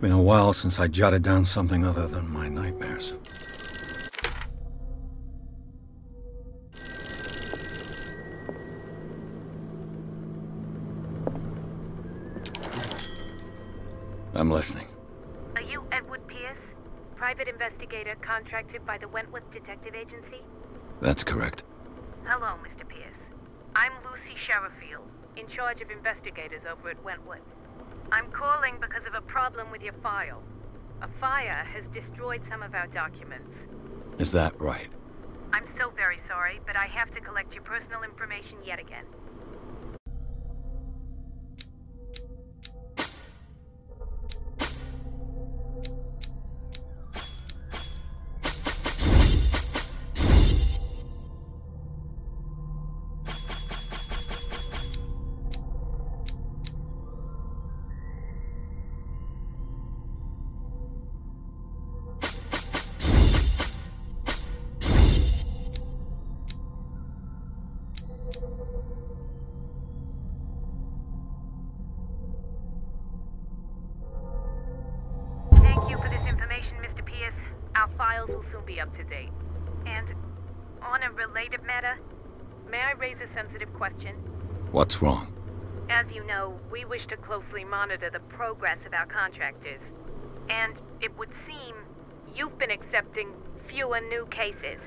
Been a while since I jotted down something other than my nightmares. I'm listening. Are you Edward Pierce? Private investigator contracted by the Wentworth Detective Agency? That's correct. Hello, Mr. Pierce. I'm Lucy Sherrifield, in charge of investigators over at Wentworth. I'm calling because of a problem with your file. A fire has destroyed some of our documents. Is that right? I'm so very sorry, but I have to collect your personal information yet again. What's wrong? As you know, we wish to closely monitor the progress of our contractors. And it would seem you've been accepting fewer new cases.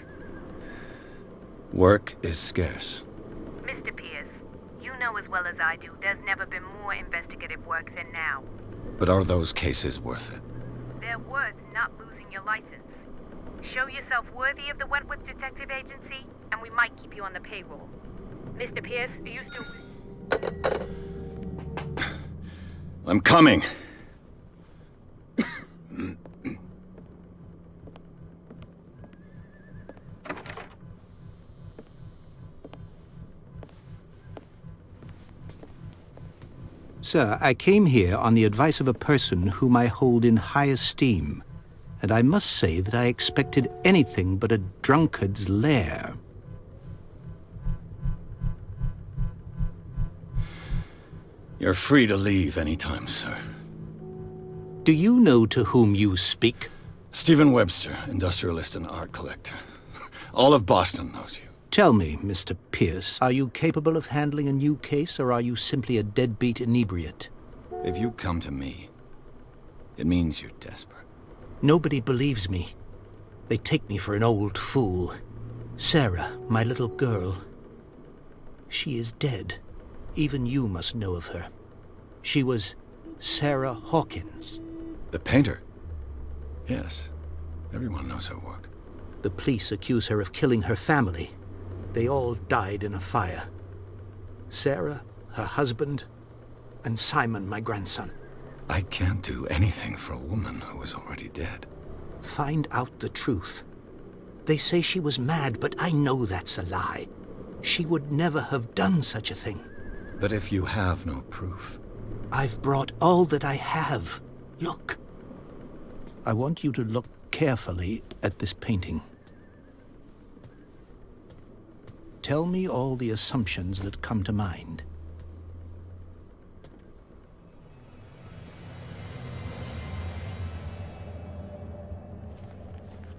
Work is scarce. Mr. Pierce, you know as well as I do there's never been more investigative work than now. But are those cases worth it? They're worth not losing your license. Show yourself worthy of the Wentworth Detective Agency, and we might keep you on the payroll. Mr. Pierce, are you still... I'm coming! Sir, I came here on the advice of a person whom I hold in high esteem, and I must say that I expected anything but a drunkard's lair. You're free to leave anytime, sir. Do you know to whom you speak? Stephen Webster, industrialist and art collector. All of Boston knows you. Tell me, Mr. Pierce, are you capable of handling a new case, or are you simply a deadbeat inebriate? If you come to me, it means you're desperate. Nobody believes me. They take me for an old fool. Sarah, my little girl. She is dead. Even you must know of her. She was Sarah Hawkins. The painter? Yes. Everyone knows her work. The police accuse her of killing her family. They all died in a fire. Sarah, her husband, and Simon, my grandson. I can't do anything for a woman who is already dead. Find out the truth. They say she was mad, but I know that's a lie. She would never have done such a thing. But if you have no proof... I've brought all that I have. Look. I want you to look carefully at this painting. Tell me all the assumptions that come to mind.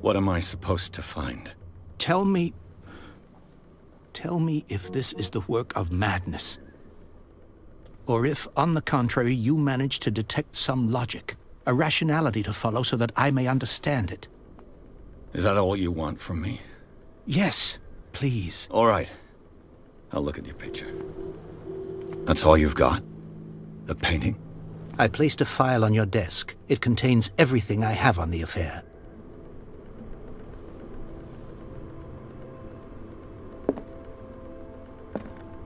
What am I supposed to find? Tell me... Tell me if this is the work of madness. Or if, on the contrary, you manage to detect some logic, a rationality to follow so that I may understand it. Is that all you want from me? Yes, please. All right. I'll look at your picture. That's all you've got? The painting? I placed a file on your desk. It contains everything I have on the affair.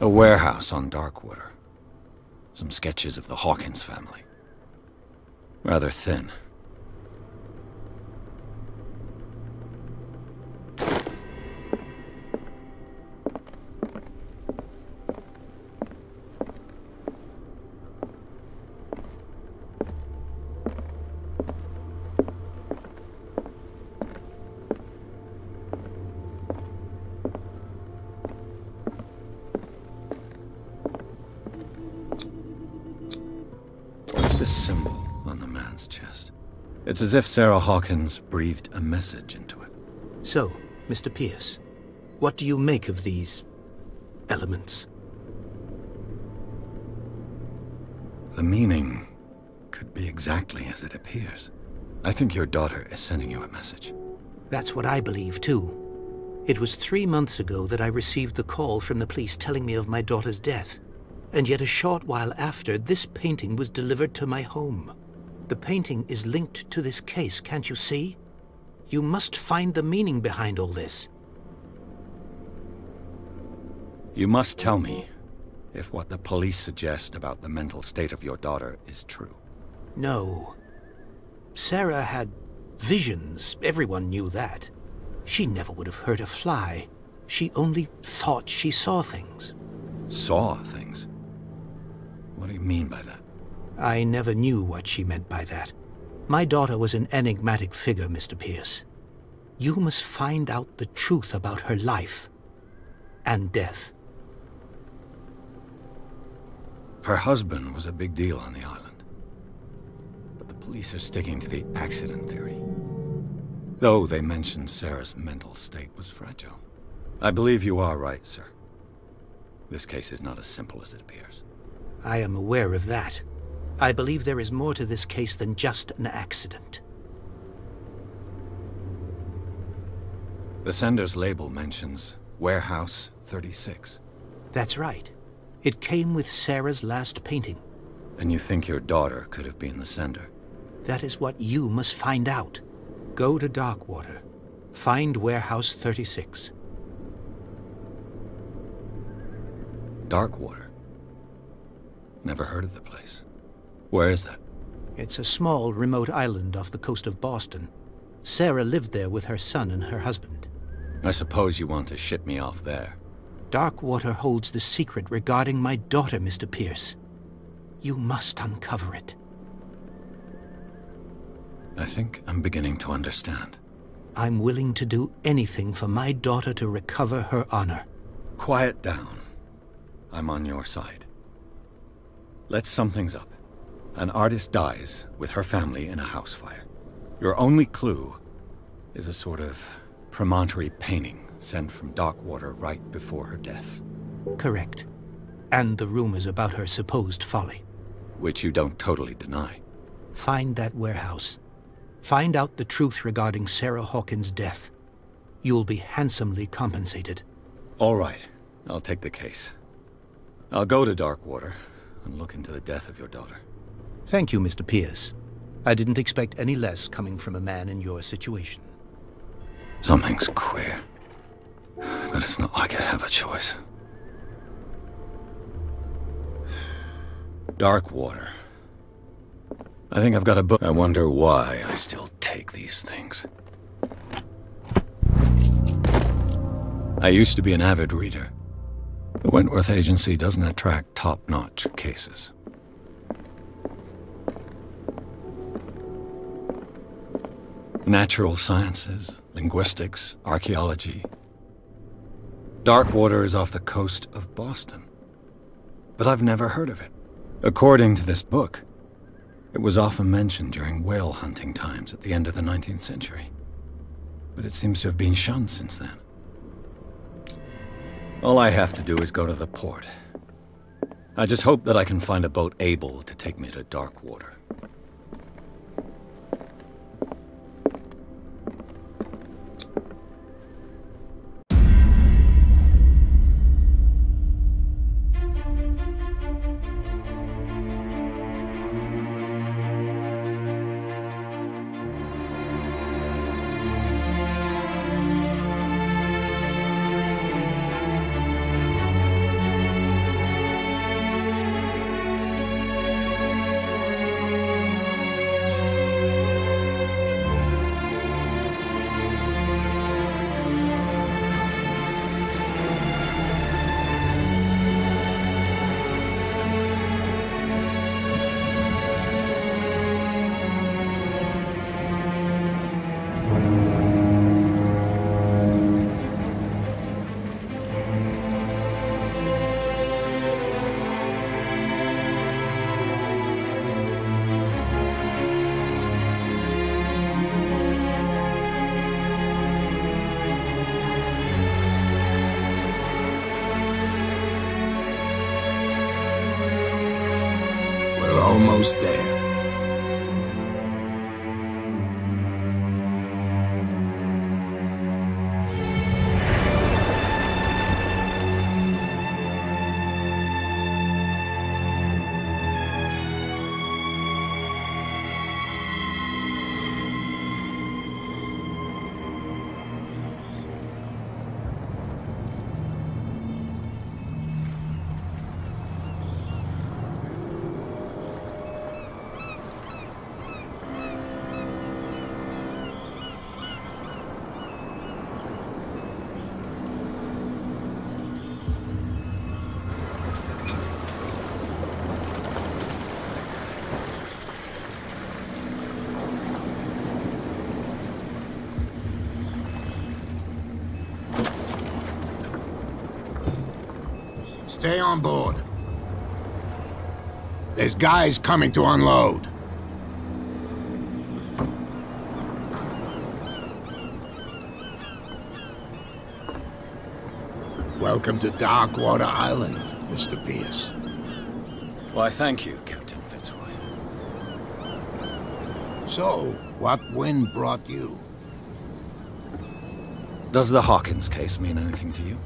A warehouse on Darkwater. Some sketches of the Hawkins family. Rather thin. It's as if Sarah Hawkins breathed a message into it. So, Mr. Pierce, what do you make of these... elements? The meaning could be exactly as it appears. I think your daughter is sending you a message. That's what I believe, too. It was three months ago that I received the call from the police telling me of my daughter's death. And yet a short while after, this painting was delivered to my home. The painting is linked to this case, can't you see? You must find the meaning behind all this. You must tell me if what the police suggest about the mental state of your daughter is true. No. Sarah had visions. Everyone knew that. She never would have hurt a fly. She only thought she saw things. Saw things? What do you mean by that? I never knew what she meant by that. My daughter was an enigmatic figure, Mr. Pierce. You must find out the truth about her life and death. Her husband was a big deal on the island. But the police are sticking to the accident theory. Though they mentioned Sarah's mental state was fragile. I believe you are right, sir. This case is not as simple as it appears. I am aware of that. I believe there is more to this case than just an accident. The sender's label mentions Warehouse 36. That's right. It came with Sarah's last painting. And you think your daughter could have been the sender? That is what you must find out. Go to Darkwater. Find Warehouse 36. Darkwater? Never heard of the place. Where is that? It's a small, remote island off the coast of Boston. Sarah lived there with her son and her husband. I suppose you want to ship me off there. Darkwater holds the secret regarding my daughter, Mr. Pierce. You must uncover it. I think I'm beginning to understand. I'm willing to do anything for my daughter to recover her honor. Quiet down. I'm on your side. Let's sum things up. An artist dies with her family in a house fire. Your only clue is a sort of promontory painting sent from Darkwater right before her death. Correct. And the rumors about her supposed folly. Which you don't totally deny. Find that warehouse. Find out the truth regarding Sarah Hawkins' death. You'll be handsomely compensated. All right. I'll take the case. I'll go to Darkwater and look into the death of your daughter. Thank you, Mr. Pierce. I didn't expect any less coming from a man in your situation. Something's queer. But it's not like I have a choice. Darkwater. I think I've got a book. I wonder why I still take these things. I used to be an avid reader. The Wentworth Agency doesn't attract top-notch cases. Natural sciences, linguistics, archaeology. Darkwater is off the coast of Boston. But I've never heard of it. According to this book, it was often mentioned during whale hunting times at the end of the 19th century. But it seems to have been shunned since then. All I have to do is go to the port. I just hope that I can find a boat able to take me to Darkwater. On board. There's guys coming to unload. Welcome to Darkwater Island, Mr. Pierce. Why, thank you, Captain Fitzroy. So, what wind brought you? Does the Hawkins case mean anything to you?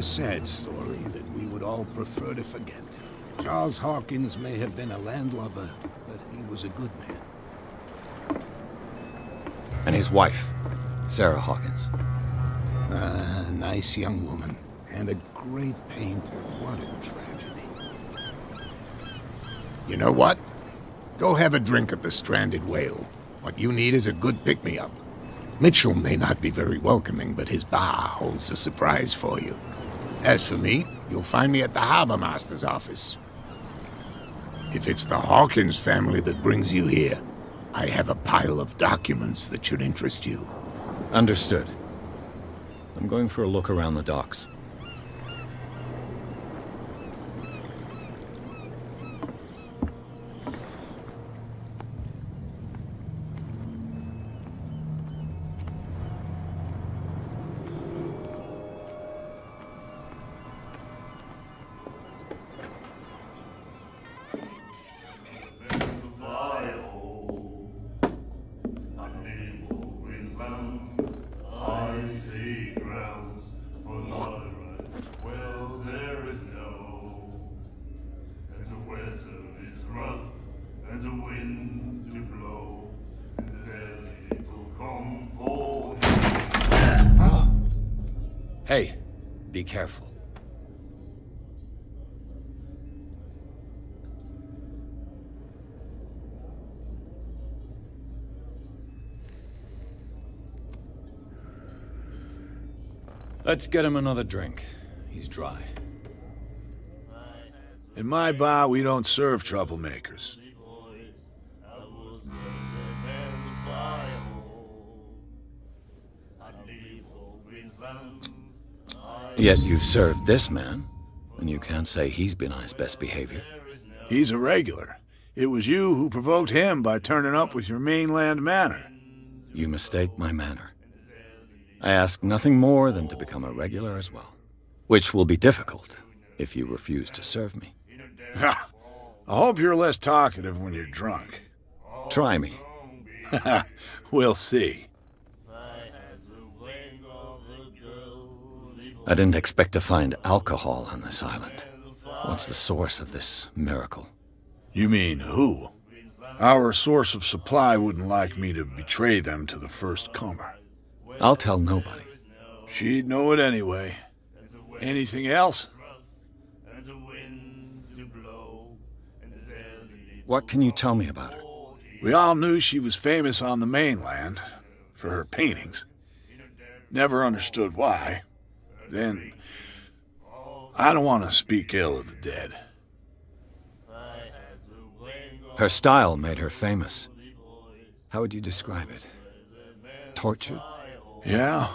A sad story that we would all prefer to forget. Charles Hawkins may have been a landlubber, but he was a good man. And his wife, Sarah Hawkins. Ah, a nice young woman. And a great painter. What a tragedy. You know what? Go have a drink at the Stranded Whale. What you need is a good pick-me-up. Mitchell may not be very welcoming, but his bar holds a surprise for you. As for me, you'll find me at the Harbor Master's office. If it's the Hawkins family that brings you here, I have a pile of documents that should interest you. Understood. I'm going for a look around the docks. Let's get him another drink. He's dry. In my bar, we don't serve troublemakers. Yet you've served this man, and you can't say he's been on his best behavior. He's a regular. It was you who provoked him by turning up with your mainland manner. You mistake my manner. I ask nothing more than to become a regular as well. Which will be difficult if you refuse to serve me. I hope you're less talkative when you're drunk. Try me. we'll see. I didn't expect to find alcohol on this island. What's the source of this miracle? You mean who? Our source of supply wouldn't like me to betray them to the first comer. I'll tell nobody. She'd know it anyway. Anything else? What can you tell me about her? We all knew she was famous on the mainland for her paintings. Never understood why. Then, I don't want to speak ill of the dead. Her style made her famous. How would you describe it? Tortured? Yeah,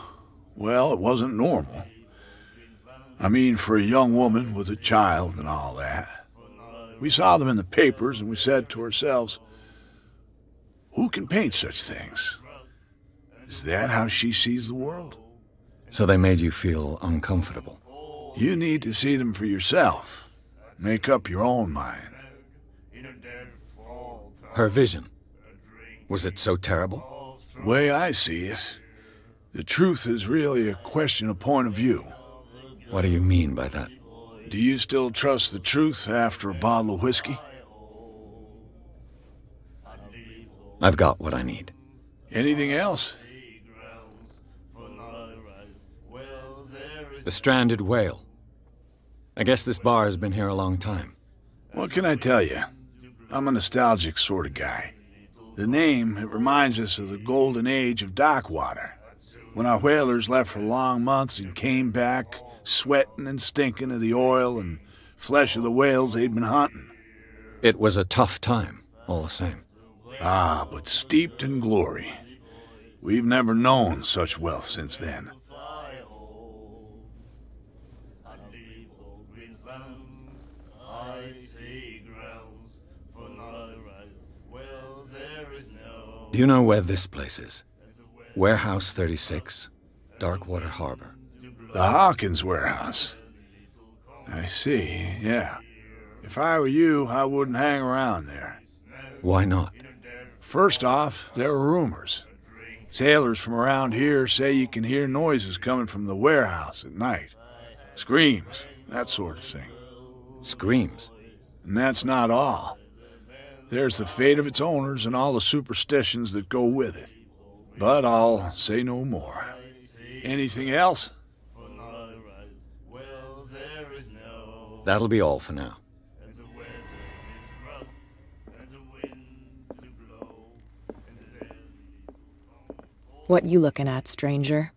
well, it wasn't normal. I mean, for a young woman with a child and all that. We saw them in the papers and we said to ourselves, who can paint such things? Is that how she sees the world? So they made you feel uncomfortable. You need to see them for yourself. Make up your own mind. Her vision. Was it so terrible? way I see it, the truth is really a question of point of view. What do you mean by that? Do you still trust the truth after a bottle of whiskey? I've got what I need. Anything else? The Stranded Whale. I guess this bar has been here a long time. What can I tell you? I'm a nostalgic sort of guy. The name, it reminds us of the golden age of Darkwater, when our whalers left for long months and came back sweating and stinking of the oil and flesh of the whales they'd been hunting. It was a tough time, all the same. Ah, but steeped in glory. We've never known such wealth since then. Do you know where this place is? Warehouse 36, Darkwater Harbor. The Hawkins warehouse. I see, yeah. If I were you, I wouldn't hang around there. Why not? First off, there are rumors. Sailors from around here say you can hear noises coming from the warehouse at night. Screams, that sort of thing. Screams. And that's not all. There's the fate of its owners and all the superstitions that go with it. But I'll say no more. Anything else? That'll be all for now. What you looking at, stranger?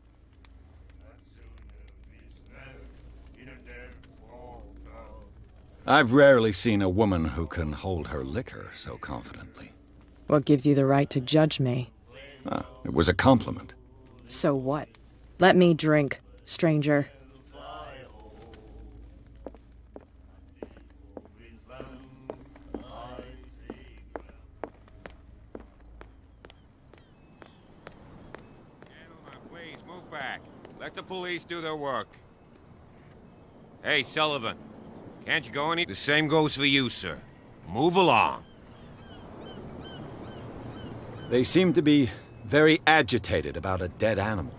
I've rarely seen a woman who can hold her liquor so confidently. What gives you the right to judge me? Ah, it was a compliment. So what? Let me drink, stranger. Gentlemen, please move back. Let the police do their work. Hey, Sullivan. Can't you go any? The same goes for you, sir. Move along. They seem to be very agitated about a dead animal.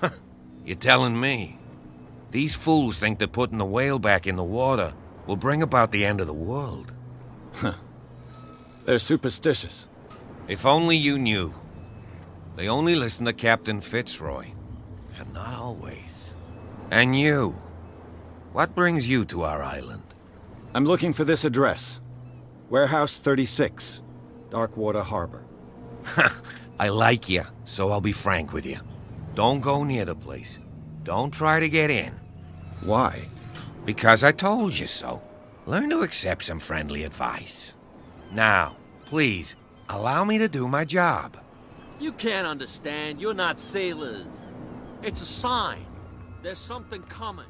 You're telling me? These fools think that putting the whale back in the water will bring about the end of the world. They're superstitious. If only you knew. They only listen to Captain Fitzroy. And not always. And you. What brings you to our island? I'm looking for this address. Warehouse 36, Darkwater Harbor. I like you, so I'll be frank with you. Don't go near the place. Don't try to get in. Why? Because I told you so. Learn to accept some friendly advice. Now, please, allow me to do my job. You can't understand. You're not sailors. It's a sign. There's something coming.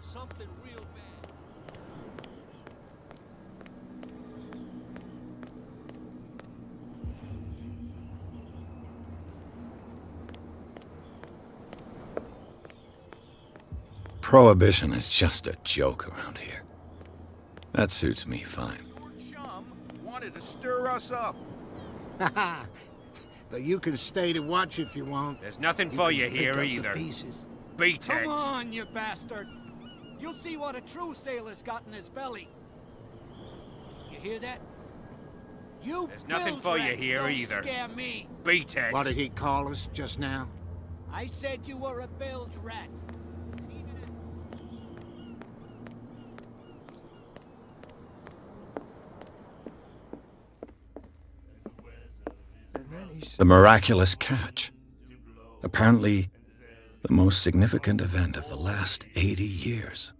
Something real bad. Prohibition is just a joke around here. That suits me fine. Chum wanted to stir us up. but you can stay to watch if you want. There's nothing You for can you pick here up the either. pieces. Beat Come it. on, you bastard! You'll see what a true sailor's got in his belly. You hear that? You There's nothing for you here either. scare me. Beat it. What did he call us just now? I said you were a bilge rat. The miraculous catch. Apparently, the most significant event of the last 80 years.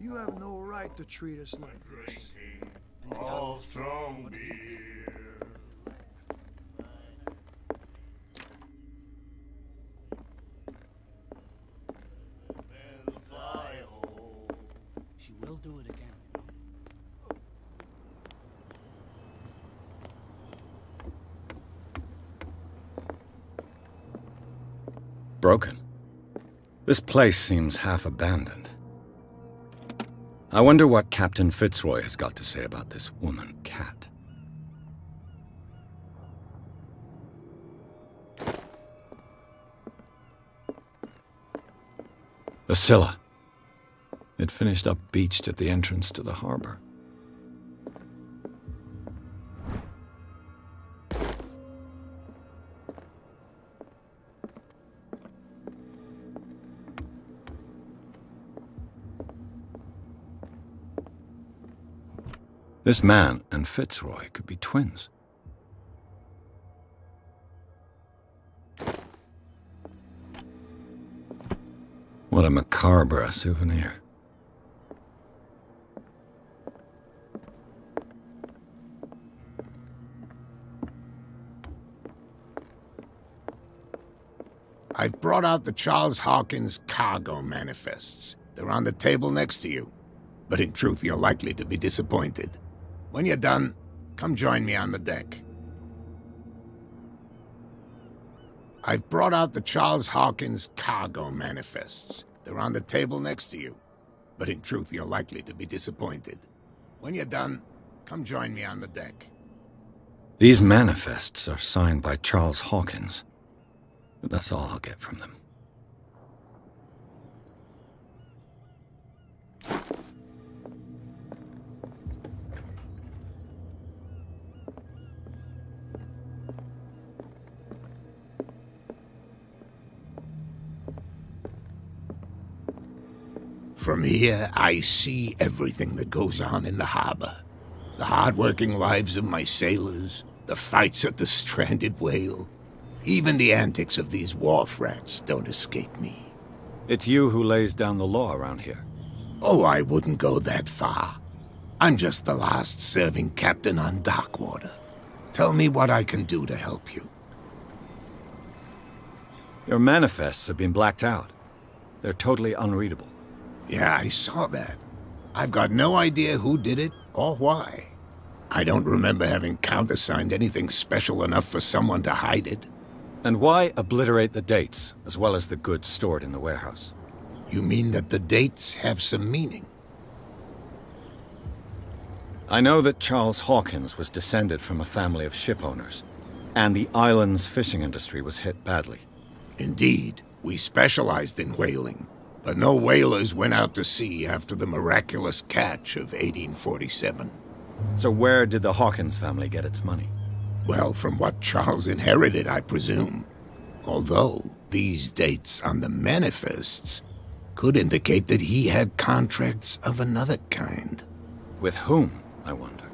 You have no right to treat us like this. All strong beer. She will do it again. Broken. This place seems half abandoned. I wonder what Captain Fitzroy has got to say about this woman cat. Scylla. It finished up beached at the entrance to the harbor. This man and Fitzroy could be twins. What a macabre souvenir. I've brought out the Charles Hawkins cargo manifests. They're on the table next to you. But in truth, you're likely to be disappointed. When you're done, come join me on the deck. I've brought out the Charles Hawkins cargo manifests. They're on the table next to you. But in truth, you're likely to be disappointed. When you're done, come join me on the deck. These manifests are signed by Charles Hawkins. But that's all I'll get from them. From here, I see everything that goes on in the harbor. The hard-working lives of my sailors, the fights at the stranded whale. Even the antics of these wharf rats don't escape me. It's you who lays down the law around here. Oh, I wouldn't go that far. I'm just the last serving captain on Darkwater. Tell me what I can do to help you. Your manifests have been blacked out. They're totally unreadable. Yeah, I saw that. I've got no idea who did it or why. I don't remember having countersigned anything special enough for someone to hide it. And why obliterate the dates, as well as the goods stored in the warehouse? You mean that the dates have some meaning? I know that Charles Hawkins was descended from a family of ship owners, and the island's fishing industry was hit badly. Indeed, we specialized in whaling, but no whalers went out to sea after the miraculous catch of 1847. So where did the Hawkins family get its money? Well, from what Charles inherited, I presume. Although, these dates on the manifests could indicate that he had contracts of another kind. With whom, I wonder?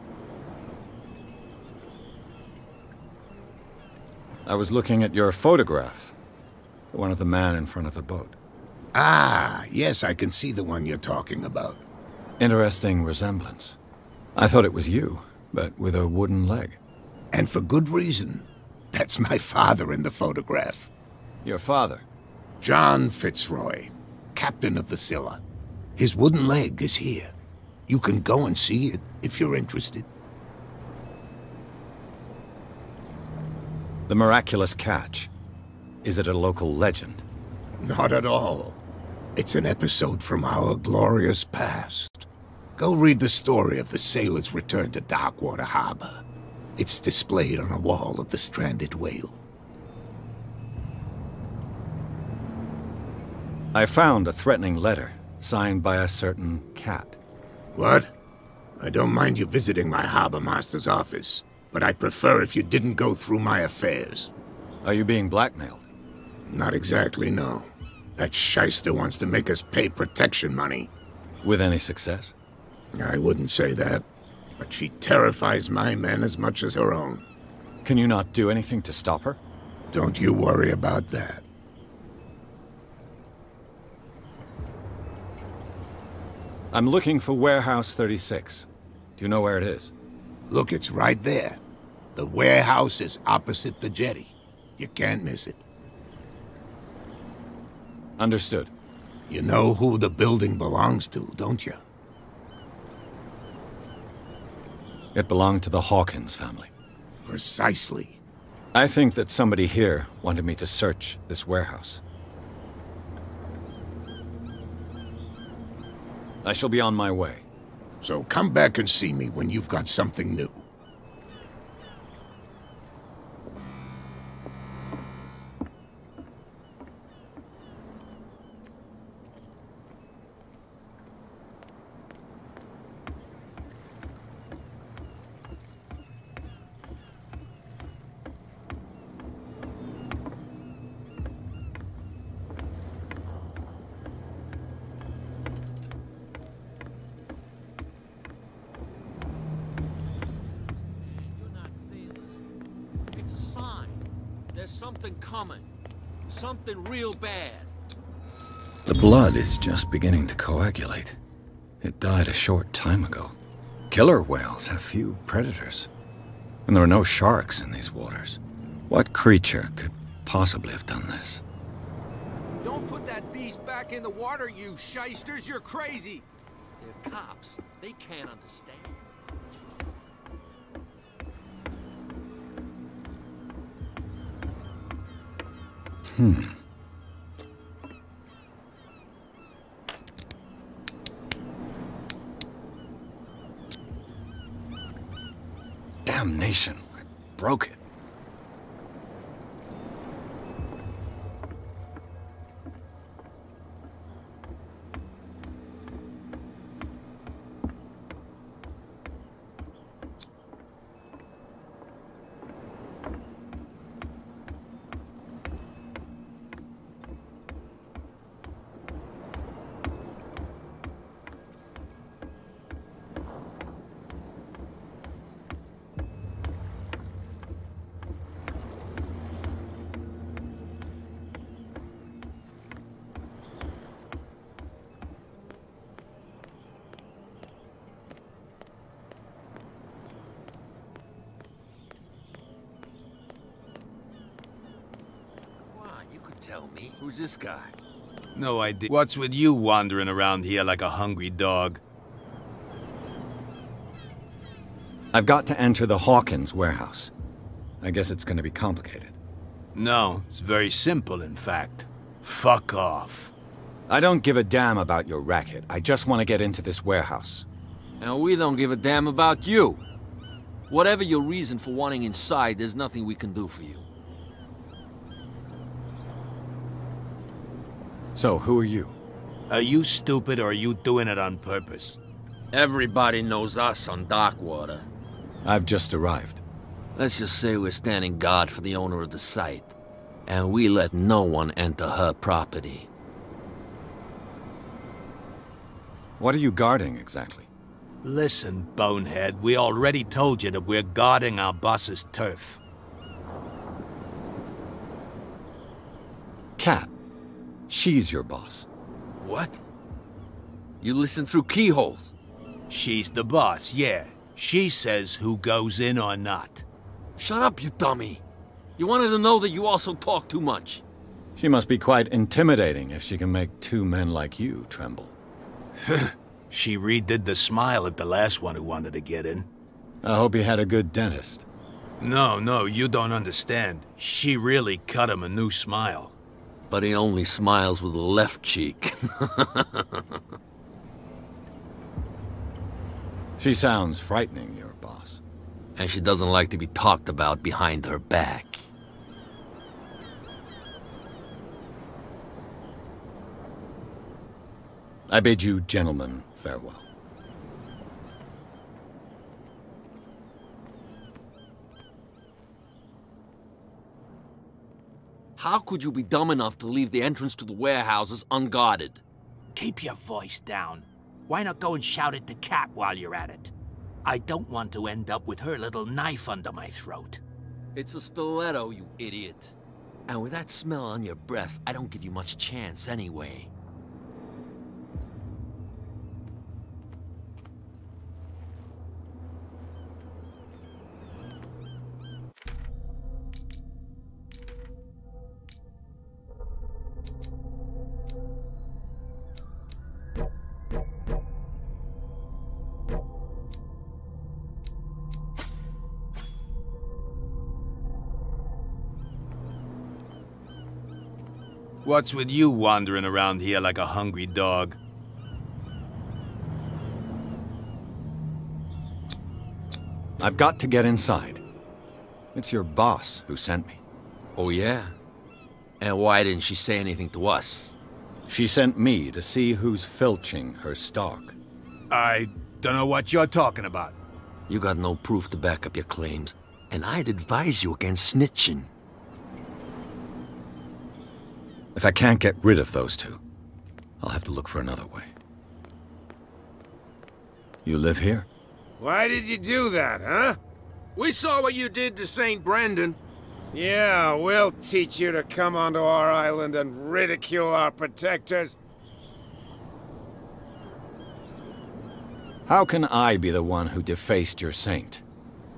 I was looking at your photograph. The one of the man in front of the boat. Ah, yes, I can see the one you're talking about. Interesting resemblance. I thought it was you, but with a wooden leg. And for good reason. That's my father in the photograph. Your father? John Fitzroy, captain of the Scylla. His wooden leg is here. You can go and see it if you're interested. The miraculous catch. Is it a local legend? Not at all. It's an episode from our glorious past. Go read the story of the sailor's return to Darkwater Harbor. It's displayed on a wall of the stranded whale. I found a threatening letter, signed by a certain cat. What? I don't mind you visiting my harbor master's office, but I'd prefer if you didn't go through my affairs. Are you being blackmailed? Not exactly, no. That shyster wants to make us pay protection money. With any success? I wouldn't say that, but she terrifies my men as much as her own. Can you not do anything to stop her? Don't you worry about that. I'm looking for Warehouse 36. Do you know where it is? Look, it's right there. The warehouse is opposite the jetty. You can't miss it. Understood. You know who the building belongs to, don't you? It belonged to the Hawkins family. Precisely. I think that somebody here wanted me to search this warehouse. I shall be on my way. So come back and see me when you've got something new. It's a sign. There's something coming. Something real bad. The blood is just beginning to coagulate. It died a short time ago. Killer whales have few predators. And there are no sharks in these waters. What creature could possibly have done this? Don't put that beast back in the water, you shysters! You're crazy! They're cops. They can't understand. Hmm. Damnation. I broke it. This guy? No idea. What's with you wandering around here like a hungry dog? I've got to enter the Hawkins warehouse. I guess it's going to be complicated. No, it's very simple, in fact. Fuck off. I don't give a damn about your racket. I just want to get into this warehouse. And we don't give a damn about you. Whatever your reason for wanting inside, there's nothing we can do for you. So, who are you? Are you stupid or are you doing it on purpose? Everybody knows us on Darkwater. I've just arrived. Let's just say we're standing guard for the owner of the site. And we let no one enter her property. What are you guarding, exactly? Listen, bonehead, we already told you that we're guarding our boss's turf. Cat. She's your boss. What? You listen through keyholes? She's the boss, yeah. She says who goes in or not. Shut up, you dummy. You wanted to know that you also talk too much. She must be quite intimidating if she can make two men like you tremble. she redid the smile at the last one who wanted to get in. I hope he had a good dentist. No, no, you don't understand. She really cut him a new smile. But he only smiles with the left cheek. she sounds frightening, your boss. And she doesn't like to be talked about behind her back. I bid you gentlemen farewell. How could you be dumb enough to leave the entrance to the warehouses unguarded? Keep your voice down. Why not go and shout at the cat while you're at it? I don't want to end up with her little knife under my throat. It's a stiletto, you idiot. And with that smell on your breath, I don't give you much chance anyway. What's with you wandering around here like a hungry dog? I've got to get inside. It's your boss who sent me. Oh, yeah? And why didn't she say anything to us? She sent me to see who's filching her stock. I don't know what you're talking about. You got no proof to back up your claims, and I'd advise you against snitching. If I can't get rid of those two, I'll have to look for another way. You live here? Why did you do that, huh? We saw what you did to St. Brendan. Yeah, we'll teach you to come onto our island and ridicule our protectors. How can I be the one who defaced your saint?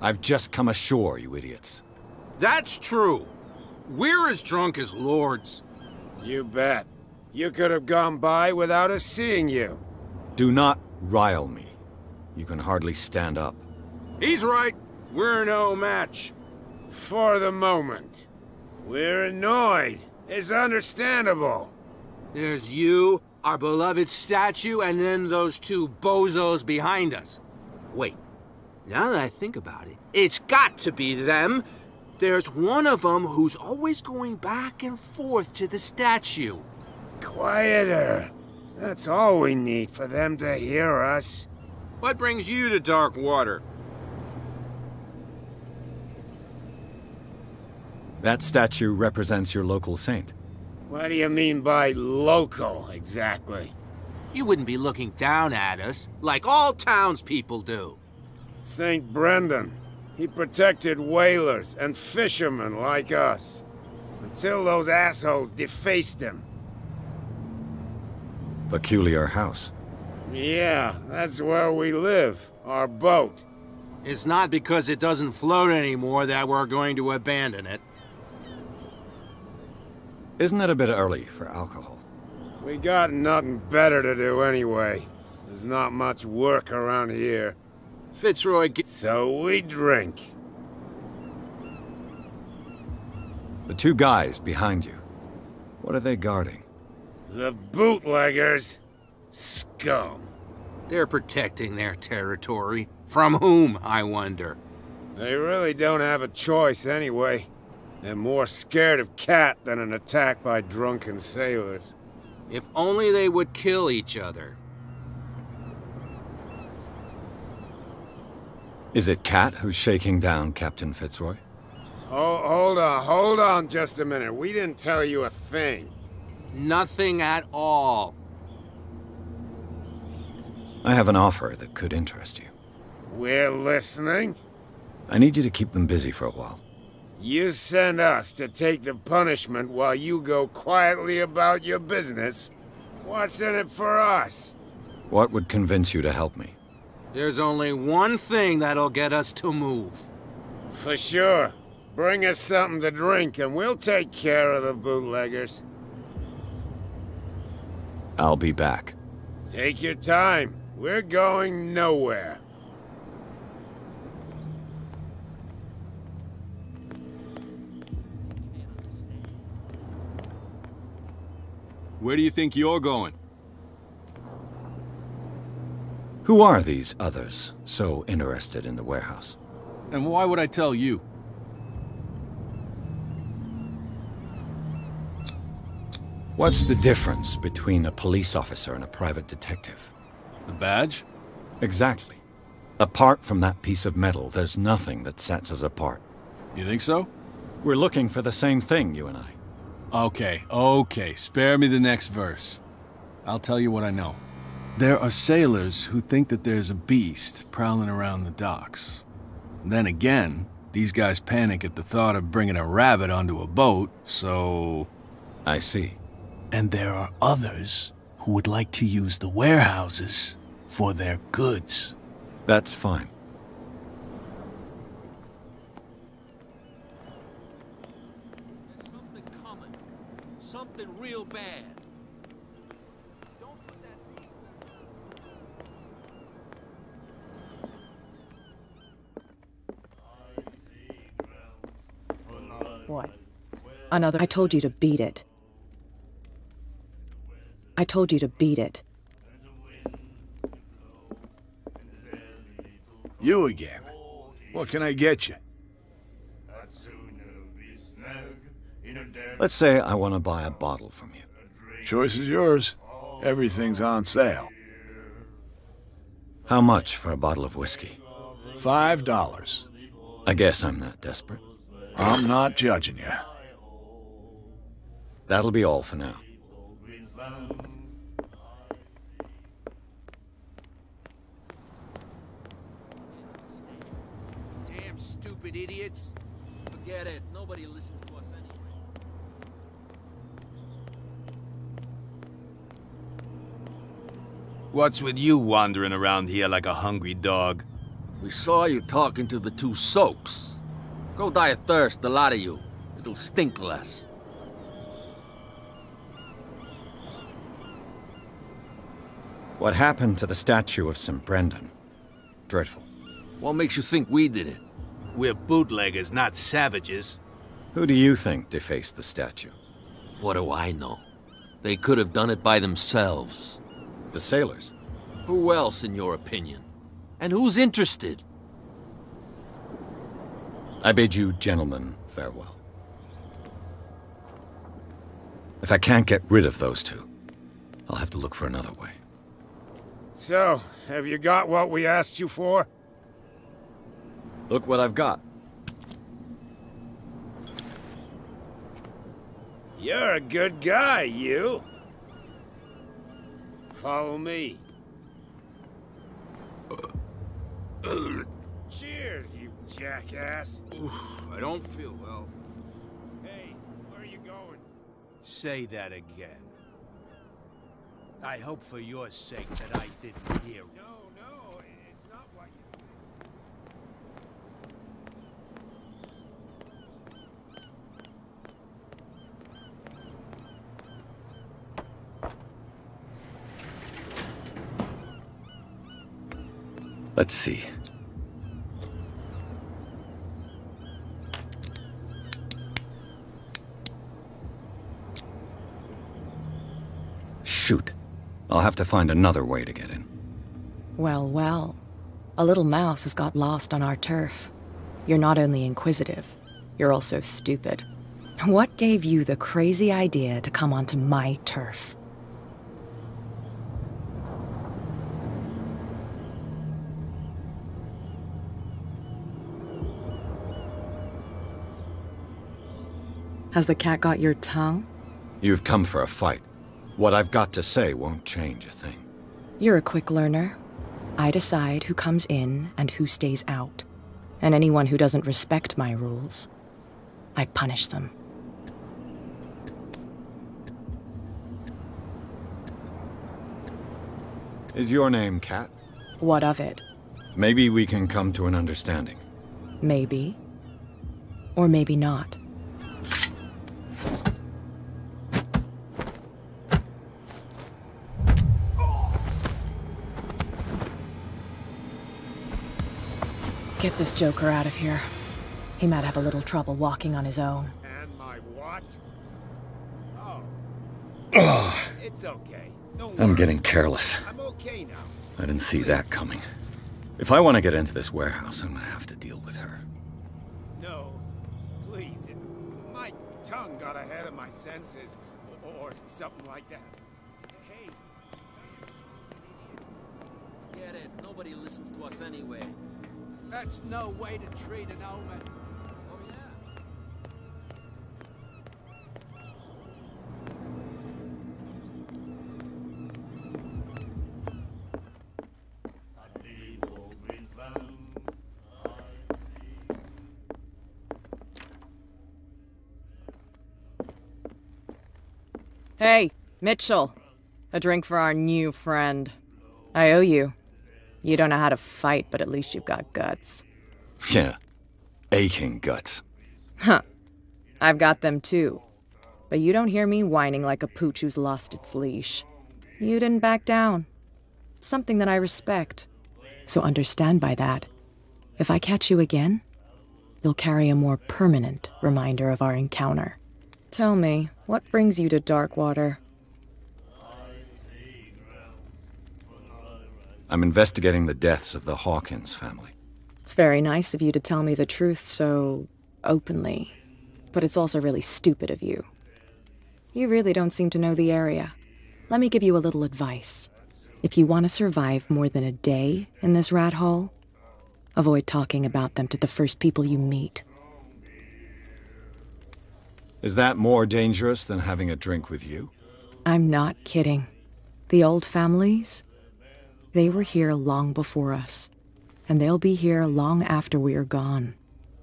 I've just come ashore, you idiots. That's true. We're as drunk as lords. You bet. You could have gone by without us seeing you. Do not rile me. You can hardly stand up. He's right. We're no match. For the moment. We're annoyed. It's understandable. There's you, our beloved statue, and then those two bozos behind us. Wait, now that I think about it, it's got to be them. There's one of them who's always going back and forth to the statue. Quieter. That's all we need for them to hear us. What brings you to Darkwater? That statue represents your local saint. What do you mean by local, exactly? You wouldn't be looking down at us, like all townspeople do. St. Brendan. He protected whalers and fishermen like us. Until those assholes defaced him. Peculiar house. Yeah, that's where we live. Our boat. It's not because it doesn't float anymore that we're going to abandon it. Isn't it a bit early for alcohol? We got nothing better to do anyway. There's not much work around here. Fitzroy So we drink. The two guys behind you. What are they guarding? The bootleggers. Scum. They're protecting their territory. From whom, I wonder? They really don't have a choice anyway. They're more scared of Cat than an attack by drunken sailors. If only they would kill each other. Is it Cat who's shaking down Captain Fitzroy? Oh, hold on, hold on just a minute. We didn't tell you a thing. Nothing at all. I have an offer that could interest you. We're listening. I need you to keep them busy for a while. You send us to take the punishment while you go quietly about your business. What's in it for us? What would convince you to help me? There's only one thing that'll get us to move. For sure. Bring us something to drink and we'll take care of the bootleggers. I'll be back. Take your time. We're going nowhere. Where do you think you're going? Who are these others so interested in the warehouse? And why would I tell you? What's the difference between a police officer and a private detective? The badge? Exactly. Apart from that piece of metal, there's nothing that sets us apart. You think so? We're looking for the same thing, you and I. Okay, okay, spare me the next verse. I'll tell you what I know. There are sailors who think that there's a beast prowling around the docks. Then again, these guys panic at the thought of bringing a rabbit onto a boat, so... I see. And there are others who would like to use the warehouses for their goods. That's fine. Something coming. Something real bad. Don't put that beast What? Another. I told you to beat it. I told you to beat it. You again. What can I get you? Let's say I want to buy a bottle from you. Choice is yours. Everything's on sale. How much for a bottle of whiskey? Five dollars. I guess I'm not desperate. I'm not judging you. That'll be all for now. Damn stupid idiots. Forget it. Nobody listens to us anyway. What's with you wandering around here like a hungry dog? We saw you talking to the two soaks. Go die of thirst, the lot of you. It'll stink less. What happened to the statue of St. Brendan? Dreadful. What makes you think we did it? We're bootleggers, not savages. Who do you think defaced the statue? What do I know? They could have done it by themselves. The sailors? Who else, in your opinion? And who's interested? I bid you gentlemen farewell. If I can't get rid of those two, I'll have to look for another way. So, have you got what we asked you for? Look what I've got. You're a good guy, you. Follow me. Cheers, you jackass. I don't feel well. Hey, where are you going? Say that again. I hope for your sake that I didn't hear it. No, no, it's not what you... Let's see. Shoot. I'll have to find another way to get in. Well, well. A little mouse has got lost on our turf. You're not only inquisitive, you're also stupid. What gave you the crazy idea to come onto my turf? Has the cat got your tongue? You've come for a fight. What I've got to say won't change a thing. You're a quick learner. I decide who comes in and who stays out. And anyone who doesn't respect my rules, I punish them. Is your name Cat? What of it? Maybe we can come to an understanding. Maybe. Or maybe not. Get this joker out of here. He might have a little trouble walking on his own. And my what? Oh, Ugh, it's okay. Don't I'm worry. getting careless. I'm okay now. I didn't see that coming. If I want to get into this warehouse, I'm gonna have to deal with her. No, please. It, my tongue got ahead of my senses, or, or something like that. Hey, Get it. Nobody listens to us anyway. That's no way to treat an. Oh, yeah. Hey, Mitchell. A drink for our new friend. I owe you. You don't know how to fight, but at least you've got guts. Yeah. Aching guts. Huh. I've got them too. But you don't hear me whining like a pooch who's lost its leash. You didn't back down. It's something that I respect. So understand by that. If I catch you again, you'll carry a more permanent reminder of our encounter. Tell me, what brings you to Darkwater? I'm investigating the deaths of the Hawkins family. It's very nice of you to tell me the truth so openly, but it's also really stupid of you. You really don't seem to know the area. Let me give you a little advice. If you want to survive more than a day in this rat hole, avoid talking about them to the first people you meet. Is that more dangerous than having a drink with you? I'm not kidding. The old families, they were here long before us, and they'll be here long after we are gone.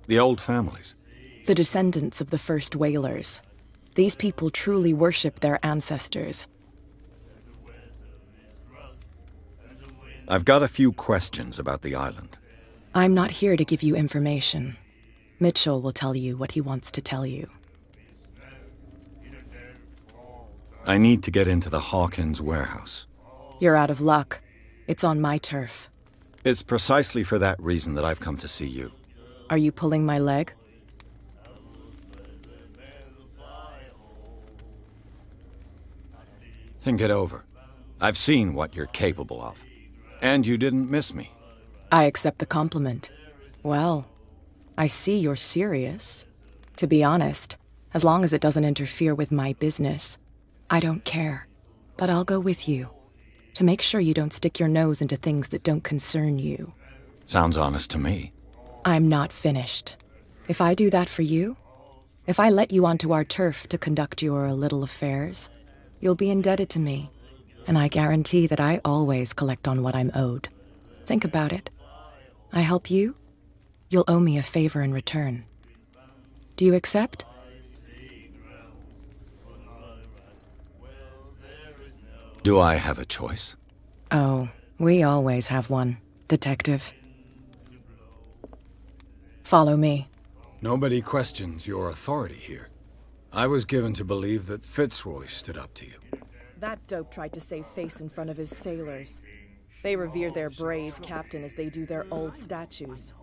The old families. The descendants of the first whalers. These people truly worship their ancestors. I've got a few questions about the island. I'm not here to give you information. Mitchell will tell you what he wants to tell you. I need to get into the Hawkins warehouse. You're out of luck. It's on my turf. It's precisely for that reason that I've come to see you. Are you pulling my leg? Think it over. I've seen what you're capable of. And you didn't miss me. I accept the compliment. Well, I see you're serious. To be honest, as long as it doesn't interfere with my business, I don't care. But I'll go with you. To make sure you don't stick your nose into things that don't concern you. Sounds honest to me. I'm not finished. If I do that for you, if I let you onto our turf to conduct your little affairs, you'll be indebted to me. And I guarantee that I always collect on what I'm owed. Think about it. I help you, you'll owe me a favor in return. Do you accept? Do I have a choice? Oh, we always have one, Detective. Follow me. Nobody questions your authority here. I was given to believe that Fitzroy stood up to you. That dope tried to save face in front of his sailors. They revere their brave captain as they do their old statues.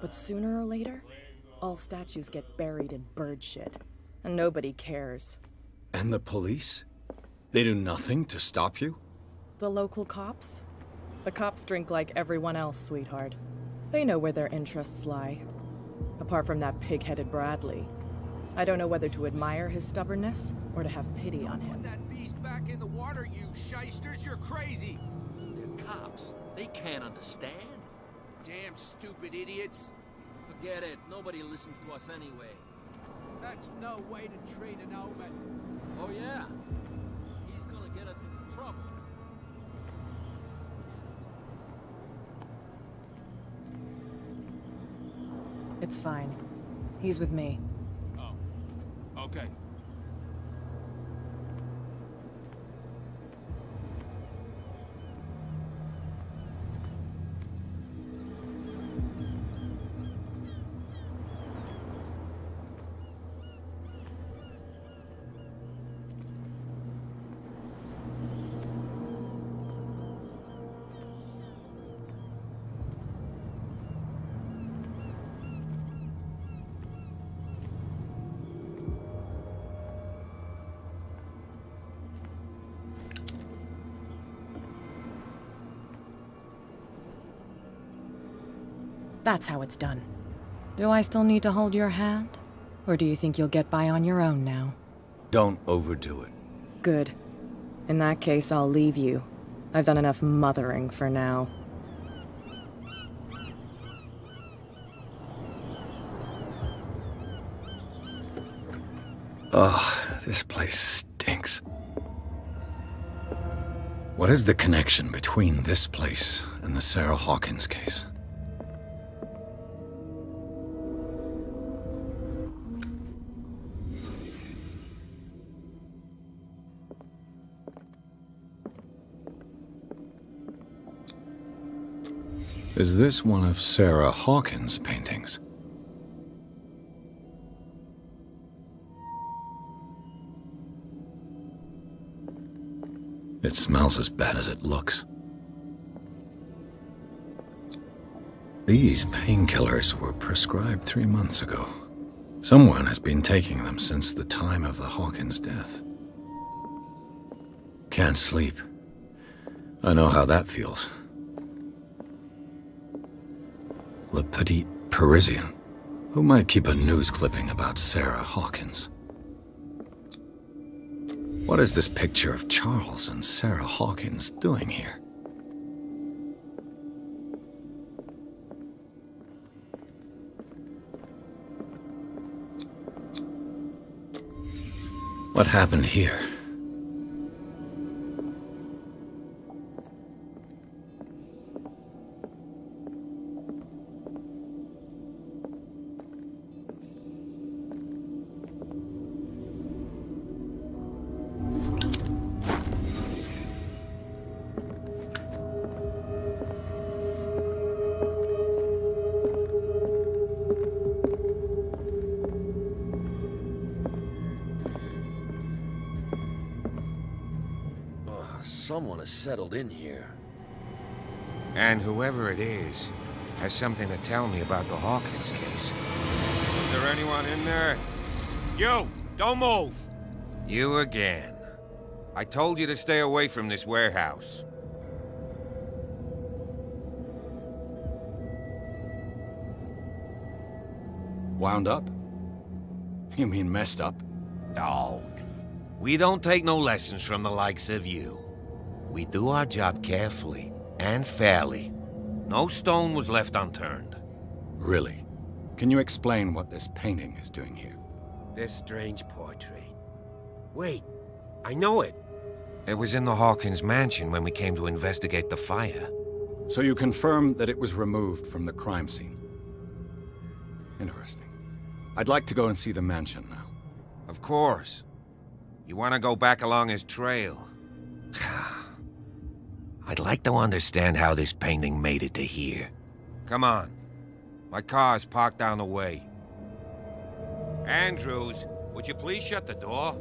But sooner or later, all statues get buried in bird shit. And nobody cares. And the police? They do nothing to stop you? The local cops? The cops drink like everyone else, sweetheart. They know where their interests lie. Apart from that pig-headed Bradley. I don't know whether to admire his stubbornness or to have pity on him. Put That beast back in the water, you shysters. You're crazy. They're cops. They can't understand. Damn stupid idiots. Forget it. Nobody listens to us anyway. That's no way to treat an omen. Oh, yeah? It's fine. He's with me. Oh. Okay. That's how it's done. Do I still need to hold your hand? Or do you think you'll get by on your own now? Don't overdo it. Good. In that case, I'll leave you. I've done enough mothering for now. Ugh, this place stinks. What is the connection between this place and the Sarah Hawkins case? Is this one of Sarah Hawkins' paintings? It smells as bad as it looks. These painkillers were prescribed three months ago. Someone has been taking them since the time of the Hawkins death. Can't sleep. I know how that feels. Le Petit Parisien. Who might keep a news clipping about Sarah Hawkins? What is this picture of Charles and Sarah Hawkins doing here? What happened here? Has settled in here. And whoever it is has something to tell me about the Hawkins case. Is there anyone in there? You! Don't move! You again. I told you to stay away from this warehouse. Wound up? You mean messed up? No. We don't take no lessons from the likes of you. We do our job carefully and fairly. No stone was left unturned. Really? Can you explain what this painting is doing here? This strange portrait. Wait, I know it. It was in the Hawkins mansion when we came to investigate the fire. So you confirm that it was removed from the crime scene? Interesting. I'd like to go and see the mansion now. Of course. You want to go back along his trail? I'd like to understand how this painting made it to here. Come on. My car is parked down the way. Andrews, would you please shut the door?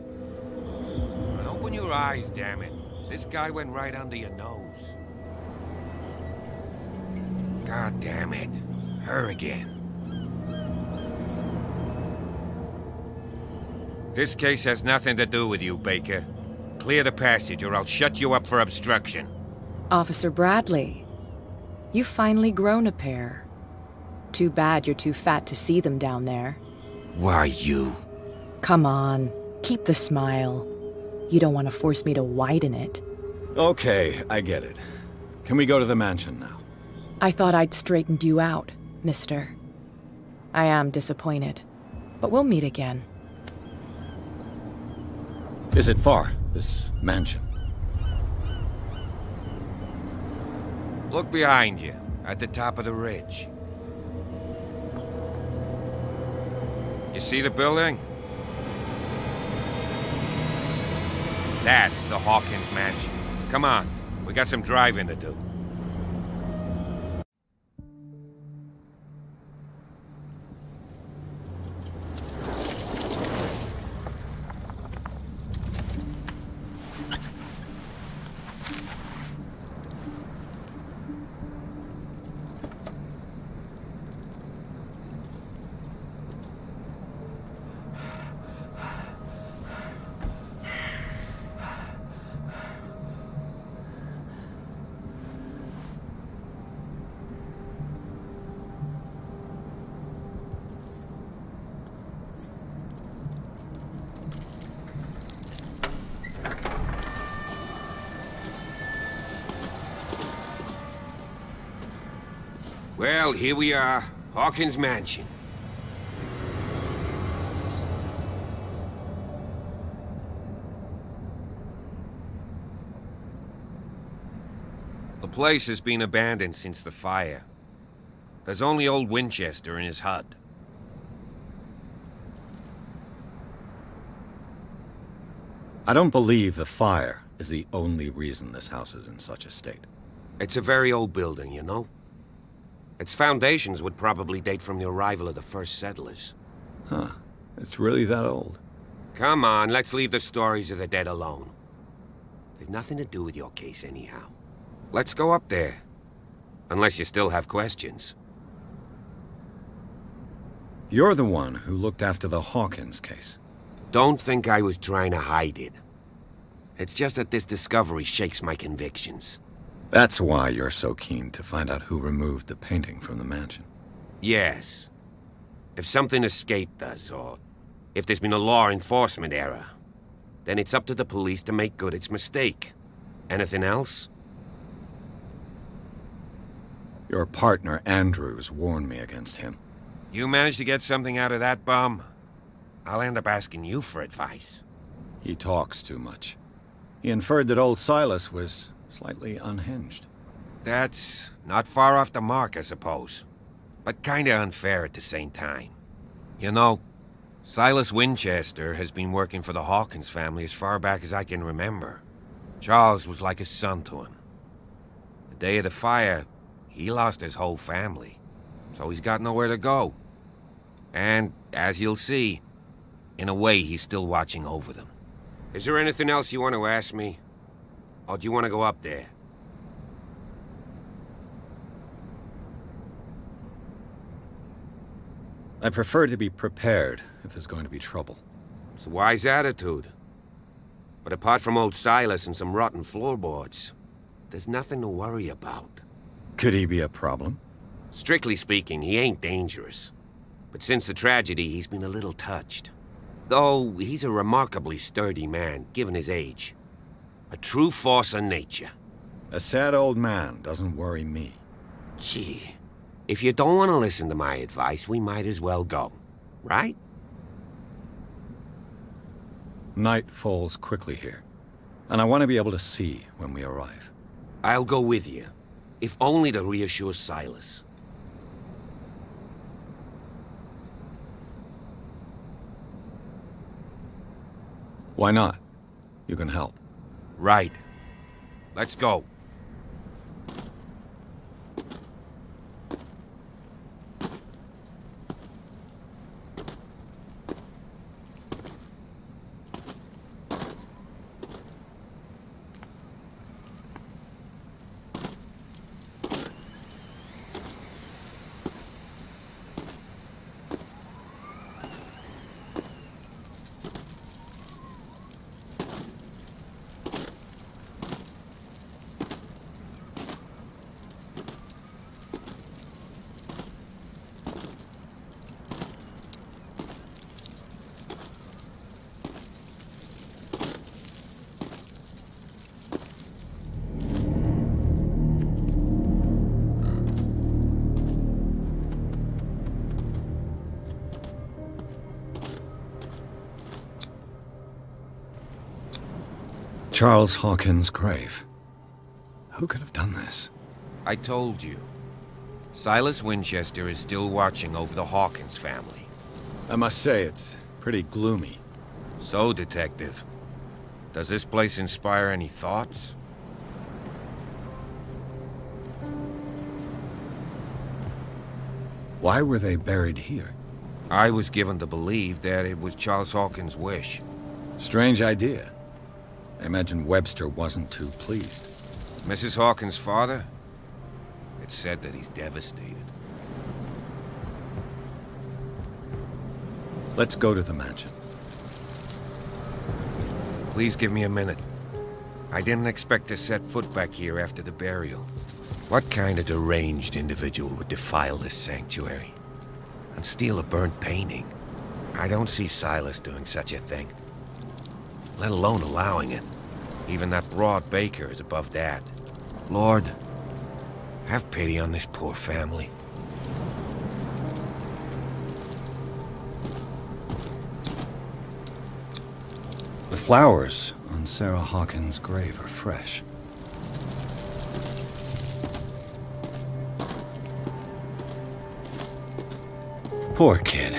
And open your eyes, damn it. This guy went right under your nose. God damn it. Her again. This case has nothing to do with you, Baker. Clear the passage or I'll shut you up for obstruction. Officer Bradley, you've finally grown a pair. Too bad you're too fat to see them down there. Why you? Come on, keep the smile. You don't want to force me to widen it. Okay, I get it. Can we go to the mansion now? I thought I'd straightened you out, mister. I am disappointed, but we'll meet again. Is it far, this mansion? Look behind you, at the top of the ridge. You see the building? That's the Hawkins mansion. Come on, we got some driving to do. Well, here we are. Hawkins Mansion. The place has been abandoned since the fire. There's only old Winchester in his hut. I don't believe the fire is the only reason this house is in such a state. It's a very old building, you know? Its foundations would probably date from the arrival of the first settlers. Huh. It's really that old. Come on, let's leave the stories of the dead alone. They've nothing to do with your case anyhow. Let's go up there. Unless you still have questions. You're the one who looked after the Hawkins case. Don't think I was trying to hide it. It's just that this discovery shakes my convictions. That's why you're so keen to find out who removed the painting from the mansion. Yes. If something escaped us, or if there's been a law enforcement error, then it's up to the police to make good its mistake. Anything else? Your partner, Andrews, warned me against him. You managed to get something out of that bum? I'll end up asking you for advice. He talks too much. He inferred that old Silas was slightly unhinged. That's not far off the mark, I suppose. But kinda unfair at the same time. You know, Silas Winchester has been working for the Hawkins family as far back as I can remember. Charles was like a son to him. The day of the fire, he lost his whole family. So he's got nowhere to go. And, as you'll see, in a way he's still watching over them. Is there anything else you want to ask me? Or do you want to go up there? I prefer to be prepared if there's going to be trouble. It's a wise attitude. But apart from old Silas and some rotten floorboards, there's nothing to worry about. Could he be a problem? Strictly speaking, he ain't dangerous. But since the tragedy, he's been a little touched. Though he's a remarkably sturdy man, given his age. A true force of nature. A sad old man doesn't worry me. Gee, if you don't want to listen to my advice, we might as well go. Right? Night falls quickly here, and I want to be able to see when we arrive. I'll go with you, if only to reassure Silas. Why not? You can help. Right. Let's go. Charles Hawkins' grave. Who could have done this? I told you. Silas Winchester is still watching over the Hawkins family. I must say, it's pretty gloomy. So, Detective, does this place inspire any thoughts? Why were they buried here? I was given to believe that it was Charles Hawkins' wish. Strange idea. I imagine Webster wasn't too pleased. Mrs. Hawkins' father? It's said that he's devastated. Let's go to the mansion. Please give me a minute. I didn't expect to set foot back here after the burial. What kind of deranged individual would defile this sanctuary? And steal a burnt painting? I don't see Silas doing such a thing let alone allowing it. Even that broad baker is above that. Lord, have pity on this poor family. The flowers on Sarah Hawkins' grave are fresh. Poor kid.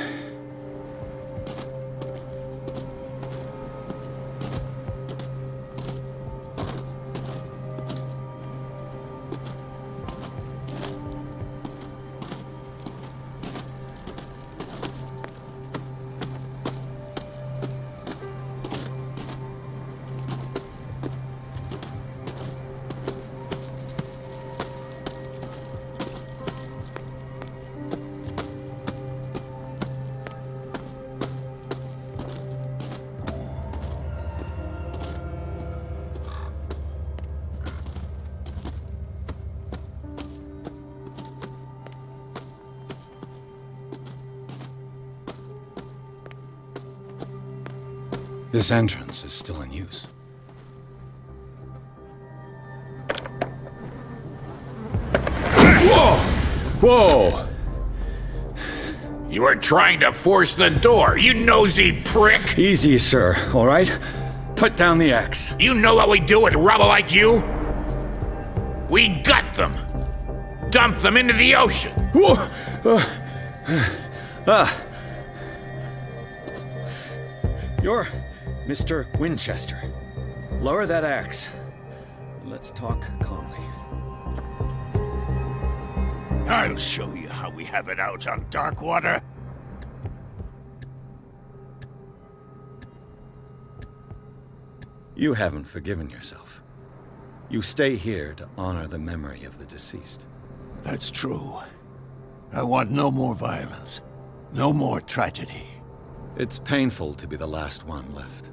This entrance is still in use. Whoa! Whoa! You were trying to force the door, you nosy prick! Easy, sir, all right? Put down the axe. You know what we do with rubble like you? We gut them! Dump them into the ocean! Whoa! Uh, ah. You're Mr. Winchester. Lower that axe. Let's talk calmly. I'll show you how we have it out on Darkwater. You haven't forgiven yourself. You stay here to honor the memory of the deceased. That's true. I want no more violence. No more tragedy. It's painful to be the last one left.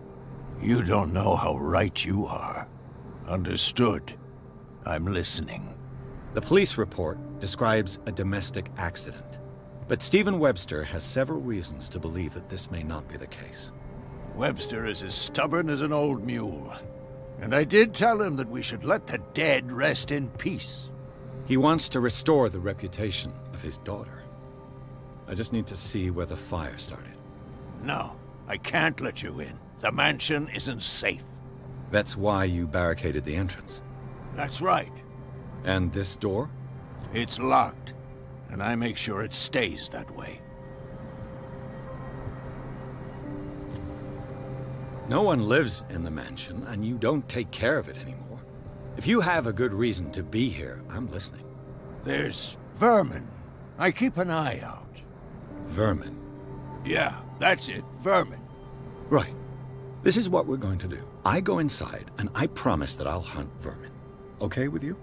You don't know how right you are. Understood. I'm listening. The police report describes a domestic accident. But Stephen Webster has several reasons to believe that this may not be the case. Webster is as stubborn as an old mule. And I did tell him that we should let the dead rest in peace. He wants to restore the reputation of his daughter. I just need to see where the fire started. No, I can't let you in. The mansion isn't safe. That's why you barricaded the entrance. That's right. And this door? It's locked, and I make sure it stays that way. No one lives in the mansion, and you don't take care of it anymore. If you have a good reason to be here, I'm listening. There's vermin. I keep an eye out. Vermin? Yeah, that's it. Vermin. Right. This is what we're going to do. I go inside, and I promise that I'll hunt vermin. Okay with you?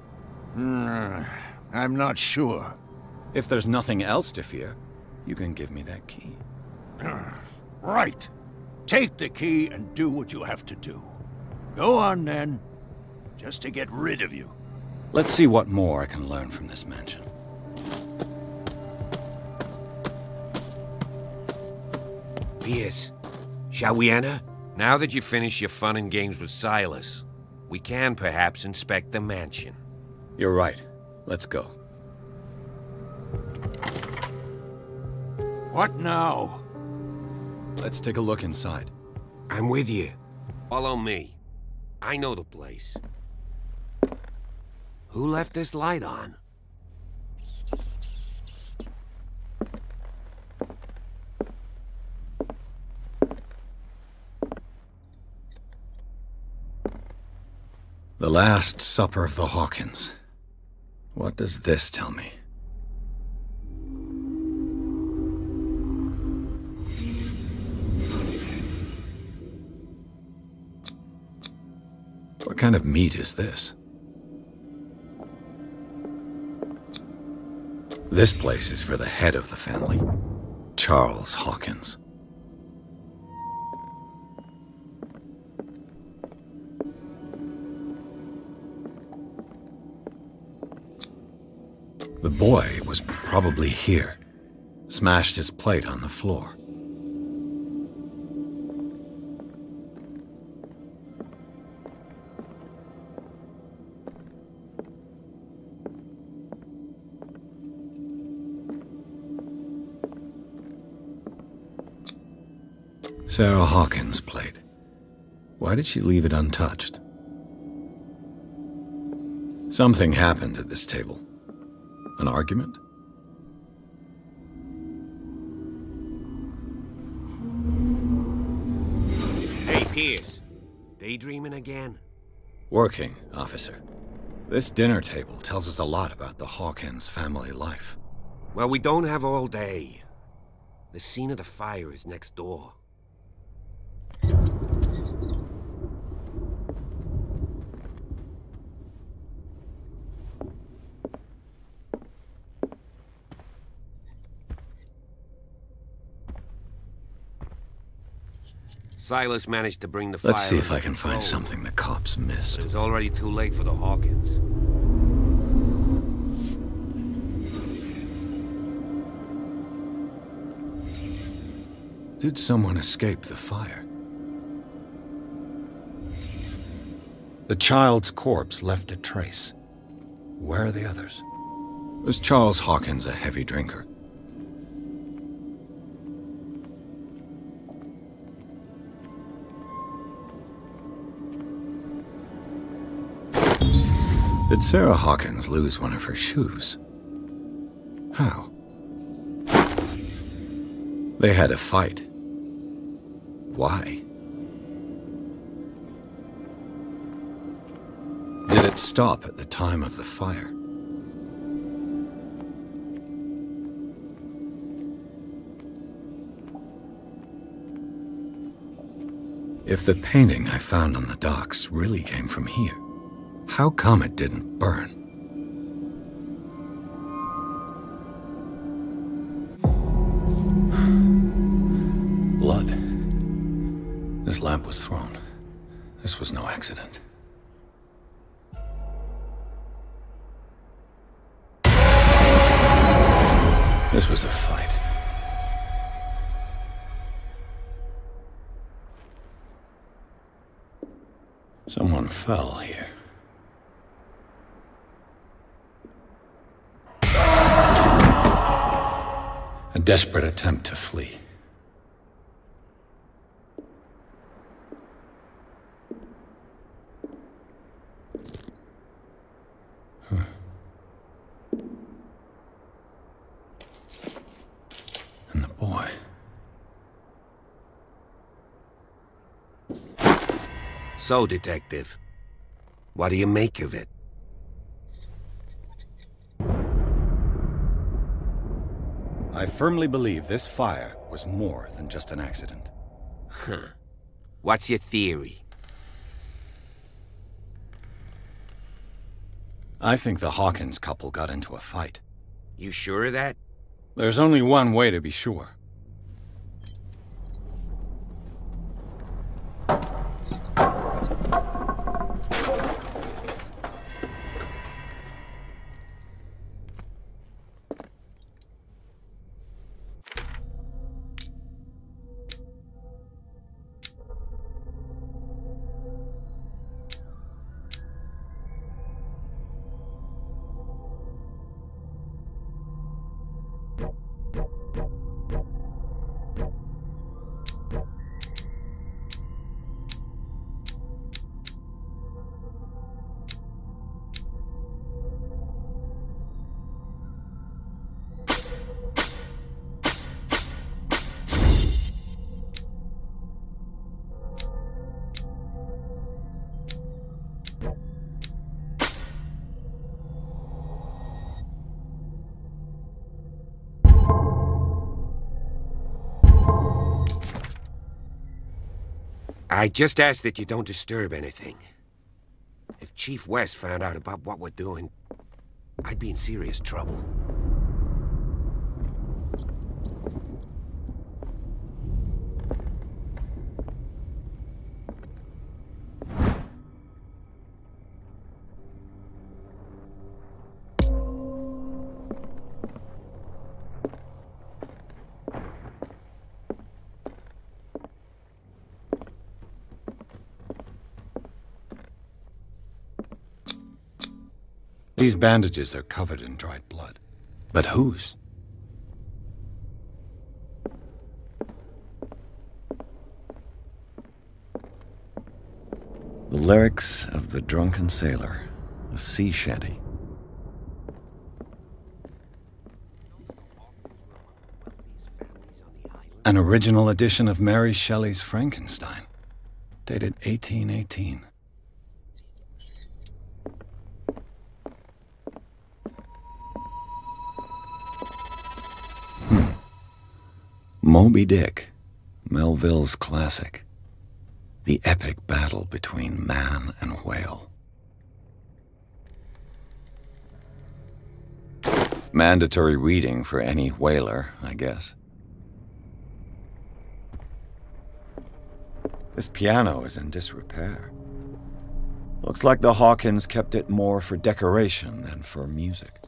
Mm, I'm not sure. If there's nothing else to fear, you can give me that key. right. Take the key and do what you have to do. Go on, then. Just to get rid of you. Let's see what more I can learn from this mansion. Pierce, shall we enter? Now that you've finished your fun and games with Silas, we can perhaps inspect the mansion. You're right. Let's go. What now? Let's take a look inside. I'm with you. Follow me. I know the place. Who left this light on? The Last Supper of the Hawkins. What does this tell me? What kind of meat is this? This place is for the head of the family, Charles Hawkins. The boy was probably here. Smashed his plate on the floor. Sarah Hawkins' plate. Why did she leave it untouched? Something happened at this table. An argument? Hey, Pierce. Daydreaming again? Working, officer. This dinner table tells us a lot about the Hawkins family life. Well, we don't have all day. The scene of the fire is next door. Silas managed to bring the fire. Let's see if I can find something the cops missed. But it's already too late for the Hawkins. Did someone escape the fire? The child's corpse left a trace. Where are the others? Was Charles Hawkins a heavy drinker? Did Sarah Hawkins lose one of her shoes? How? They had a fight. Why? Did it stop at the time of the fire? If the painting I found on the docks really came from here, how come it didn't burn? Blood. This lamp was thrown. This was no accident. This was a fight. Someone fell here. A desperate attempt to flee. And the boy. So, Detective, what do you make of it? I firmly believe this fire was more than just an accident. Huh. What's your theory? I think the Hawkins couple got into a fight. You sure of that? There's only one way to be sure. I just ask that you don't disturb anything. If Chief West found out about what we're doing, I'd be in serious trouble. Bandages are covered in dried blood. But whose? The lyrics of The Drunken Sailor, a sea shanty. An original edition of Mary Shelley's Frankenstein, dated 1818. Hmm. Moby Dick, Melville's classic. The epic battle between man and whale. Mandatory reading for any whaler, I guess. This piano is in disrepair. Looks like the Hawkins kept it more for decoration than for music.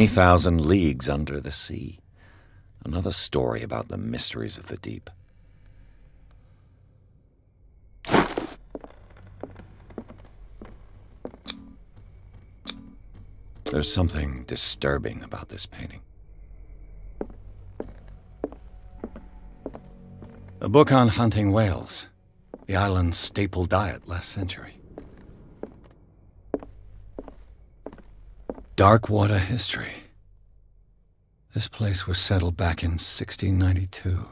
Twenty thousand leagues under the sea. Another story about the mysteries of the deep. There's something disturbing about this painting. A book on hunting whales, the island's staple diet last century. Darkwater history. This place was settled back in 1692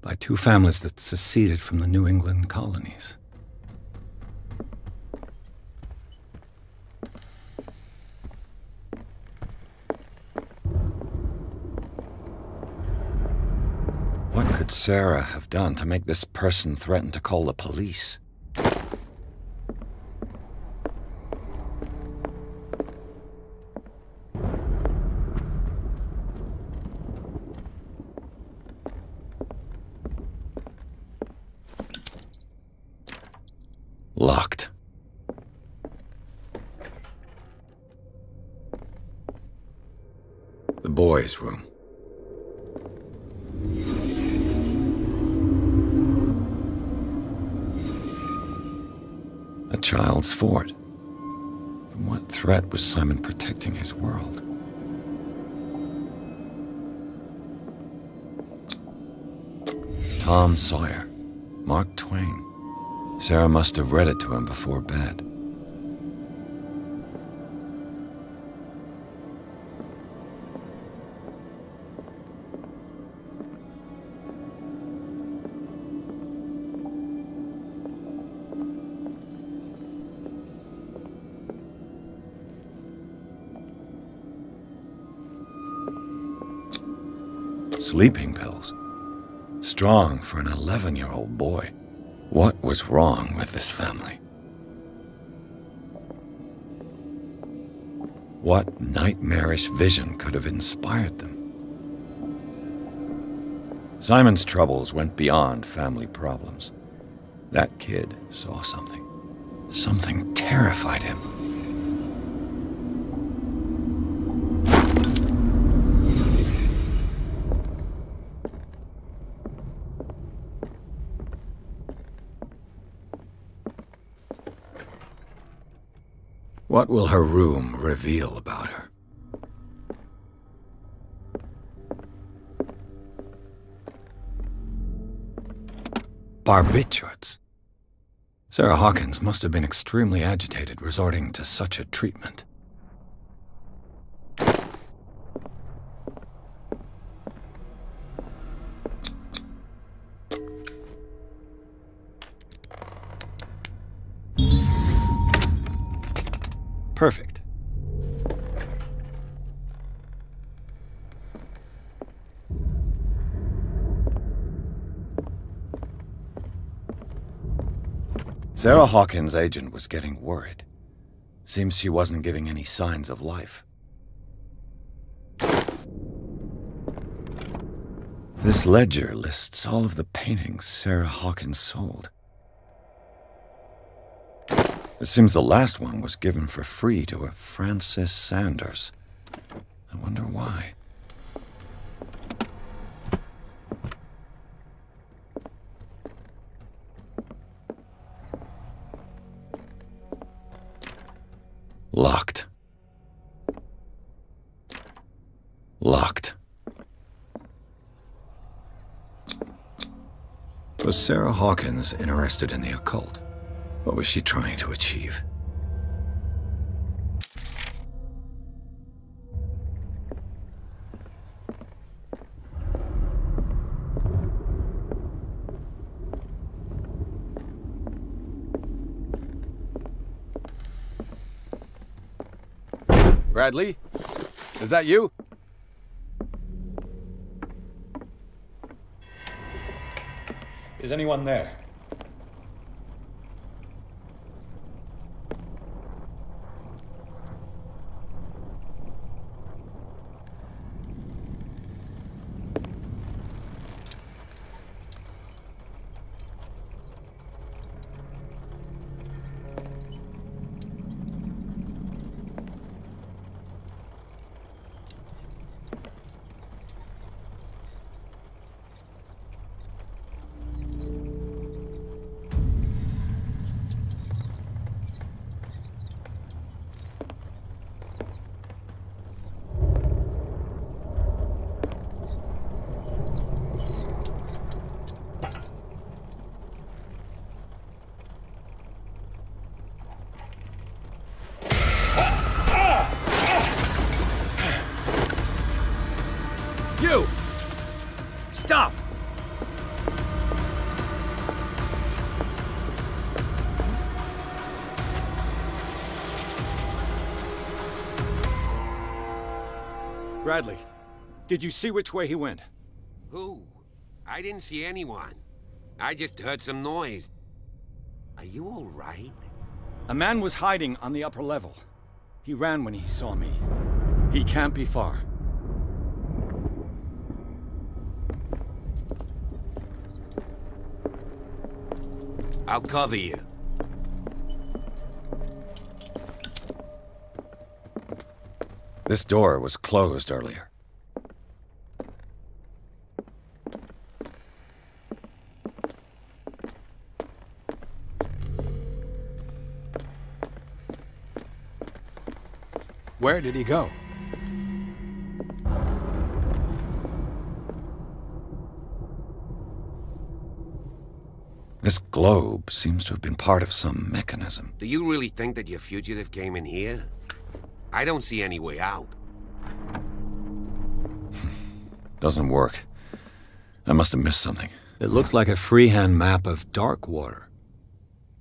by two families that seceded from the New England colonies. What could Sarah have done to make this person threaten to call the police? Locked. The room. A child's fort. From what threat was Simon protecting his world? Tom Sawyer. Mark Twain. Sarah must have read it to him before bed. Sleeping pills. Strong for an 11 year old boy. What was wrong with this family? What nightmarish vision could have inspired them? Simon's troubles went beyond family problems. That kid saw something. Something terrified him. What will her room reveal about her? Barbiturates. Sarah Hawkins must have been extremely agitated resorting to such a treatment. Sarah Hawkins' agent was getting worried. Seems she wasn't giving any signs of life. This ledger lists all of the paintings Sarah Hawkins sold. It seems the last one was given for free to a Francis Sanders. I wonder why. Locked. Locked. Was Sarah Hawkins interested in the occult? What was she trying to achieve? Bradley? Is that you? Is anyone there? Did you see which way he went? Who? I didn't see anyone. I just heard some noise. Are you all right? A man was hiding on the upper level. He ran when he saw me. He can't be far. I'll cover you. This door was closed earlier. Where did he go? This globe seems to have been part of some mechanism. Do you really think that your fugitive came in here? I don't see any way out. Doesn't work. I must have missed something. It looks like a freehand map of Darkwater.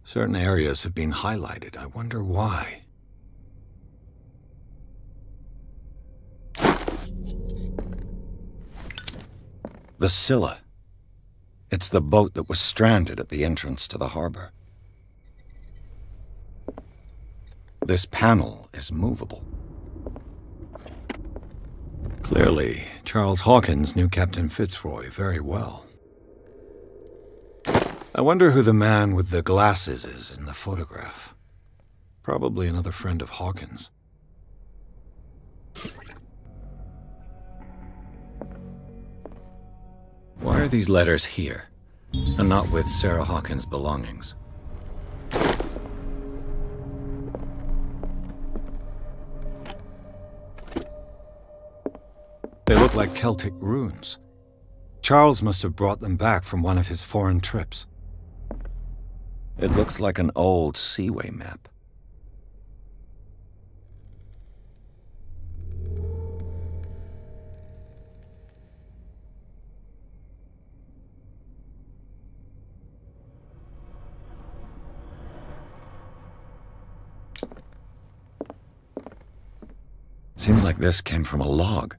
Certain areas have been highlighted. I wonder why. The Scylla. It's the boat that was stranded at the entrance to the harbor. This panel is movable. Clearly, Charles Hawkins knew Captain Fitzroy very well. I wonder who the man with the glasses is in the photograph. Probably another friend of Hawkins. Why are these letters here, and not with Sarah Hawkins' belongings? They look like Celtic runes. Charles must have brought them back from one of his foreign trips. It looks like an old Seaway map. Seems like this came from a log.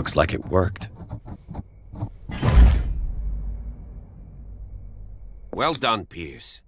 Looks like it worked. Well done, Pierce.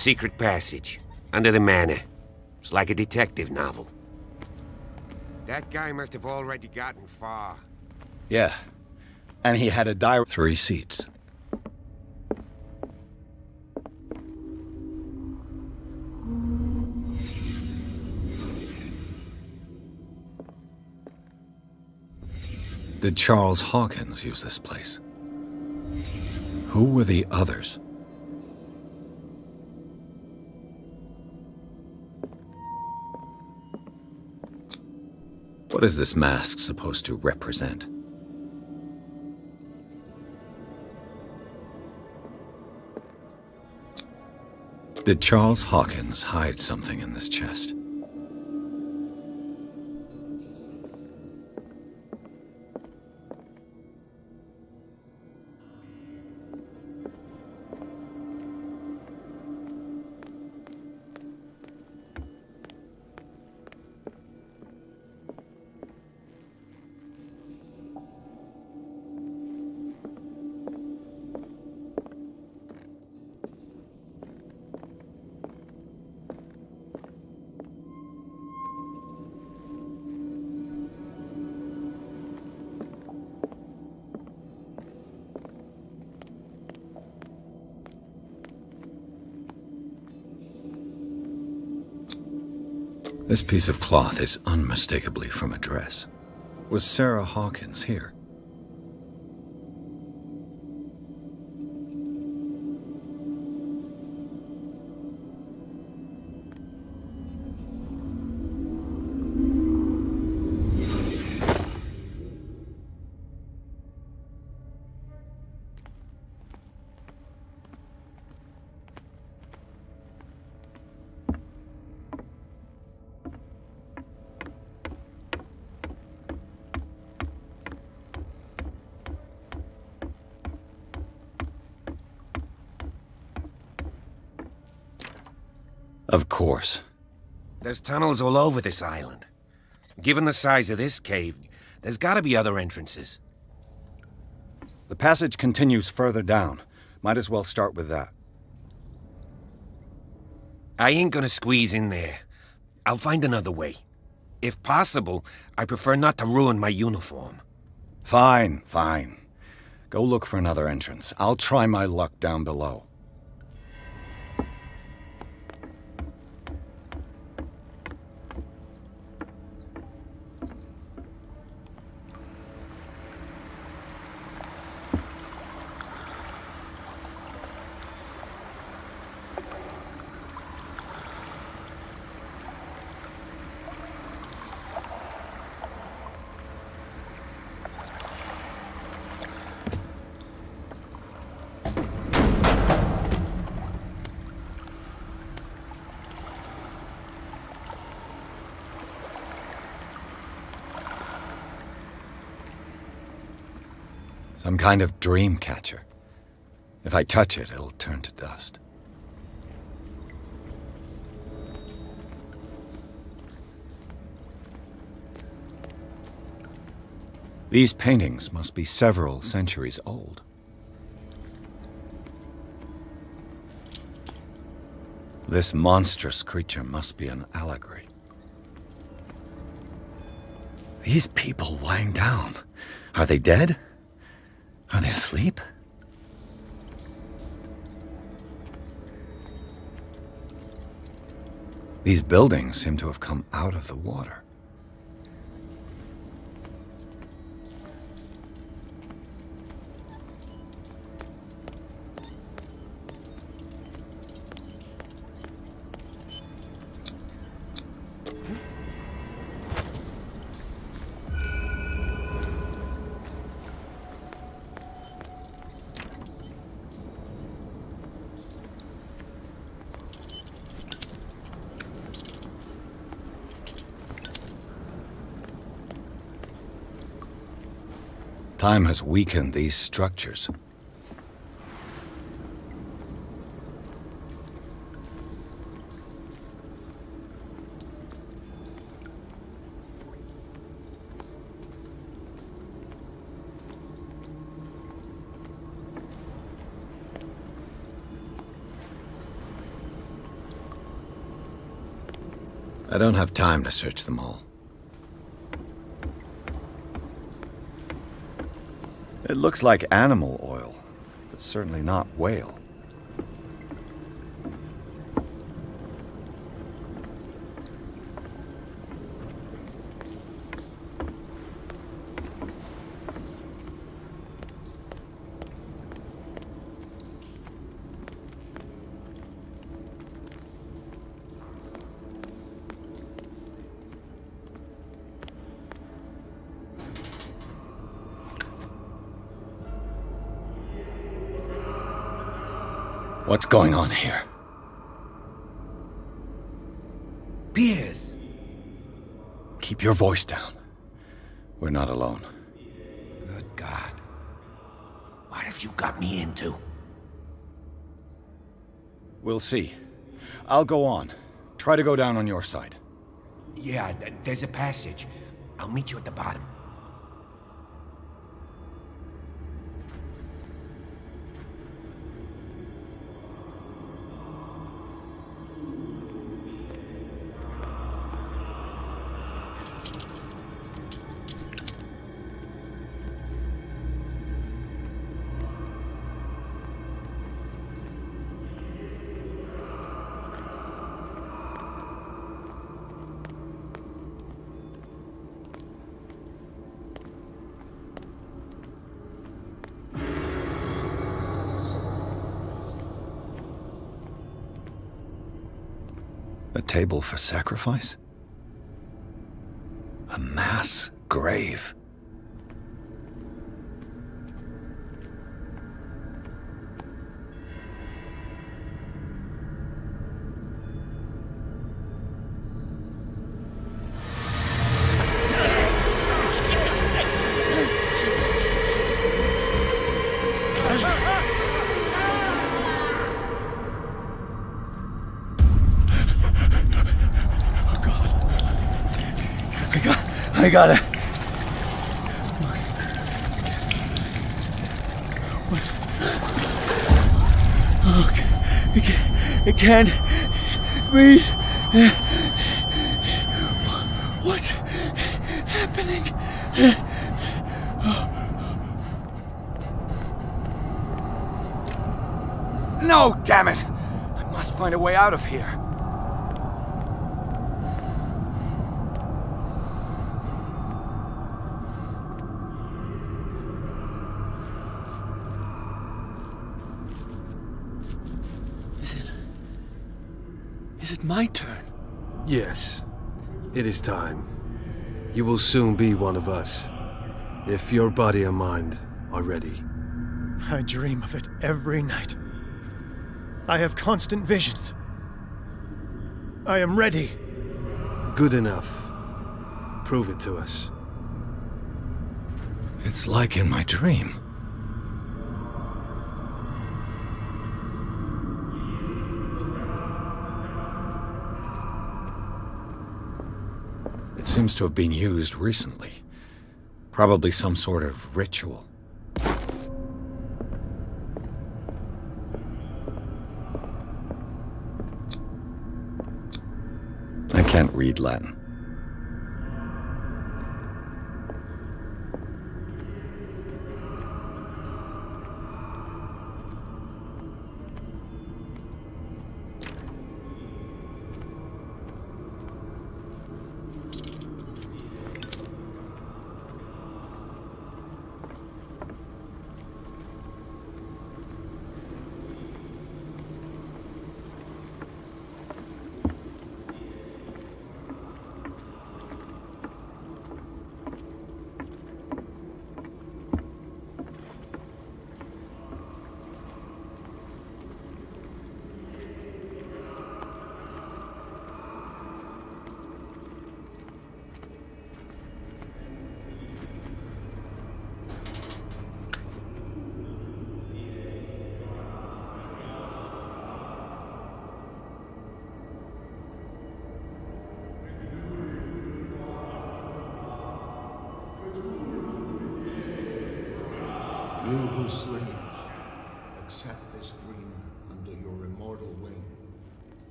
Secret passage. Under the manor. It's like a detective novel. That guy must have already gotten far. Yeah. And he had a diary. Three seats. Did Charles Hawkins use this place? Who were the others? What is this mask supposed to represent? Did Charles Hawkins hide something in this chest? Piece of cloth is unmistakably from a dress. Was Sarah Hawkins here? Tunnels all over this island. Given the size of this cave, there's gotta be other entrances. The passage continues further down. Might as well start with that. I ain't gonna squeeze in there. I'll find another way. If possible, I prefer not to ruin my uniform. Fine, fine. Go look for another entrance. I'll try my luck down below. Some kind of dream catcher. If I touch it, it'll turn to dust. These paintings must be several centuries old. This monstrous creature must be an allegory. These people lying down, are they dead? Are they asleep? These buildings seem to have come out of the water. Time has weakened these structures. I don't have time to search them all. It looks like animal oil, but certainly not whale. What's going on here? Pierce! Keep your voice down. We're not alone. Good God. What have you got me into? We'll see. I'll go on. Try to go down on your side. Yeah, there's a passage. I'll meet you at the bottom. Table for sacrifice? A mass grave. I got it. Oh, it can't, it can't breathe. What's happening? No, damn it! I must find a way out of here. Yes, it is time. You will soon be one of us, if your body and mind are ready. I dream of it every night. I have constant visions. I am ready. Good enough. Prove it to us. It's like in my dream. Seems to have been used recently. Probably some sort of ritual. I can't read Latin.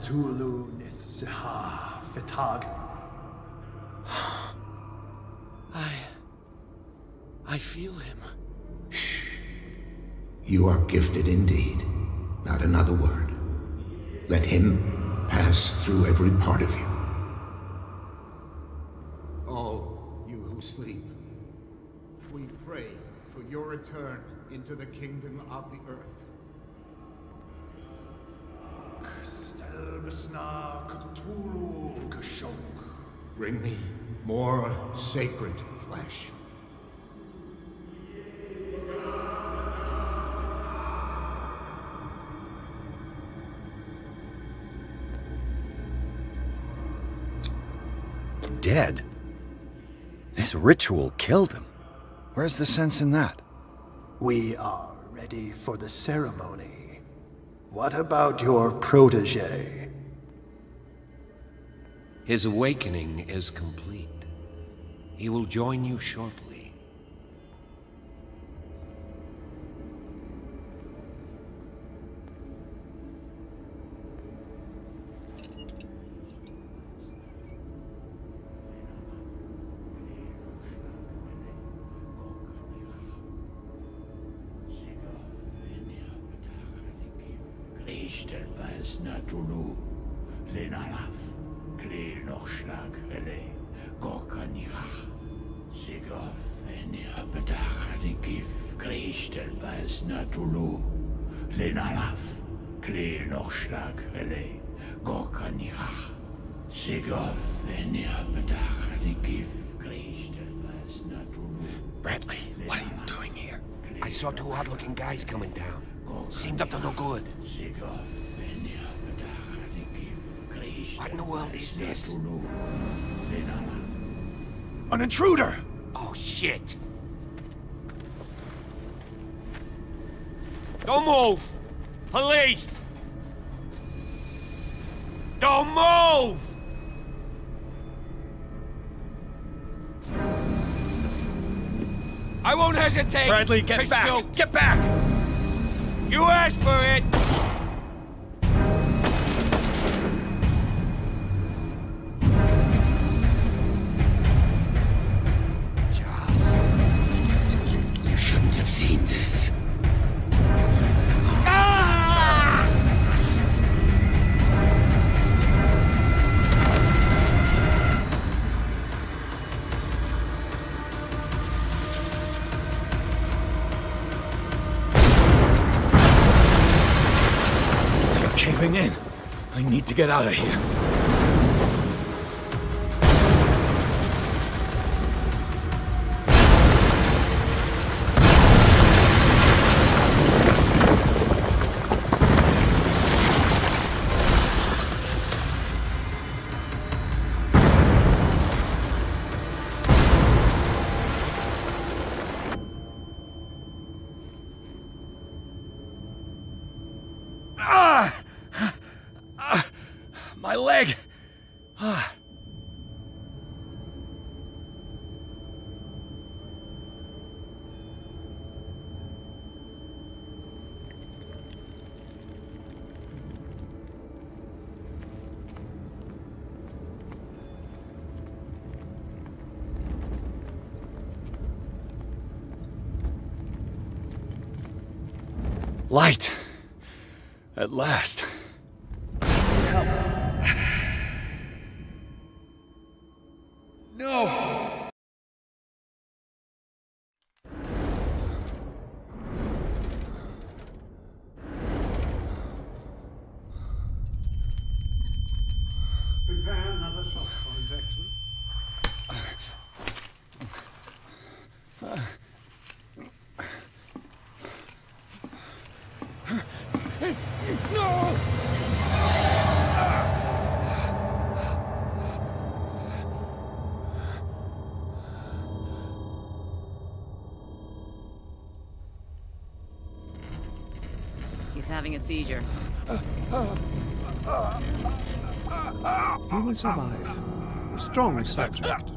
Ya Cthulhu Nithziha Fitag. I... I feel him. Shh. You are gifted indeed. Not another word. Let him pass through every part of you. All you who sleep, we pray for your return into the kingdom of the earth. Stelbisna Cthulhu Bring me more sacred flesh. Dead? This ritual killed him. Where's the sense in that? We are ready for the ceremony. What about your protege? His awakening is complete. He will join you shortly. Bradley, what are you doing here? I saw two odd-looking guys coming down. Seemed up to no good. What in the world is this? An intruder! Oh, shit! Don't move! Police! Don't move! I won't hesitate! Bradley, get back! Get back! You asked for it! Get out of here. Light! At last. He's having a seizure. He will survive. Strong subject.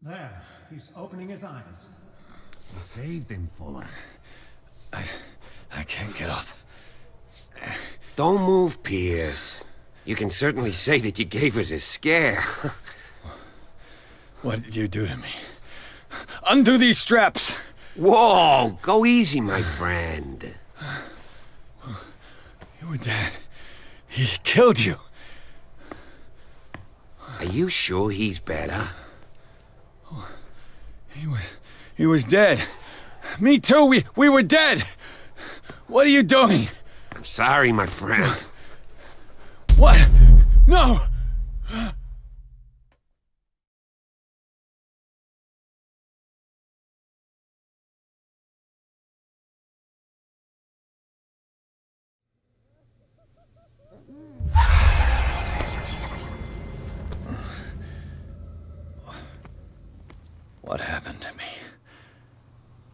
There, he's opening his eyes. You saved him, Fuller. I... I can't get up. Don't move, Pierce. You can certainly say that you gave us a scare. what did you do to me? Undo these straps! Whoa! Go easy, my friend. You were dead. He killed you. Are you sure he's better? He was... he was dead. Me too, we, we were dead! What are you doing? I'm sorry, my friend. What? No!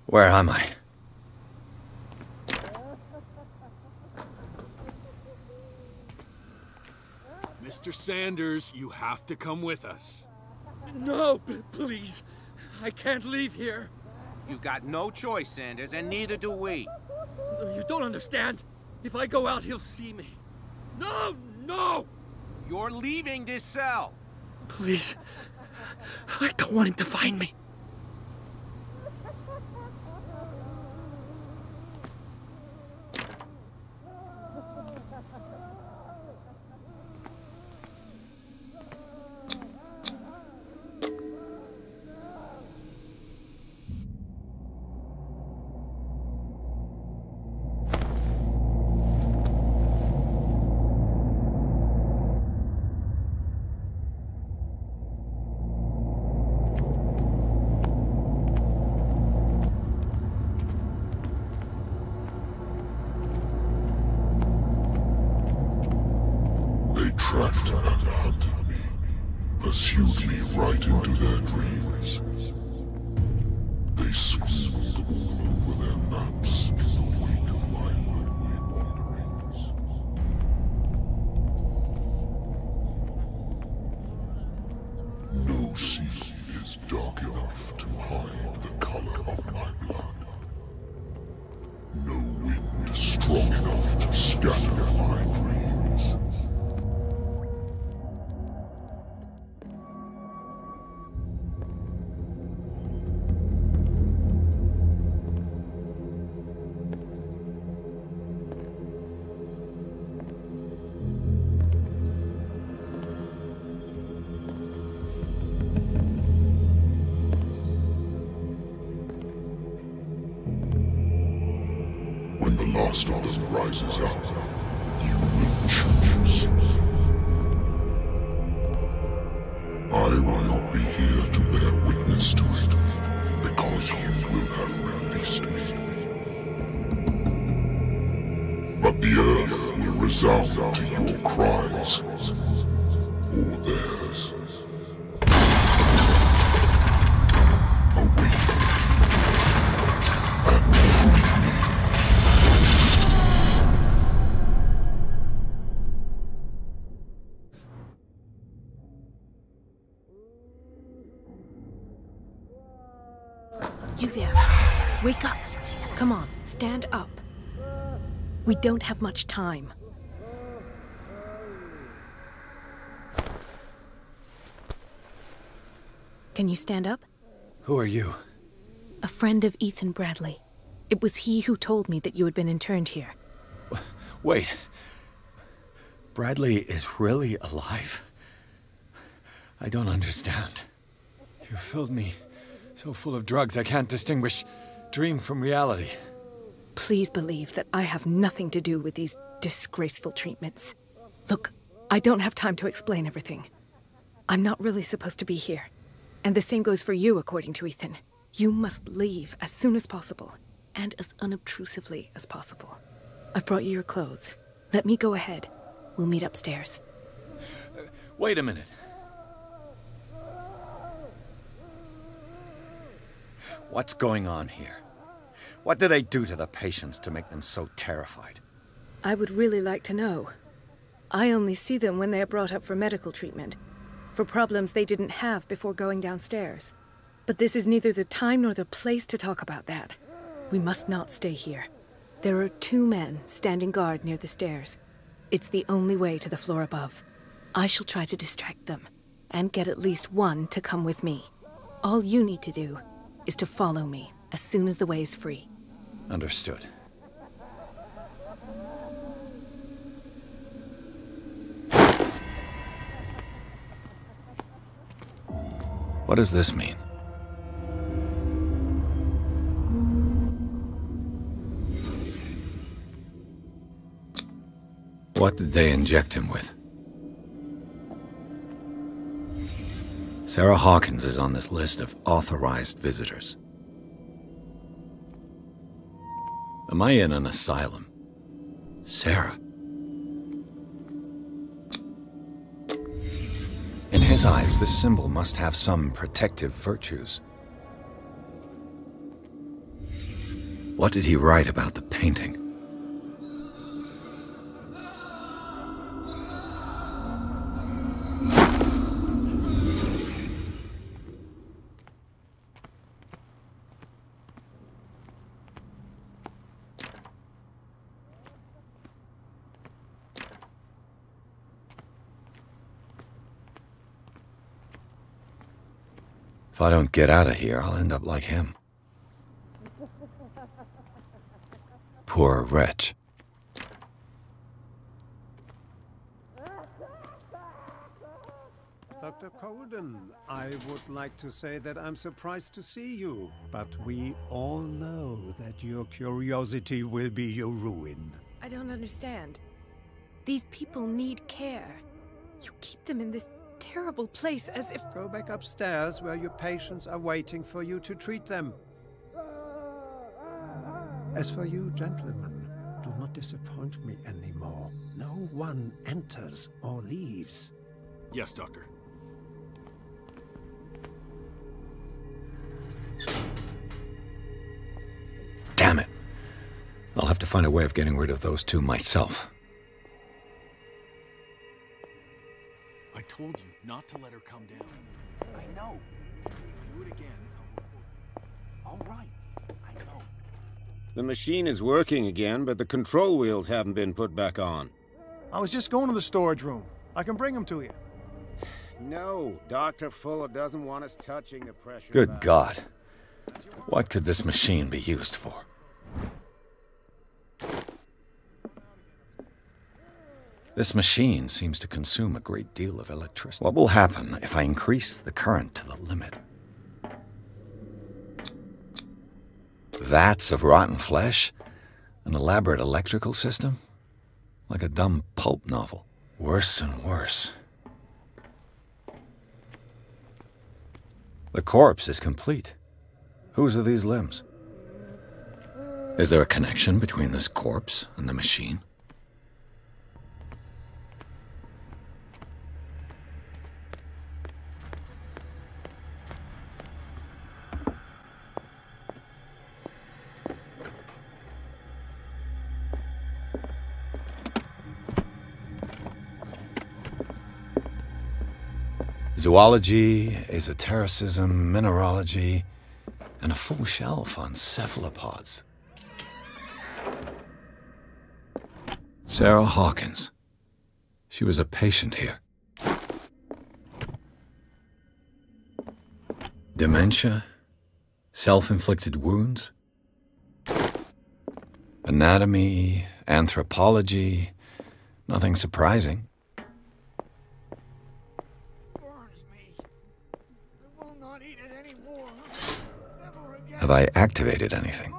Where am I? Mr. Sanders, you have to come with us. No, please. I can't leave here. You've got no choice, Sanders, and neither do we. You don't understand. If I go out, he'll see me. No, no! You're leaving this cell. Please. I don't want him to find me. We don't have much time. Can you stand up? Who are you? A friend of Ethan Bradley. It was he who told me that you had been interned here. Wait. Bradley is really alive? I don't understand. You filled me so full of drugs I can't distinguish dream from reality. Please believe that I have nothing to do with these disgraceful treatments. Look, I don't have time to explain everything. I'm not really supposed to be here. And the same goes for you, according to Ethan. You must leave as soon as possible, and as unobtrusively as possible. I've brought you your clothes. Let me go ahead. We'll meet upstairs. Wait a minute. What's going on here? What do they do to the patients to make them so terrified? I would really like to know. I only see them when they are brought up for medical treatment, for problems they didn't have before going downstairs. But this is neither the time nor the place to talk about that. We must not stay here. There are two men standing guard near the stairs. It's the only way to the floor above. I shall try to distract them, and get at least one to come with me. All you need to do is to follow me as soon as the way is free. Understood. What does this mean? What did they inject him with? Sarah Hawkins is on this list of authorized visitors. Am I in an asylum? Sarah. In his eyes, this symbol must have some protective virtues. What did he write about the painting? I don't get out of here, I'll end up like him. Poor wretch. Dr. Colden, I would like to say that I'm surprised to see you, but we all know that your curiosity will be your ruin. I don't understand. These people need care. You keep them in this terrible place as if... Go back upstairs where your patients are waiting for you to treat them. As for you, gentlemen, do not disappoint me anymore. No one enters or leaves. Yes, Doctor. Damn it. I'll have to find a way of getting rid of those two myself. Told you not to let her come down. I know. Do it again. All right. I know. The machine is working again, but the control wheels haven't been put back on. I was just going to the storage room. I can bring them to you. No, Dr. Fuller doesn't want us touching the pressure Good valve. God. What could this machine be used for? This machine seems to consume a great deal of electricity. What will happen if I increase the current to the limit? Vats of rotten flesh? An elaborate electrical system? Like a dumb pulp novel. Worse and worse. The corpse is complete. Whose are these limbs? Is there a connection between this corpse and the machine? Zoology, esotericism, mineralogy, and a full shelf on cephalopods. Sarah Hawkins. She was a patient here. Dementia? Self-inflicted wounds? Anatomy, anthropology, nothing surprising. Have I activated anything?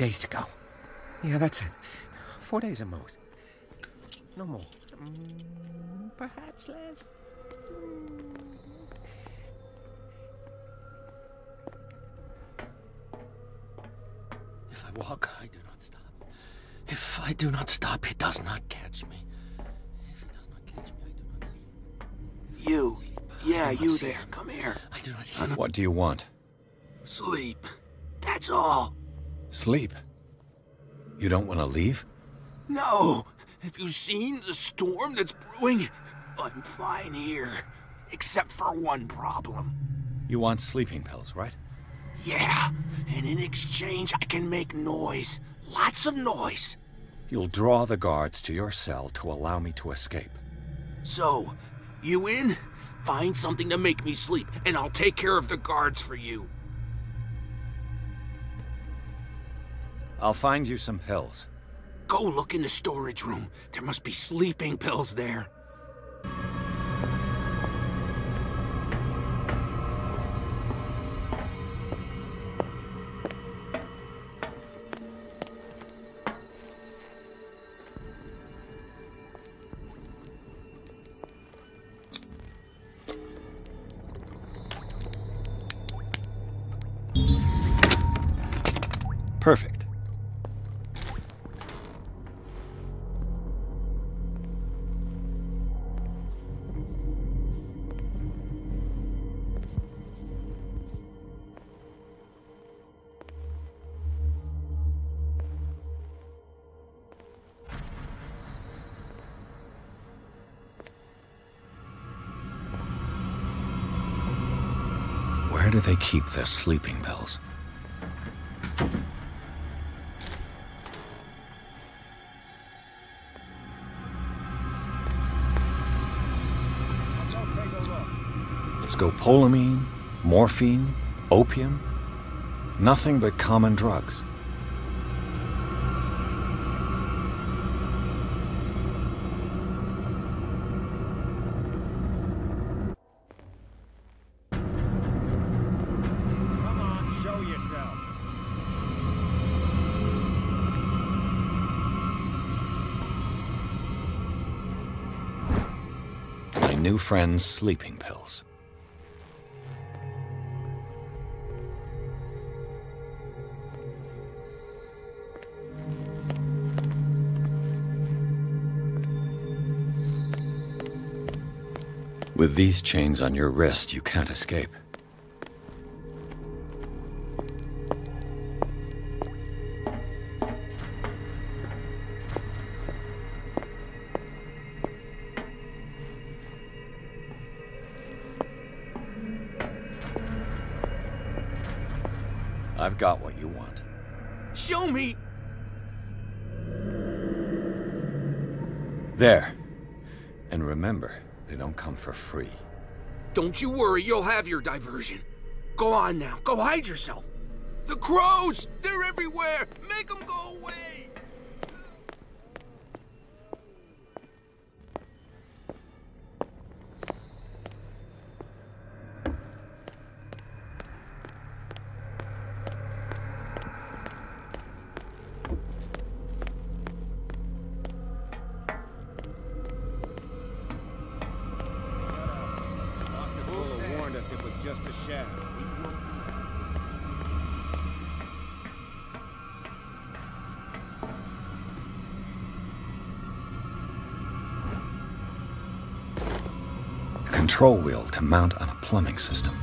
Days to go. Yeah, that's it. Four days at most. No more. Mm, perhaps less. If I walk, I do not stop. If I do not stop, he does not catch me. If he does not catch me, I do not sleep. You. Yeah, I do not you there. him. Come here. I do not hear. What do you want? Sleep. That's all. Sleep. You don't want to leave? No. Have you seen the storm that's brewing? I'm fine here. Except for one problem. You want sleeping pills, right? Yeah, and in exchange, I can make noise. Lots of noise. You'll draw the guards to your cell to allow me to escape. So, you in? Find something to make me sleep, and I'll take care of the guards for you. I'll find you some pills. Go look in the storage room. There must be sleeping pills there. Keep their sleeping pills? Scopolamine, morphine, opium. Nothing but common drugs. Friend's sleeping pills. With these chains on your wrist, you can't escape. Got what you want. Show me! There. And remember, they don't come for free. Don't you worry, you'll have your diversion. Go on now, go hide yourself. The crows! They're everywhere! Control wheel to mount on a plumbing system.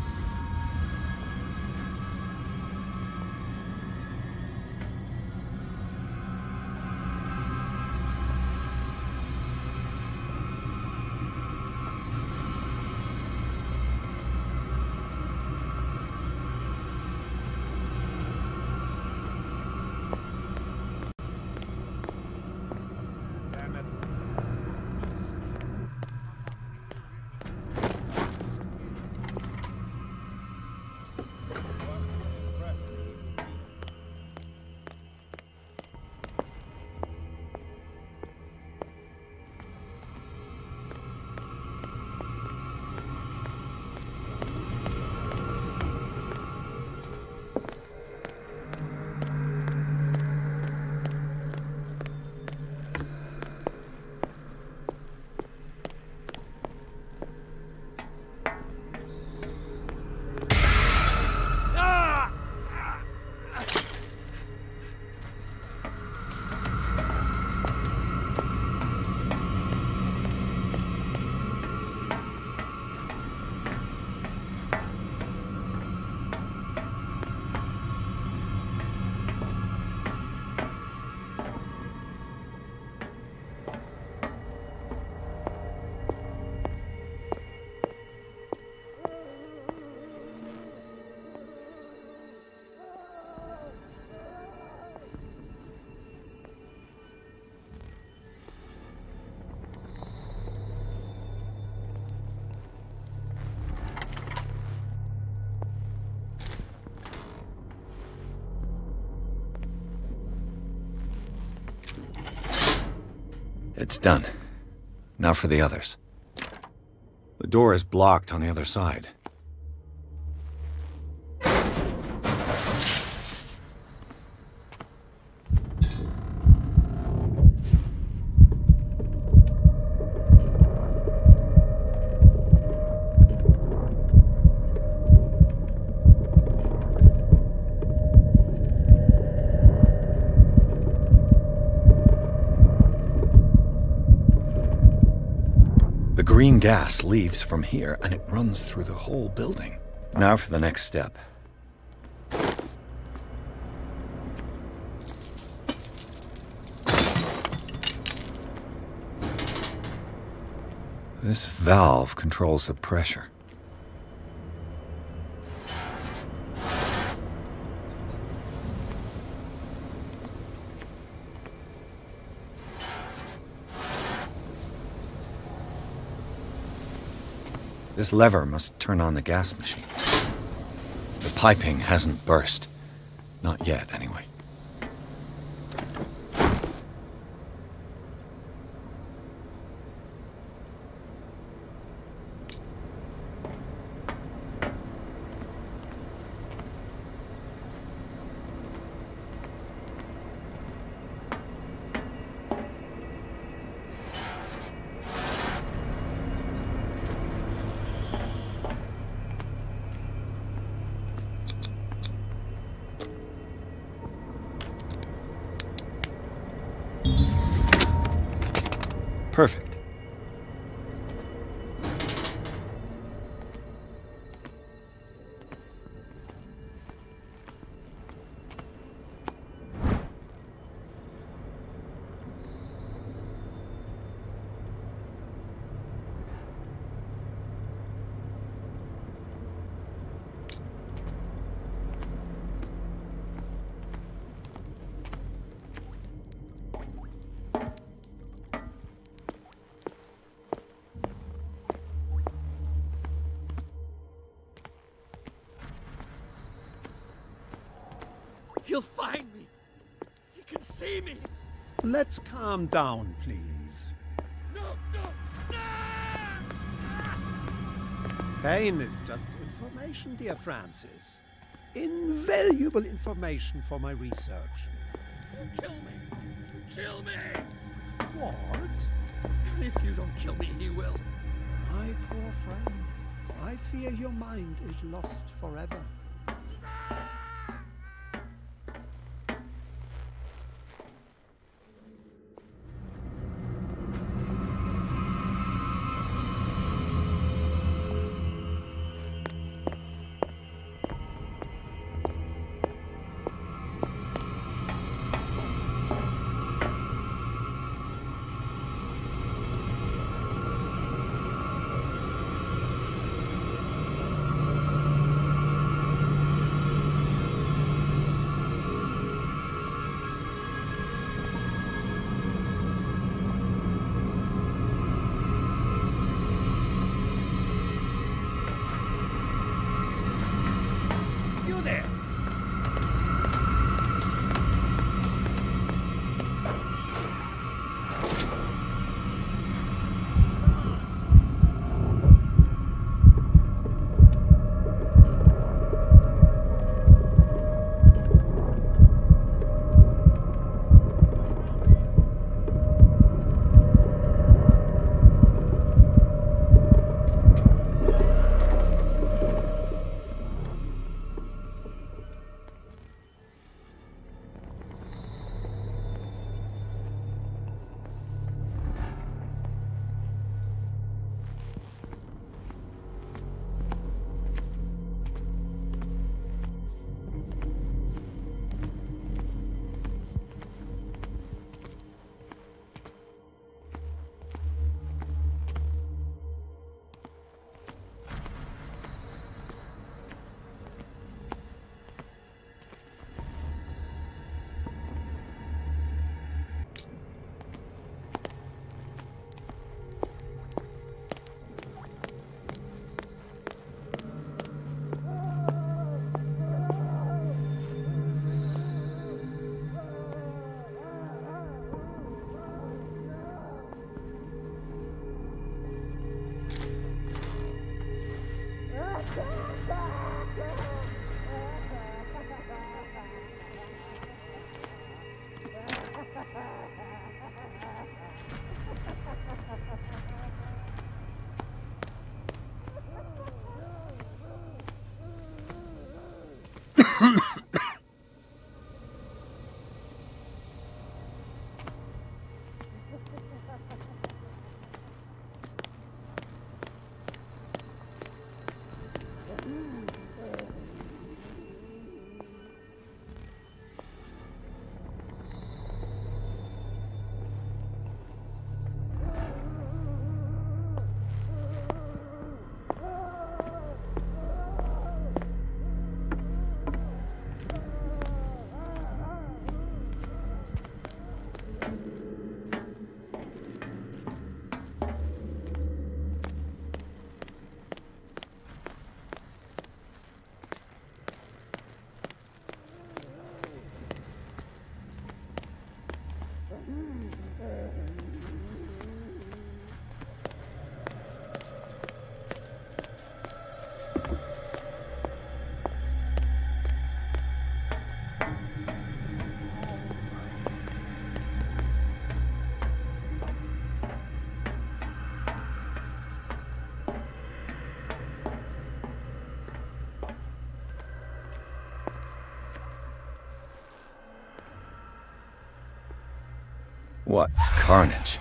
Done. Now for the others. The door is blocked on the other side. The leaves from here and it runs through the whole building. Now for the next step. This valve controls the pressure. This lever must turn on the gas machine. The piping hasn't burst. Not yet, anyway. Down, please. No, no. Pain is just information, dear Francis. Invaluable information for my research. Kill me. Kill me. What? If you don't kill me, he will. My poor friend, I fear your mind is lost forever. What carnage?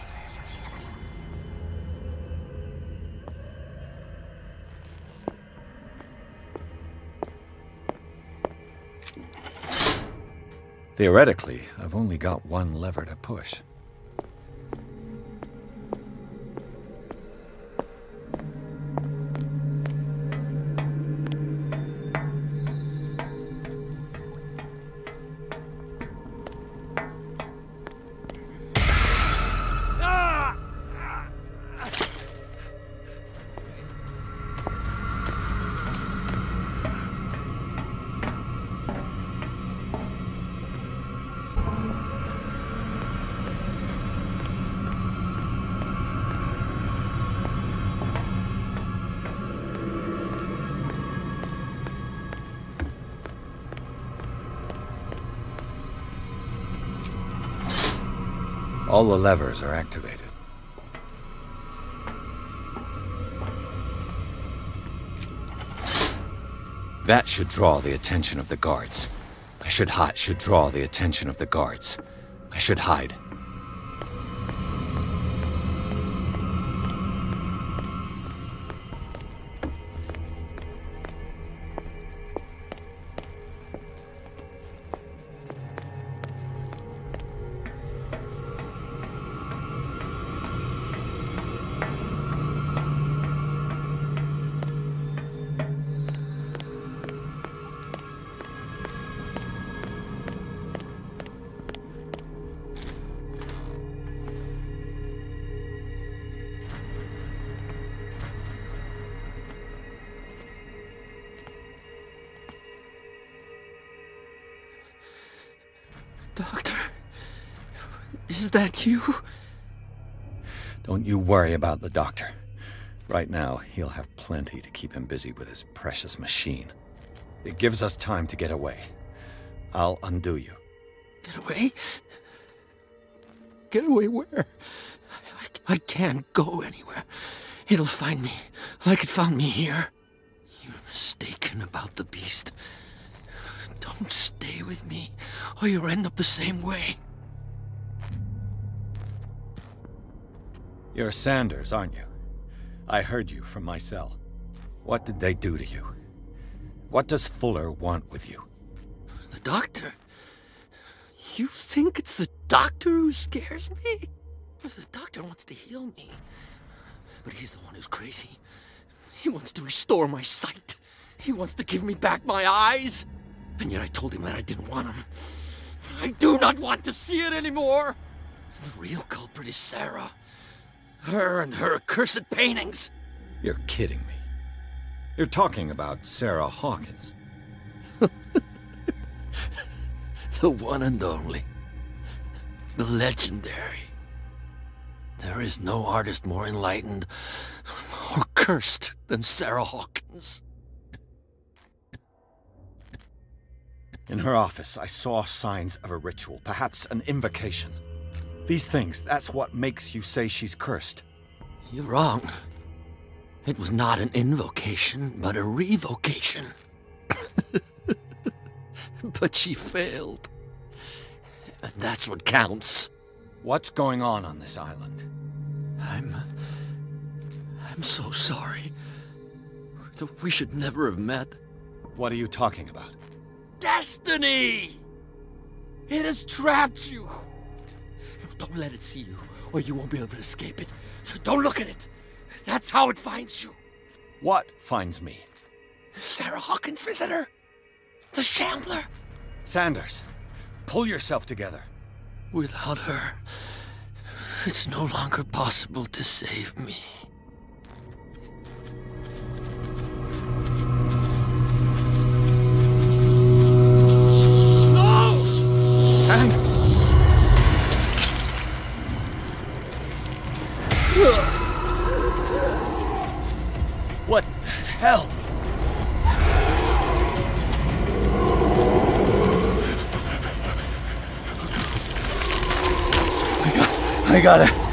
Theoretically, I've only got one lever to push. All the levers are activated. That should draw the attention of the guards. I should hide. Should draw the attention of the guards. I should hide. About the doctor. Right now, he'll have plenty to keep him busy with his precious machine. It gives us time to get away. I'll undo you. Get away? Get away where? I, I can't go anywhere. It'll find me, like it found me here. You're mistaken about the beast. Don't stay with me, or you'll end up the same way. You're Sanders, aren't you? I heard you from my cell. What did they do to you? What does Fuller want with you? The doctor? You think it's the doctor who scares me? The doctor wants to heal me. But he's the one who's crazy. He wants to restore my sight. He wants to give me back my eyes. And yet I told him that I didn't want them. I do not want to see it anymore. The real culprit is Sarah. Her and her accursed paintings. You're kidding me. You're talking about Sarah Hawkins. the one and only. The legendary. There is no artist more enlightened or cursed than Sarah Hawkins. In her office, I saw signs of a ritual, perhaps an invocation. These things, that's what makes you say she's cursed. You're wrong. It was not an invocation, but a revocation. but she failed. And that's what counts. What's going on on this island? I'm. I'm so sorry. That we should never have met. What are you talking about? Destiny! It has trapped you. Don't let it see you, or you won't be able to escape it. Don't look at it. That's how it finds you. What finds me? Sarah Hawkins' visitor. The Shambler. Sanders, pull yourself together. Without her, it's no longer possible to save me. What the hell? I got, it.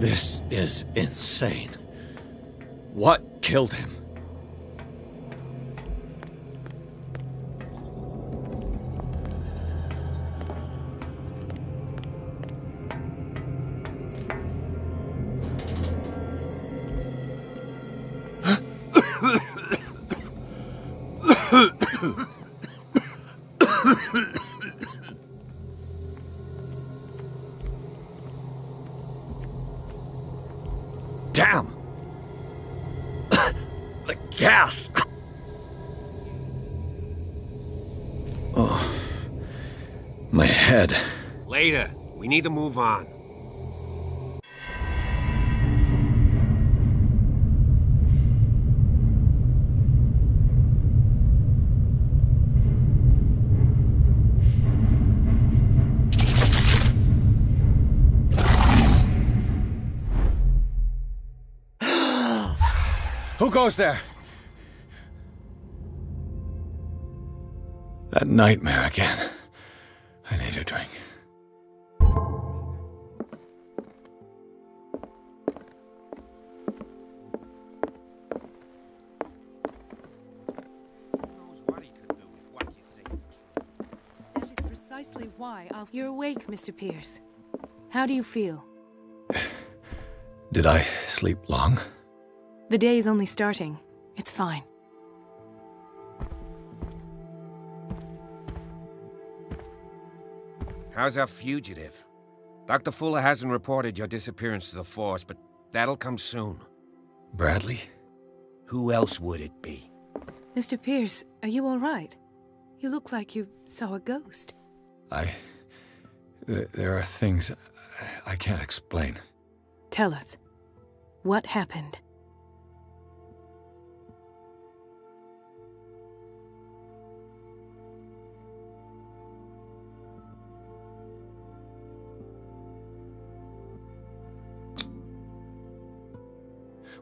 This is insane. What killed him? Need to move on. Who goes there? That nightmare again. I need a drink. Precisely. You're awake, Mr. Pierce. How do you feel? Did I sleep long? The day is only starting. It's fine. How's our fugitive? Dr. Fuller hasn't reported your disappearance to the Force, but that'll come soon. Bradley? Who else would it be? Mr. Pierce, are you all right? You look like you saw a ghost. I. There, there are things I can't explain. Tell us. What happened?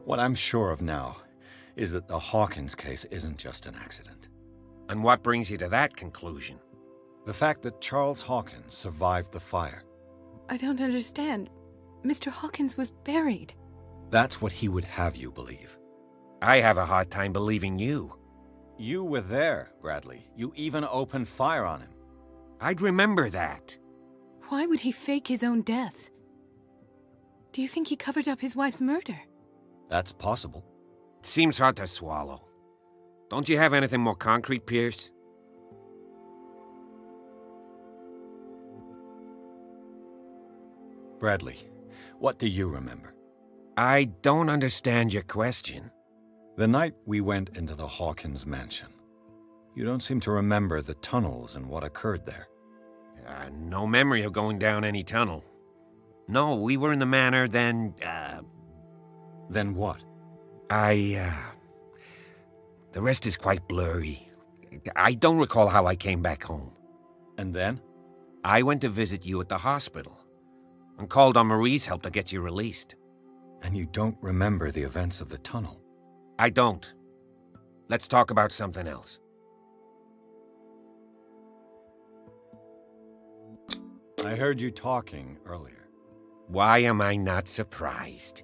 What I'm sure of now is that the Hawkins case isn't just an accident. And what brings you to that conclusion? The fact that Charles Hawkins survived the fire. I don't understand. Mr. Hawkins was buried. That's what he would have you believe. I have a hard time believing you. You were there, Bradley. You even opened fire on him. I'd remember that. Why would he fake his own death? Do you think he covered up his wife's murder? That's possible. It Seems hard to swallow. Don't you have anything more concrete, Pierce? Bradley, what do you remember? I don't understand your question. The night we went into the Hawkins mansion. You don't seem to remember the tunnels and what occurred there. Uh, no memory of going down any tunnel. No, we were in the manor, then, uh... Then what? I, uh... The rest is quite blurry. I don't recall how I came back home. And then? I went to visit you at the hospital and called on Marie's help to get you released. And you don't remember the events of the tunnel? I don't. Let's talk about something else. I heard you talking earlier. Why am I not surprised?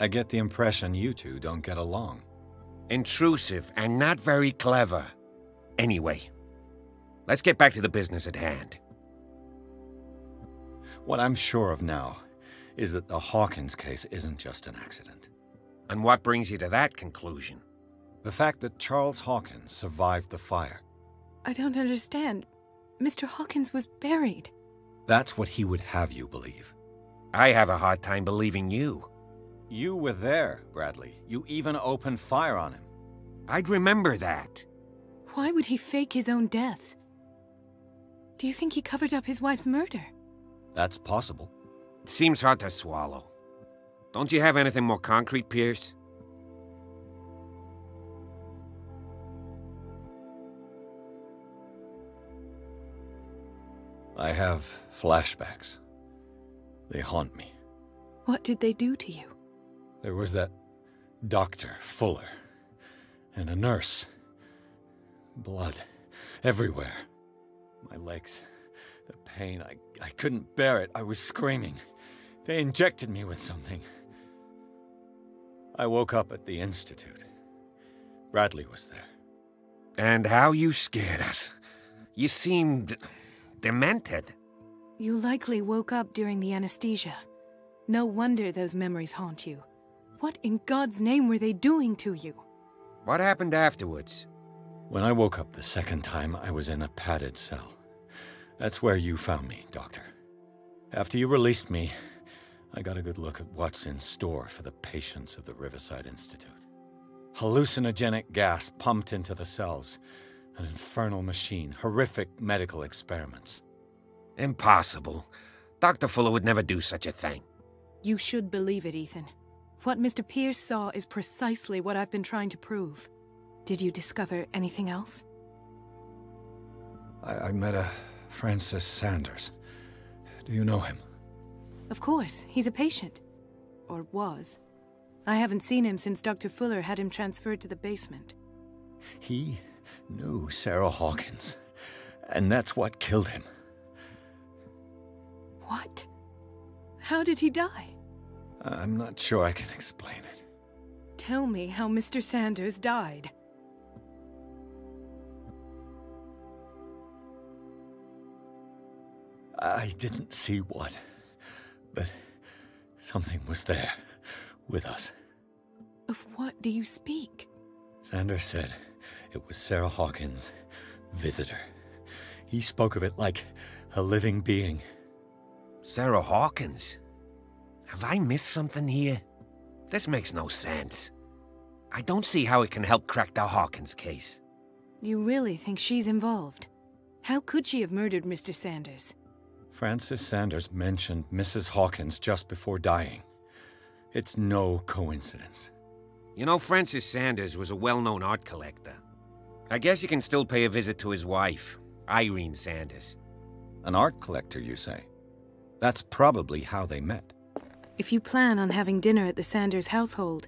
I get the impression you two don't get along. Intrusive and not very clever. Anyway, let's get back to the business at hand. What I'm sure of now is that the Hawkins case isn't just an accident. And what brings you to that conclusion? The fact that Charles Hawkins survived the fire. I don't understand. Mr. Hawkins was buried. That's what he would have you believe. I have a hard time believing you. You were there, Bradley. You even opened fire on him. I'd remember that. Why would he fake his own death? Do you think he covered up his wife's murder? That's possible. It seems hard to swallow. Don't you have anything more concrete, Pierce? I have flashbacks. They haunt me. What did they do to you? There was that doctor, Fuller, and a nurse. Blood everywhere. My legs, the pain, I, I couldn't bear it. I was screaming. They injected me with something. I woke up at the Institute. Bradley was there. And how you scared us. You seemed demented. You likely woke up during the anesthesia. No wonder those memories haunt you. What in God's name were they doing to you? What happened afterwards? When I woke up the second time, I was in a padded cell. That's where you found me, Doctor. After you released me, I got a good look at what's in store for the patients of the Riverside Institute. Hallucinogenic gas pumped into the cells, an infernal machine, horrific medical experiments. Impossible. Dr. Fuller would never do such a thing. You should believe it, Ethan. What Mr. Pierce saw is precisely what I've been trying to prove. Did you discover anything else? I, I met a Francis Sanders. Do you know him? Of course, he's a patient. Or was. I haven't seen him since Dr. Fuller had him transferred to the basement. He knew Sarah Hawkins, and that's what killed him. What? How did he die? I'm not sure I can explain it. Tell me how Mr. Sanders died. I didn't see what, but something was there with us. Of what do you speak? Sanders said it was Sarah Hawkins' visitor. He spoke of it like a living being. Sarah Hawkins? Have I missed something here? This makes no sense. I don't see how it can help crack the Hawkins case. You really think she's involved? How could she have murdered Mr. Sanders? Francis Sanders mentioned Mrs. Hawkins just before dying. It's no coincidence. You know, Francis Sanders was a well-known art collector. I guess you can still pay a visit to his wife, Irene Sanders. An art collector, you say? That's probably how they met. If you plan on having dinner at the Sanders household,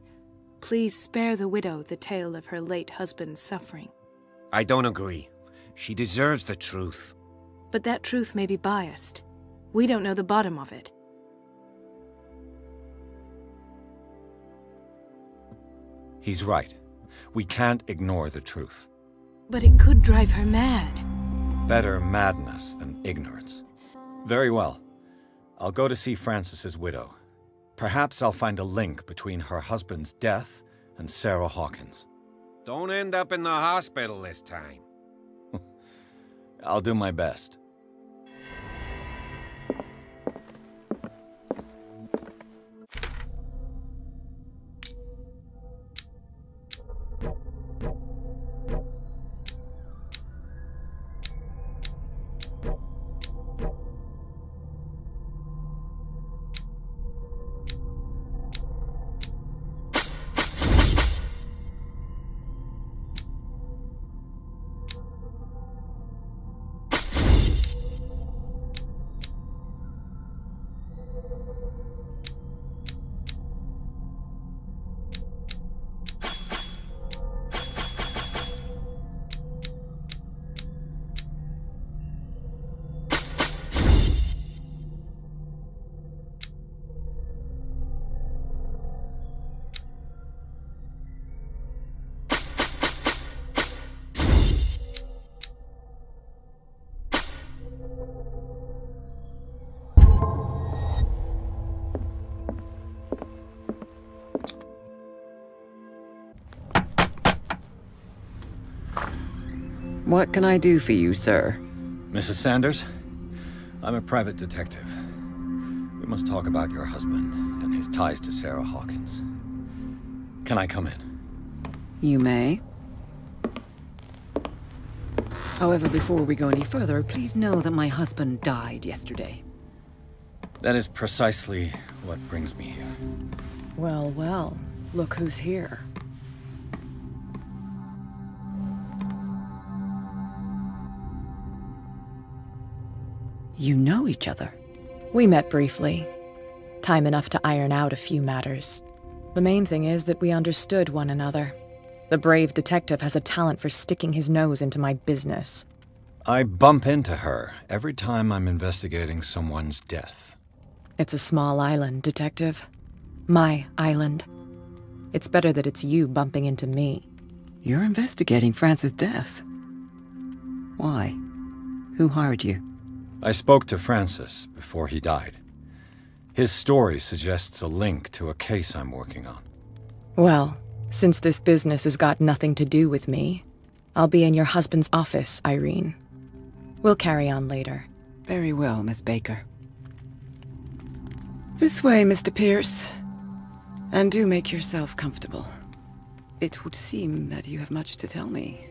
please spare the widow the tale of her late husband's suffering. I don't agree. She deserves the truth. But that truth may be biased. We don't know the bottom of it. He's right. We can't ignore the truth. But it could drive her mad. Better madness than ignorance. Very well. I'll go to see Francis's widow. Perhaps I'll find a link between her husband's death and Sarah Hawkins. Don't end up in the hospital this time. I'll do my best. What can I do for you, sir? Mrs. Sanders, I'm a private detective. We must talk about your husband and his ties to Sarah Hawkins. Can I come in? You may. However, before we go any further, please know that my husband died yesterday. That is precisely what brings me here. Well, well, look who's here. You know each other? We met briefly. Time enough to iron out a few matters. The main thing is that we understood one another. The brave detective has a talent for sticking his nose into my business. I bump into her every time I'm investigating someone's death. It's a small island, Detective. My island. It's better that it's you bumping into me. You're investigating Francis' death. Why? Who hired you? I spoke to Francis before he died. His story suggests a link to a case I'm working on. Well, since this business has got nothing to do with me, I'll be in your husband's office, Irene. We'll carry on later. Very well, Miss Baker. This way, Mr. Pierce. And do make yourself comfortable. It would seem that you have much to tell me.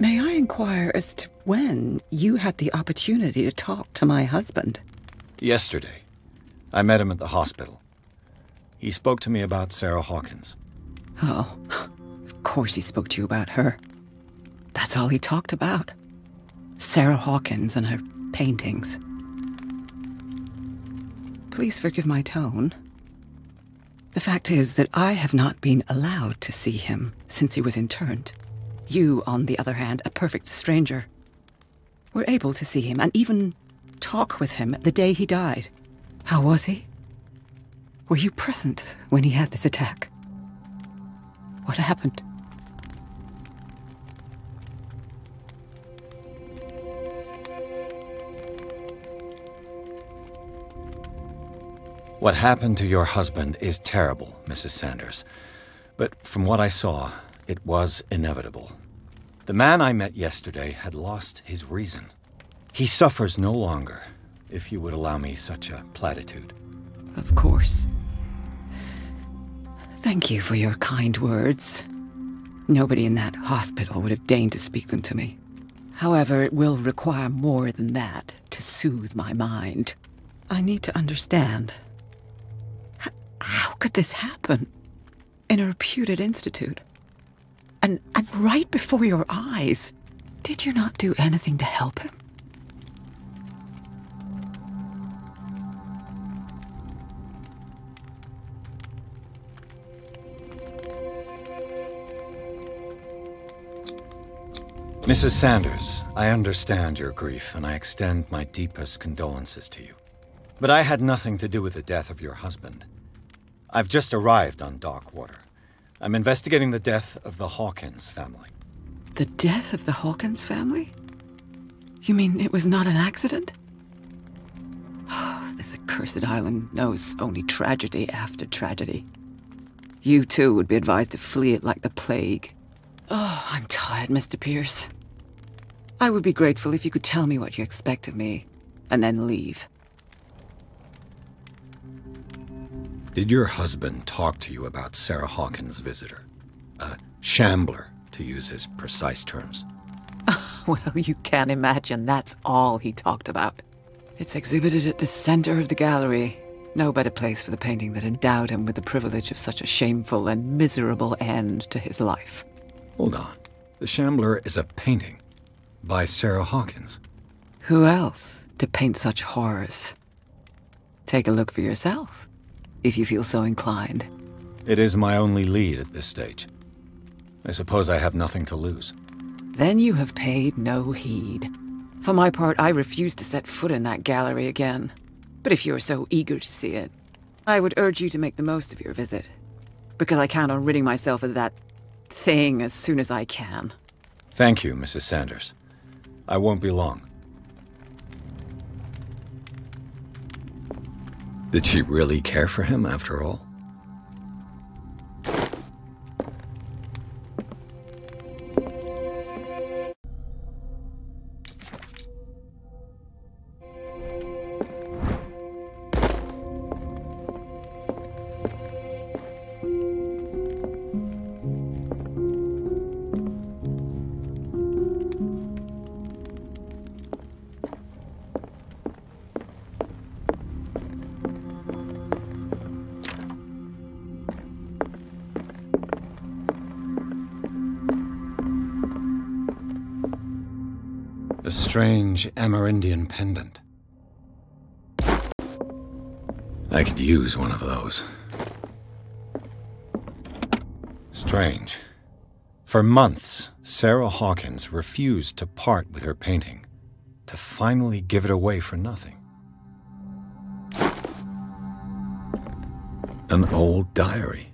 May I inquire as to when you had the opportunity to talk to my husband? Yesterday. I met him at the hospital. He spoke to me about Sarah Hawkins. Oh, of course he spoke to you about her. That's all he talked about. Sarah Hawkins and her paintings. Please forgive my tone. The fact is that I have not been allowed to see him since he was interned. You, on the other hand, a perfect stranger, were able to see him and even talk with him the day he died. How was he? Were you present when he had this attack? What happened? What happened to your husband is terrible, Mrs. Sanders. But from what I saw, it was inevitable. The man I met yesterday had lost his reason. He suffers no longer, if you would allow me such a platitude. Of course. Thank you for your kind words. Nobody in that hospital would have deigned to speak them to me. However, it will require more than that to soothe my mind. I need to understand. H how could this happen? In a reputed institute? And, and right before your eyes? Did you not do anything to help him? Mrs. Sanders, I understand your grief, and I extend my deepest condolences to you. But I had nothing to do with the death of your husband. I've just arrived on Darkwater. I'm investigating the death of the Hawkins family. The death of the Hawkins family? You mean it was not an accident? this accursed island knows only tragedy after tragedy. You too would be advised to flee it like the plague. Oh, I'm tired, Mr. Pierce. I would be grateful if you could tell me what you expect of me, and then leave. Did your husband talk to you about Sarah Hawkins' visitor? A shambler, to use his precise terms. well, you can't imagine that's all he talked about. It's exhibited at the center of the gallery. No better place for the painting that endowed him with the privilege of such a shameful and miserable end to his life. Hold on. The Shambler is a painting by Sarah Hawkins. Who else to paint such horrors? Take a look for yourself, if you feel so inclined. It is my only lead at this stage. I suppose I have nothing to lose. Then you have paid no heed. For my part, I refuse to set foot in that gallery again. But if you are so eager to see it, I would urge you to make the most of your visit. Because I count on ridding myself of that thing as soon as I can. Thank you, Mrs. Sanders. I won't be long. Did she really care for him after all? Strange Amerindian pendant. I could use one of those. Strange. For months, Sarah Hawkins refused to part with her painting, to finally give it away for nothing. An old diary.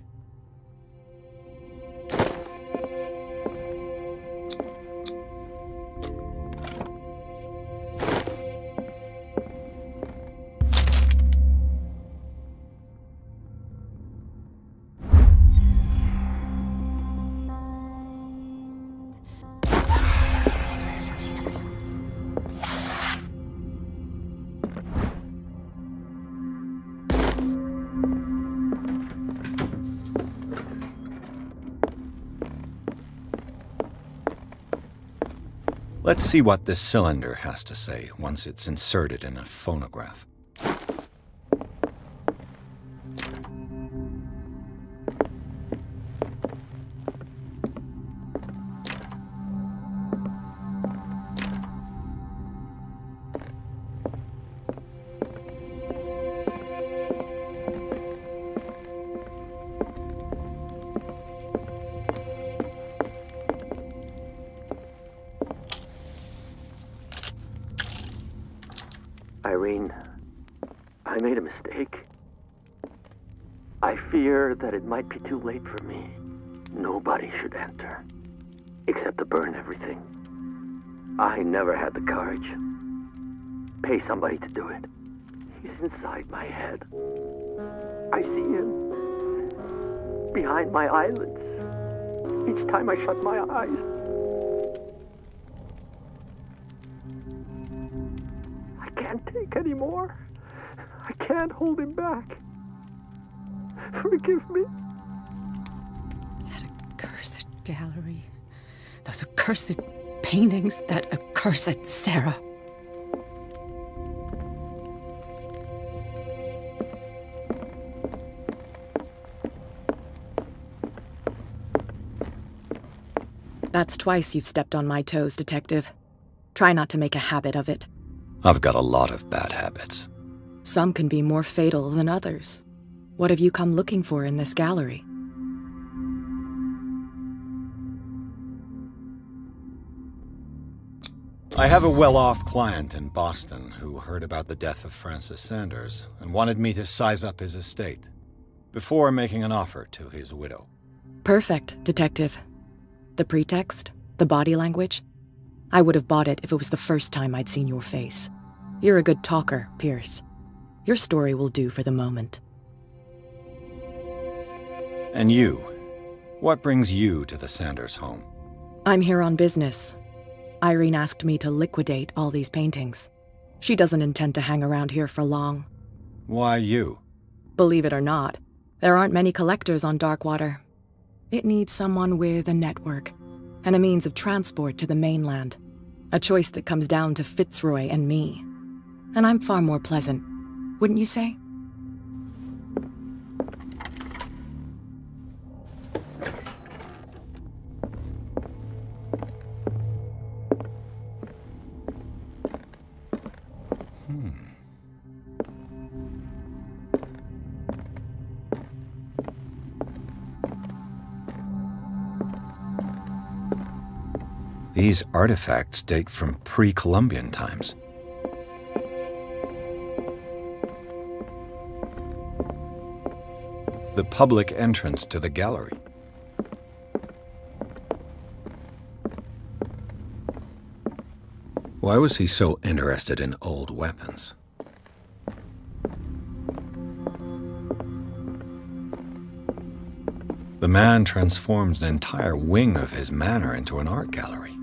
See what this cylinder has to say once it's inserted in a phonograph. Somebody to do it. He's inside my head. I see him behind my eyelids each time I shut my eyes. I can't take any more. I can't hold him back. Forgive me. That accursed gallery. Those accursed paintings. That accursed Sarah. That's twice you've stepped on my toes, Detective. Try not to make a habit of it. I've got a lot of bad habits. Some can be more fatal than others. What have you come looking for in this gallery? I have a well off client in Boston who heard about the death of Francis Sanders and wanted me to size up his estate before making an offer to his widow. Perfect, Detective. The pretext? The body language? I would have bought it if it was the first time I'd seen your face. You're a good talker, Pierce. Your story will do for the moment. And you? What brings you to the Sanders home? I'm here on business. Irene asked me to liquidate all these paintings. She doesn't intend to hang around here for long. Why you? Believe it or not, there aren't many collectors on Darkwater. It needs someone with a network and a means of transport to the mainland. A choice that comes down to Fitzroy and me. And I'm far more pleasant, wouldn't you say? These artifacts date from pre Columbian times. The public entrance to the gallery. Why was he so interested in old weapons? The man transformed an entire wing of his manor into an art gallery.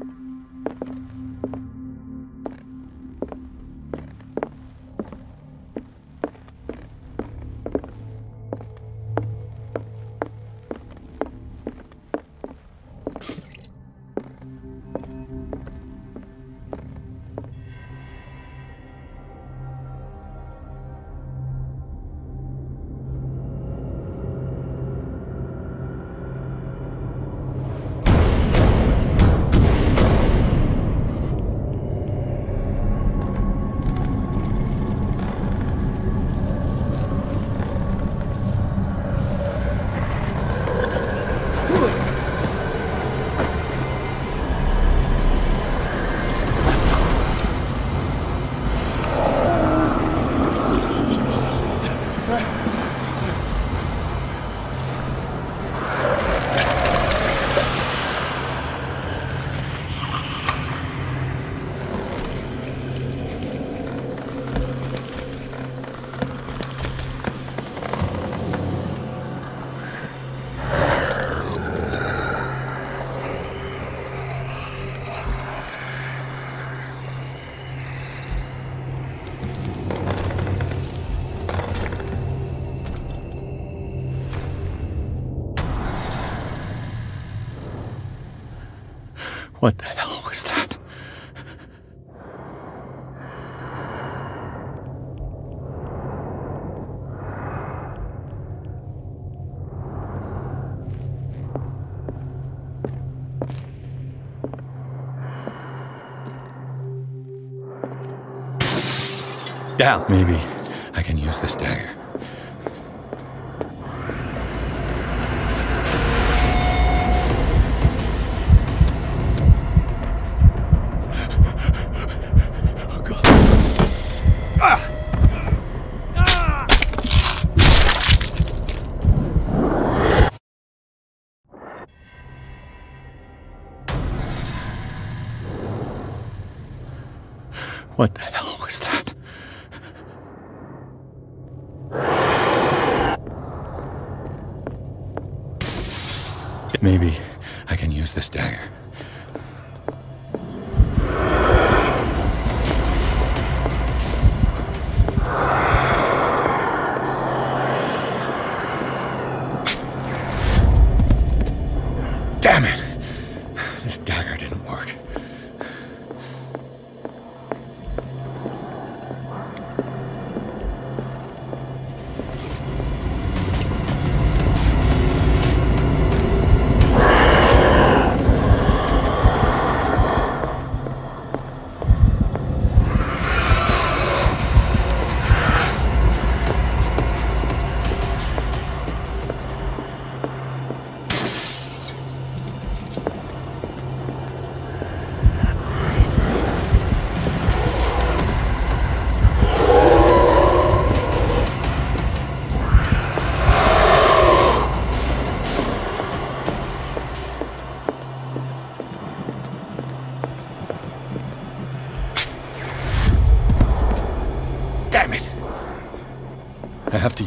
Down. Maybe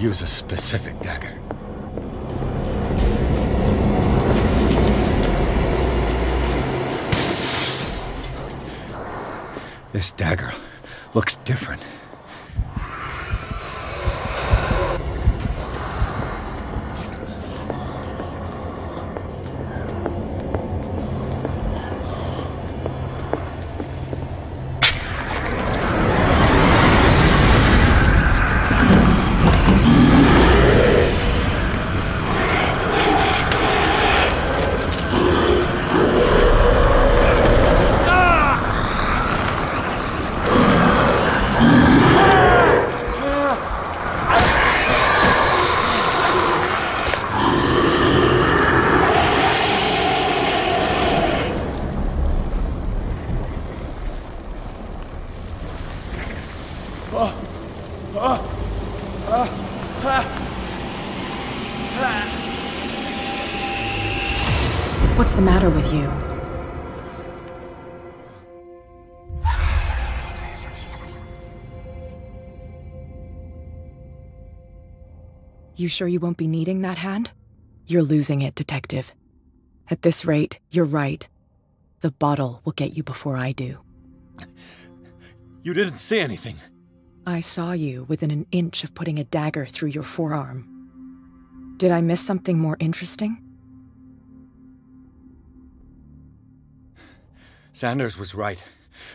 use a specific dagger. This dagger looks different. What's the matter with you? You sure you won't be needing that hand? You're losing it, Detective. At this rate, you're right. The bottle will get you before I do. You didn't see anything. I saw you within an inch of putting a dagger through your forearm. Did I miss something more interesting? Sanders was right.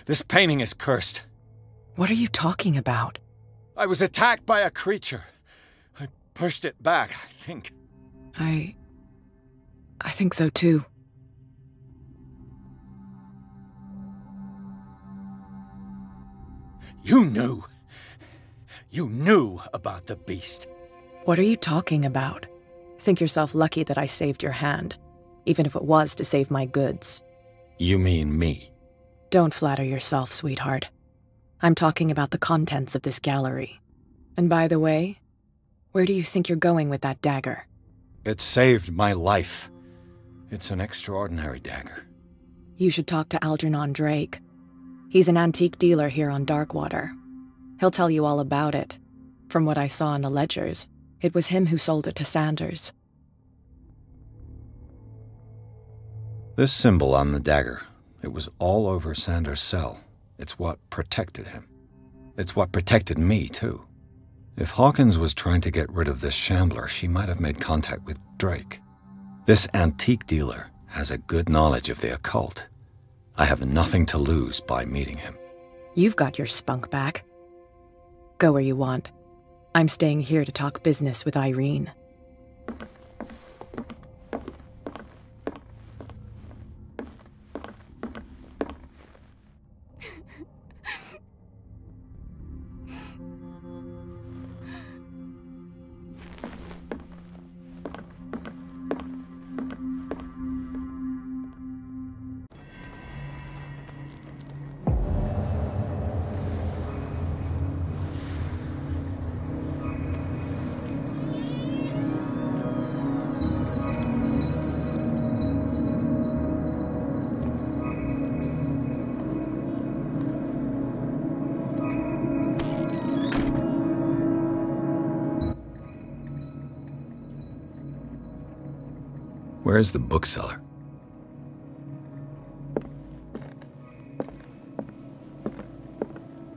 This painting is cursed. What are you talking about? I was attacked by a creature. I pushed it back, I think. I. I think so too. You knew. You knew about the beast. What are you talking about? Think yourself lucky that I saved your hand, even if it was to save my goods. You mean me? Don't flatter yourself, sweetheart. I'm talking about the contents of this gallery. And by the way, where do you think you're going with that dagger? It saved my life. It's an extraordinary dagger. You should talk to Algernon Drake. He's an antique dealer here on Darkwater. He'll tell you all about it. From what I saw in the ledgers, it was him who sold it to Sanders. This symbol on the dagger, it was all over Sanders' cell. It's what protected him. It's what protected me, too. If Hawkins was trying to get rid of this shambler, she might have made contact with Drake. This antique dealer has a good knowledge of the occult. I have nothing to lose by meeting him. You've got your spunk back. Go where you want. I'm staying here to talk business with Irene. Where is the bookseller?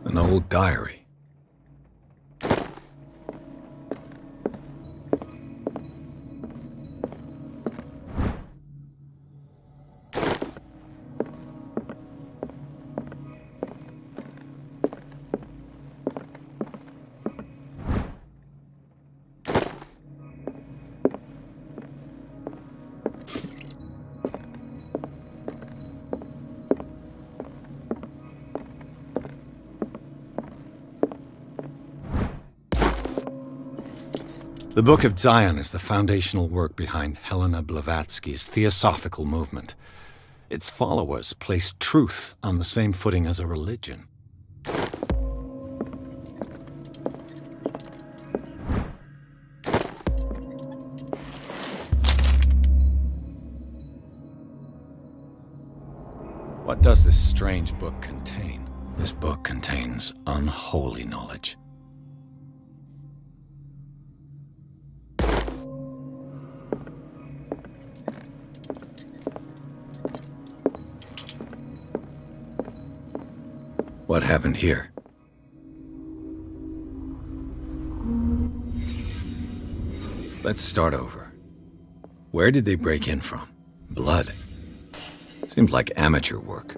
An old diary. The Book of Dzyan is the foundational work behind Helena Blavatsky's Theosophical movement. Its followers place truth on the same footing as a religion. What does this strange book contain? This book contains unholy knowledge. What happened here? Let's start over. Where did they break in from? Blood. Seems like amateur work.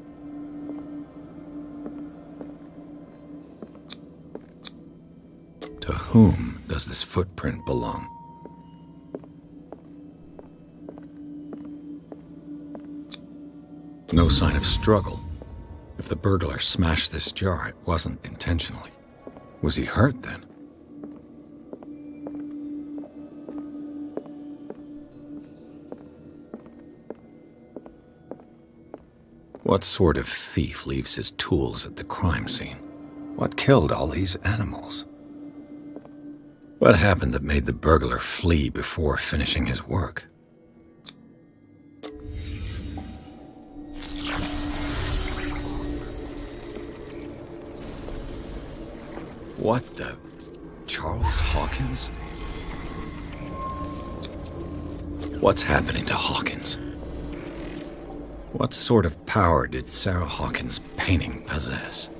To whom does this footprint belong? No sign of struggle. If the burglar smashed this jar, it wasn't intentionally. Was he hurt then? What sort of thief leaves his tools at the crime scene? What killed all these animals? What happened that made the burglar flee before finishing his work? What the? Charles Hawkins? What's happening to Hawkins? What sort of power did Sarah Hawkins' painting possess?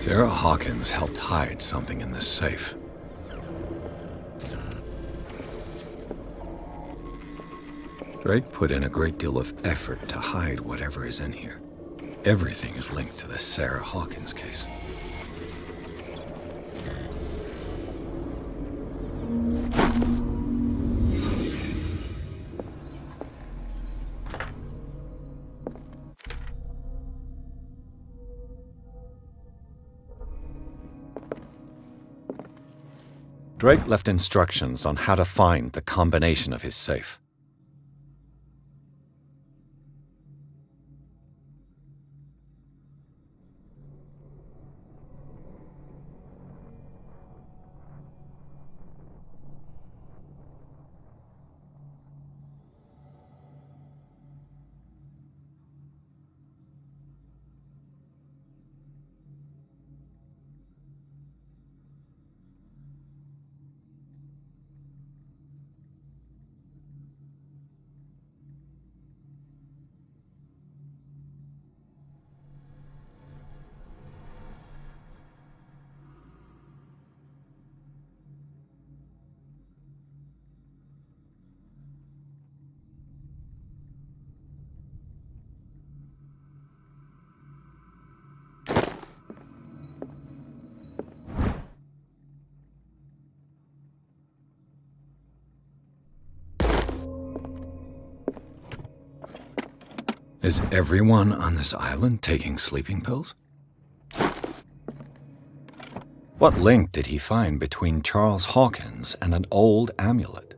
Sarah Hawkins helped hide something in this safe. Drake put in a great deal of effort to hide whatever is in here. Everything is linked to the Sarah Hawkins case. Drake left instructions on how to find the combination of his safe. Is everyone on this island taking sleeping pills? What link did he find between Charles Hawkins and an old amulet?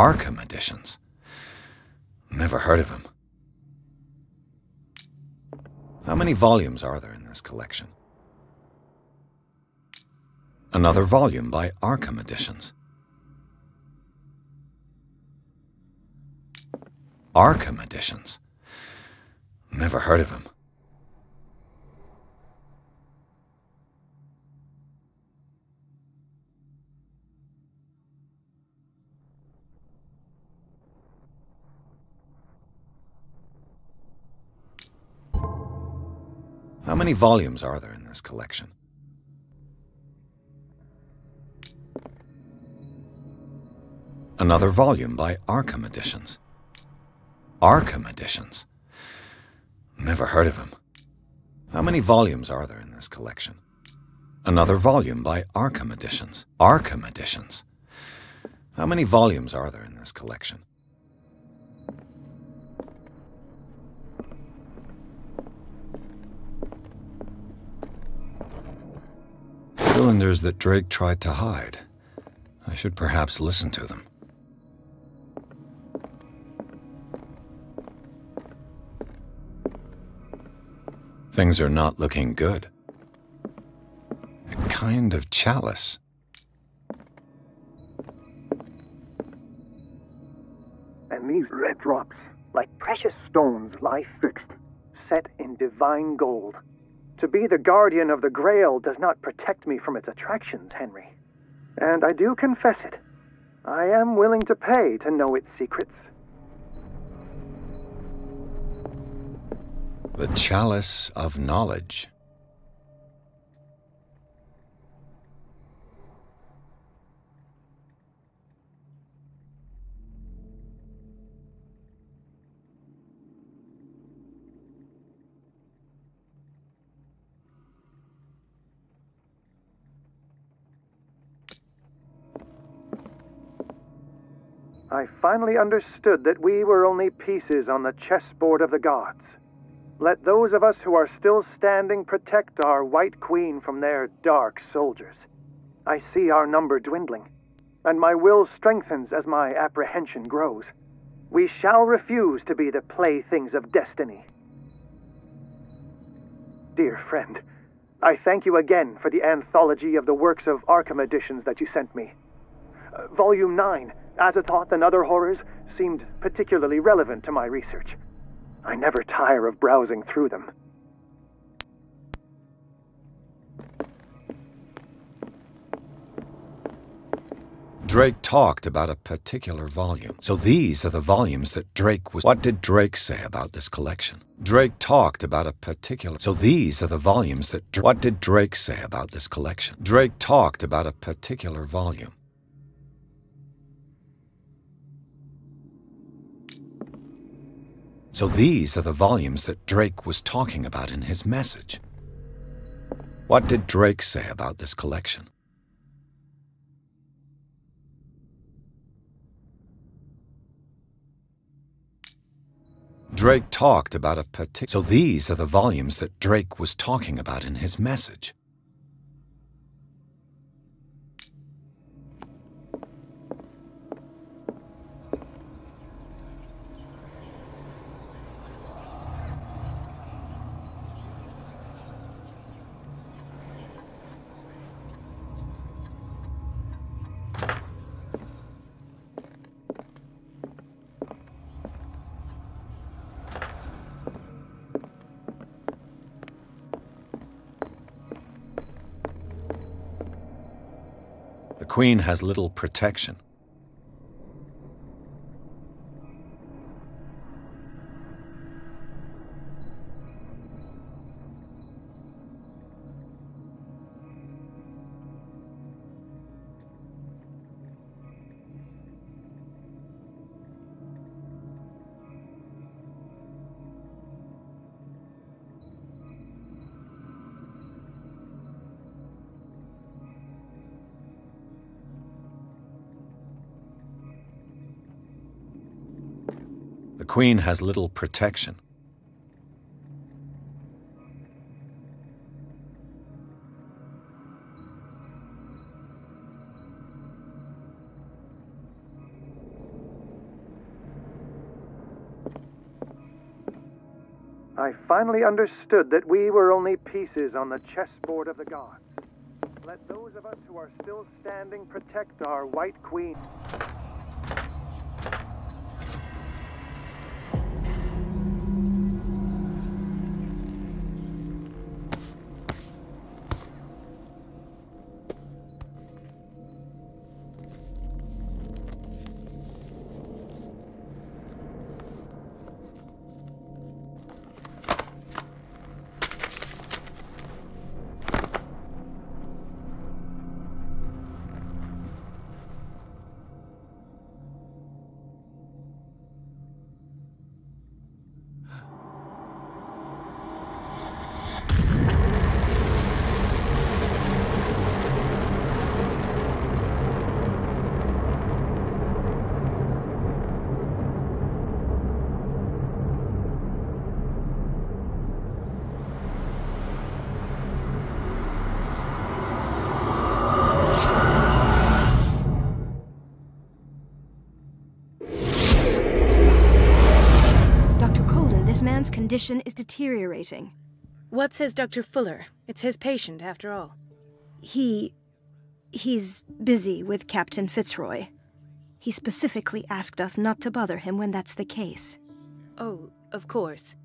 Arkham editions. Never heard of him. How many volumes are there in this collection? Another volume by Arkham Editions. Arkham Editions. Never heard of him. Many volumes are there in this collection? Another volume by Arkham Editions. Arkham Editions. Never heard of him. How many volumes are there in this collection? Another volume by Arkham Editions. Arkham Editions. How many volumes are there in this collection? Cylinders that Drake tried to hide. I should perhaps listen to them. Things are not looking good. A kind of chalice. And these red drops, like precious stones, lie fixed, set in divine gold. To be the guardian of the Grail does not protect me from its attractions, Henry. And I do confess it. I am willing to pay to know its secrets. The Chalice of Knowledge. I finally understood that we were only pieces on the chessboard of the gods. Let those of us who are still standing protect our White Queen from their dark soldiers. I see our number dwindling, and my will strengthens as my apprehension grows. We shall refuse to be the playthings of destiny. Dear friend, I thank you again for the anthology of the works of Arkham editions that you sent me. Uh, volume 9, Azathoth and Other Horrors, seemed particularly relevant to my research. I never tire of browsing through them. Drake talked about a particular volume. So these are the volumes that Drake was. What did Drake say about this collection? Drake talked about a particular. So these are the volumes that. What did Drake say about this collection? Drake talked about a particular volume. So these are the volumes that Drake was talking about in his message. What did Drake say about this collection? Drake talked about a particular. So these are the volumes that Drake was talking about in his message. Queen has little protection. Queen has little protection. I finally understood that we were only pieces on the chessboard of the gods. Let those of us who are still standing protect our White Queen. Man's condition is deteriorating. What says Dr. Fuller? It's his patient, after all. He. he's busy with Captain Fitzroy. He specifically asked us not to bother him when that's the case. Oh, of course.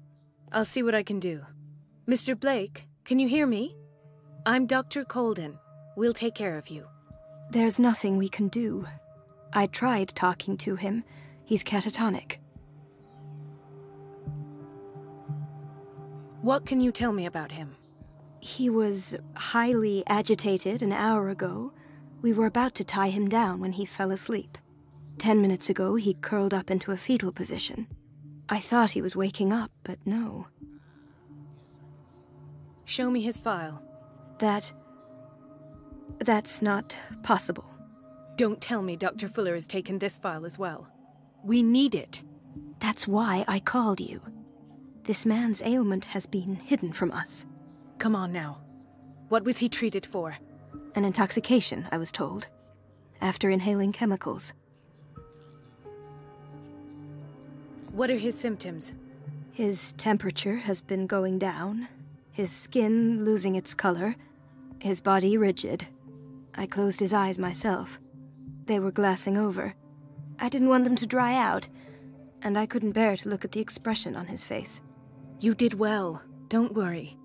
I'll see what I can do. Mr. Blake, can you hear me? I'm Dr. Colden. We'll take care of you. There's nothing we can do. I tried talking to him. He's catatonic. What can you tell me about him? He was highly agitated an hour ago. We were about to tie him down when he fell asleep. Ten minutes ago, he curled up into a fetal position. I thought he was waking up, but no. Show me his file. That. That's not possible. Don't tell me Dr. Fuller has taken this file as well. We need it. That's why I called you. This man's ailment has been hidden from us. Come on now. What was he treated for? An intoxication, I was told. After inhaling chemicals. What are his symptoms? His temperature has been going down, his skin losing its color, his body rigid. I closed his eyes myself. They were glassing over. I didn't want them to dry out, and I couldn't bear to look at the expression on his face. You did well. Don't worry.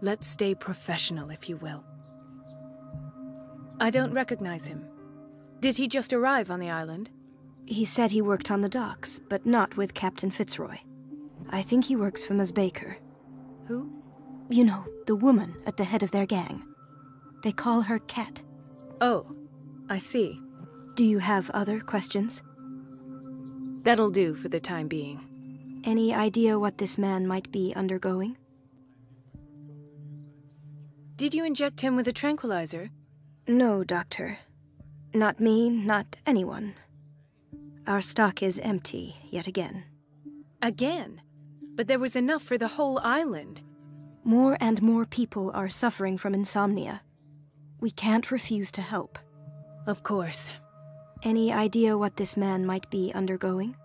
Let's stay professional, if you will. I don't recognize him. Did he just arrive on the island? He said he worked on the docks, but not with Captain Fitzroy. I think he works for Ms. Baker. Who? You know, the woman at the head of their gang. They call her Cat. Oh, I see. Do you have other questions? That'll do for the time being. Any idea what this man might be undergoing? Did you inject him with a tranquilizer? No, Doctor. Not me, not anyone. Our stock is empty yet again. Again? But there was enough for the whole island. More and more people are suffering from insomnia. We can't refuse to help. Of course. Any idea what this man might be undergoing?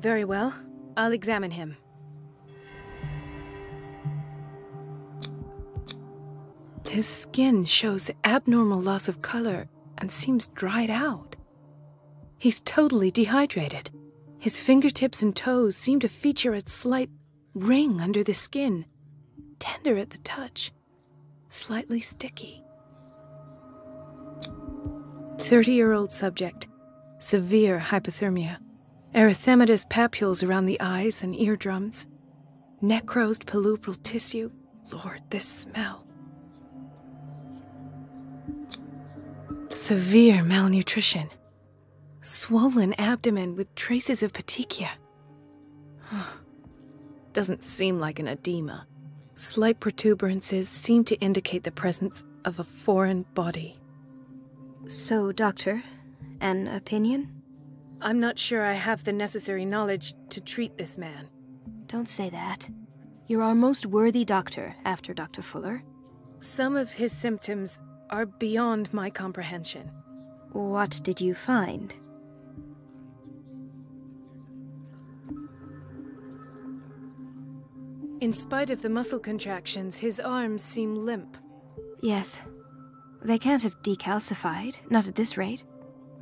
Very well. I'll examine him. His skin shows abnormal loss of color and seems dried out. He's totally dehydrated. His fingertips and toes seem to feature a slight ring under the skin, tender at the touch, slightly sticky. 30 year old subject, severe hypothermia, erythematous papules around the eyes and eardrums, necrosed palpebral tissue. Lord, this smell. Severe malnutrition. Swollen abdomen with traces of petechia. Doesn't seem like an edema. Slight protuberances seem to indicate the presence of a foreign body. So, Doctor, an opinion? I'm not sure I have the necessary knowledge to treat this man. Don't say that. You're our most worthy doctor after Dr. Fuller. Some of his symptoms are beyond my comprehension. What did you find? In spite of the muscle contractions, his arms seem limp. Yes. They can't have decalcified, not at this rate.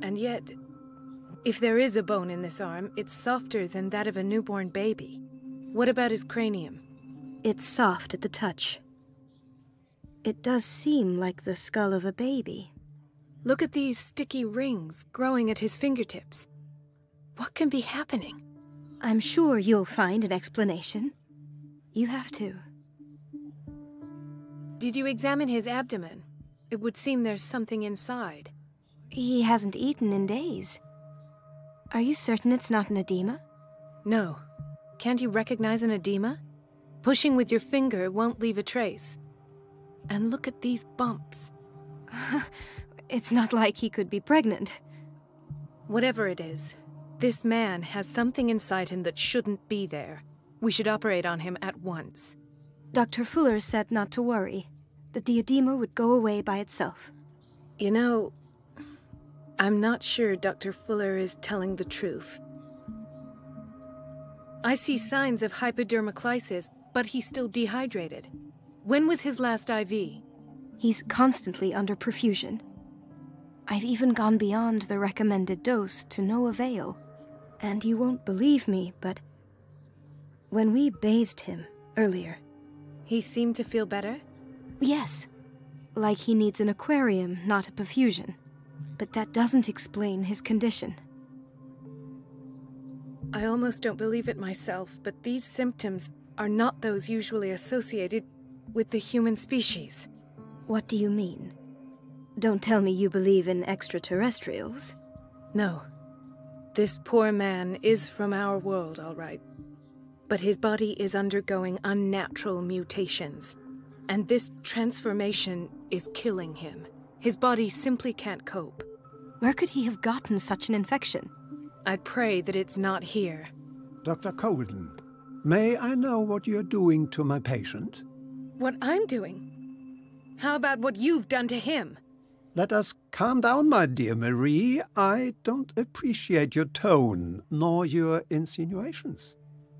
And yet, if there is a bone in this arm, it's softer than that of a newborn baby. What about his cranium? It's soft at the touch. It does seem like the skull of a baby. Look at these sticky rings growing at his fingertips. What can be happening? I'm sure you'll find an explanation. You have to. Did you examine his abdomen? It would seem there's something inside. He hasn't eaten in days. Are you certain it's not an edema? No. Can't you recognize an edema? Pushing with your finger won't leave a trace. And look at these bumps. it's not like he could be pregnant. Whatever it is, this man has something inside him that shouldn't be there. We should operate on him at once. Dr. Fuller said not to worry, that the edema would go away by itself. You know, I'm not sure Dr. Fuller is telling the truth. I see signs of hypodermoclysis, but he's still dehydrated. When was his last IV? He's constantly under perfusion. I've even gone beyond the recommended dose to no avail. And you won't believe me, but when we bathed him earlier, he seemed to feel better? Yes. Like he needs an aquarium, not a perfusion. But that doesn't explain his condition. I almost don't believe it myself, but these symptoms are not those usually associated with the human species. What do you mean? Don't tell me you believe in extraterrestrials. No. This poor man is from our world, all right. But his body is undergoing unnatural mutations. And this transformation is killing him. His body simply can't cope. Where could he have gotten such an infection? I pray that it's not here. Dr. Colden, may I know what you're doing to my patient? What I'm doing? How about what you've done to him? Let us calm down, my dear Marie. I don't appreciate your tone, nor your insinuations.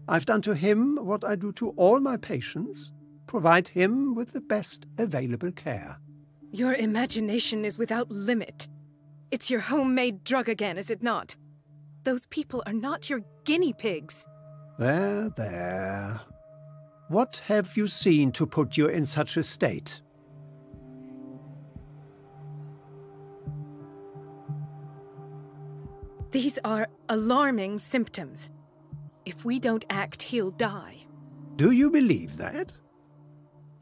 I've done to him what I do to all my patients provide him with the best available care. Your imagination is without limit. It's your homemade drug again, is it not? Those people are not your guinea pigs. There, there. What have you seen to put you in such a state? These are alarming symptoms. If we don't act, he'll die. Do you believe that?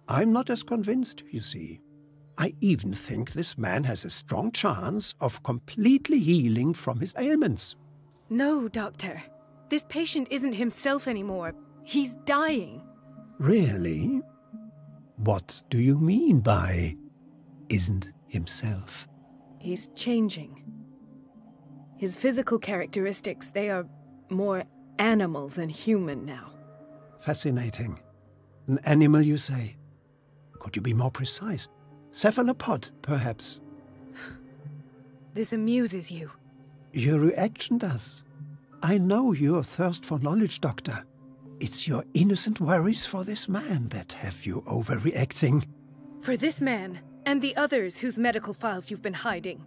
I'm not as convinced, you see. I even think this man has a strong chance of completely healing from his ailments. No, Doctor. This patient isn't himself anymore. He's dying. Really? What do you mean by isn't himself? He's changing. His physical characteristics, they are more animal than human now. Fascinating. An animal, you say? Could you be more precise? Cephalopod, perhaps? This amuses you. Your reaction does. I know your thirst for knowledge, Doctor. It's your innocent worries for this man that have you overreacting. For this man, and the others whose medical files you've been hiding.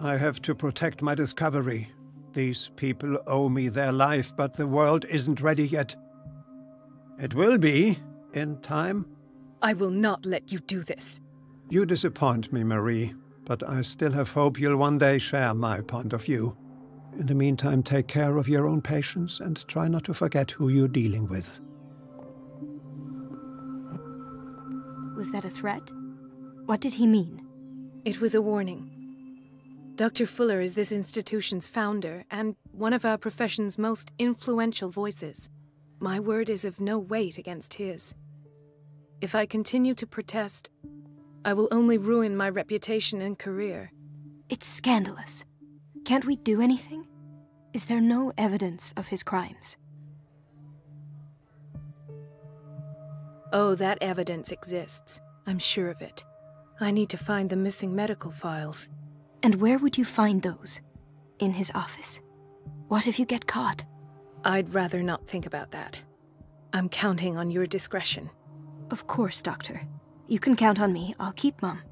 I have to protect my discovery. These people owe me their life, but the world isn't ready yet. It will be, in time. I will not let you do this. You disappoint me, Marie, but I still have hope you'll one day share my point of view. In the meantime, take care of your own patients and try not to forget who you're dealing with. Was that a threat? What did he mean? It was a warning. Dr. Fuller is this institution's founder and one of our profession's most influential voices. My word is of no weight against his. If I continue to protest, I will only ruin my reputation and career. It's scandalous. Can't we do anything? Is there no evidence of his crimes? Oh, that evidence exists. I'm sure of it. I need to find the missing medical files. And where would you find those? In his office? What if you get caught? I'd rather not think about that. I'm counting on your discretion. Of course, Doctor. You can count on me. I'll keep Mum.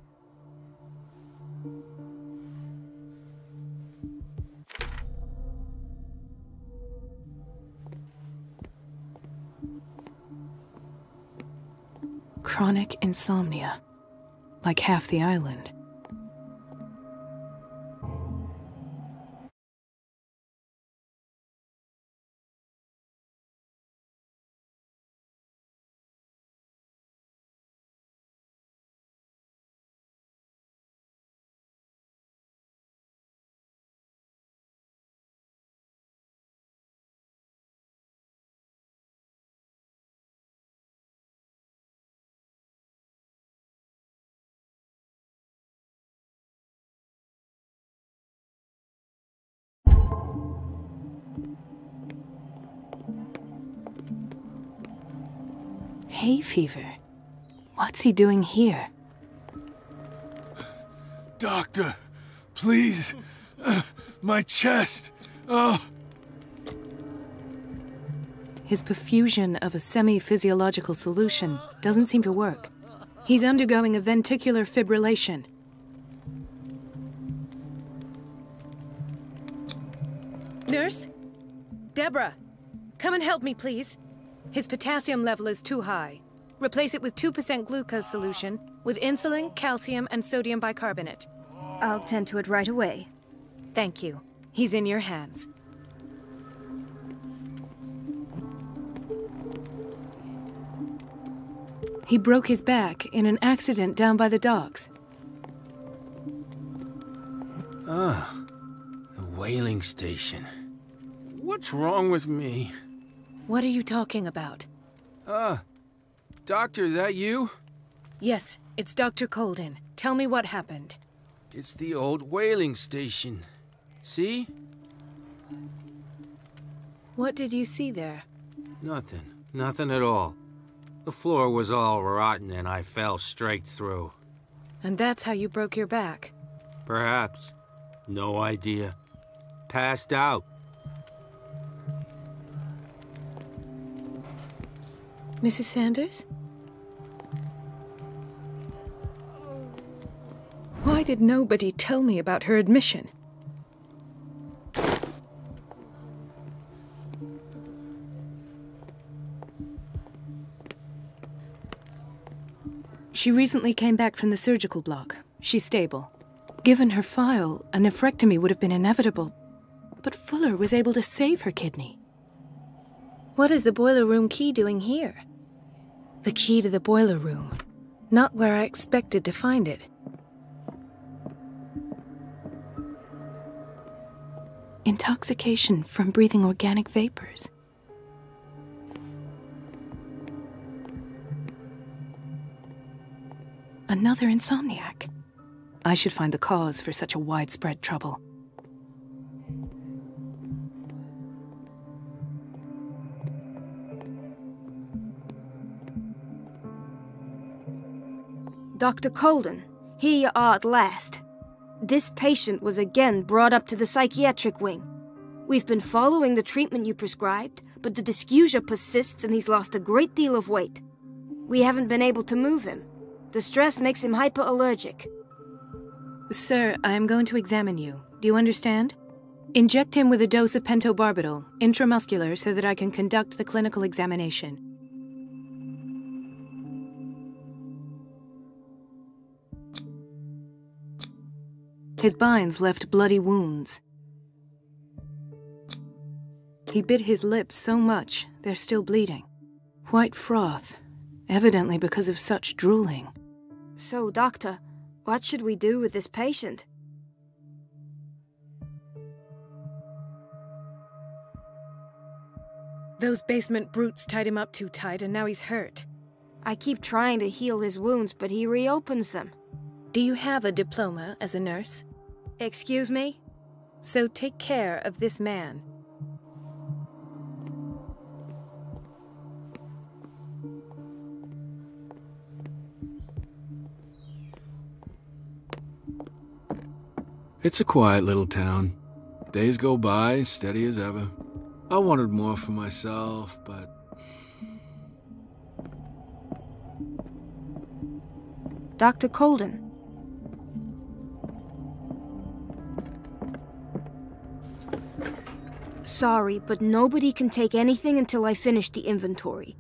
Chronic insomnia. Like half the island. Hay fever. What's he doing here? Doctor, please. Uh, my chest. Oh. His perfusion of a semi-physiological solution doesn't seem to work. He's undergoing a ventricular fibrillation. Nurse? Deborah, come and help me, please. His potassium level is too high. Replace it with 2% glucose solution with insulin, calcium, and sodium bicarbonate. I'll tend to it right away. Thank you. He's in your hands. He broke his back in an accident down by the docks. Ah, the whaling station. What's wrong with me? What are you talking about? Ah, doctor, that you? Yes, it's Dr. Colden. Tell me what happened. It's the old whaling station. See? What did you see there? Nothing. Nothing at all. The floor was all rotten and I fell straight through. And that's how you broke your back? Perhaps. No idea. Passed out. Mrs. Sanders? Why did nobody tell me about her admission? She recently came back from the surgical block. She's stable. Given her file, a nephrectomy would have been inevitable. But Fuller was able to save her kidney. What is the boiler room key doing here? The key to the boiler room. Not where I expected to find it. Intoxication from breathing organic vapors. Another insomniac. I should find the cause for such a widespread trouble. Dr. Colden, here you uh, are at last. This patient was again brought up to the psychiatric wing. We've been following the treatment you prescribed, but the dysgeusia persists and he's lost a great deal of weight. We haven't been able to move him. The stress makes him hyperallergic. Sir, I am going to examine you. Do you understand? Inject him with a dose of pentobarbital, intramuscular, so that I can conduct the clinical examination. His binds left bloody wounds. He bit his lips so much, they're still bleeding. White froth, evidently because of such drooling. So, Doctor, what should we do with this patient? Those basement brutes tied him up too tight and now he's hurt. I keep trying to heal his wounds, but he reopens them. Do you have a diploma as a nurse? Excuse me? So take care of this man. It's a quiet little town. Days go by, steady as ever. I wanted more for myself, but... Dr. Colden, Sorry, but nobody can take anything until I finish the inventory.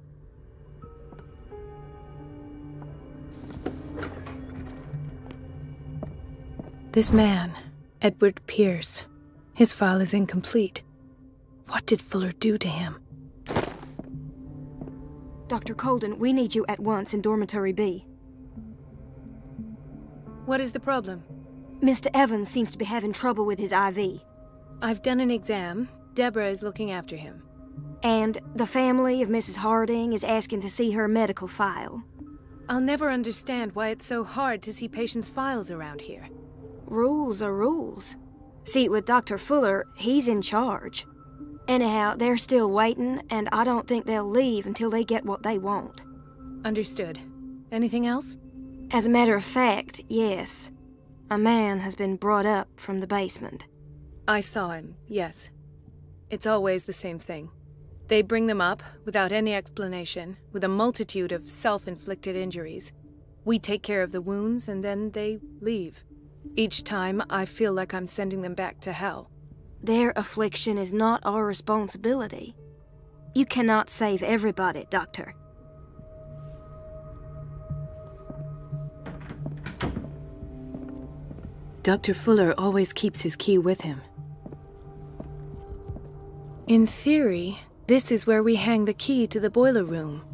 This man, Edward Pierce, his file is incomplete. What did Fuller do to him? Dr. Colden, we need you at once in Dormitory B. What is the problem? Mr. Evans seems to be having trouble with his IV. I've done an exam. Deborah is looking after him. And the family of Mrs. Harding is asking to see her medical file. I'll never understand why it's so hard to see patients' files around here. Rules are rules. See, with Dr. Fuller, he's in charge. Anyhow, they're still waiting, and I don't think they'll leave until they get what they want. Understood. Anything else? As a matter of fact, yes. A man has been brought up from the basement. I saw him, yes. It's always the same thing. They bring them up, without any explanation, with a multitude of self-inflicted injuries. We take care of the wounds, and then they leave. Each time, I feel like I'm sending them back to hell. Their affliction is not our responsibility. You cannot save everybody, Doctor. Dr. Fuller always keeps his key with him. In theory, this is where we hang the key to the boiler room.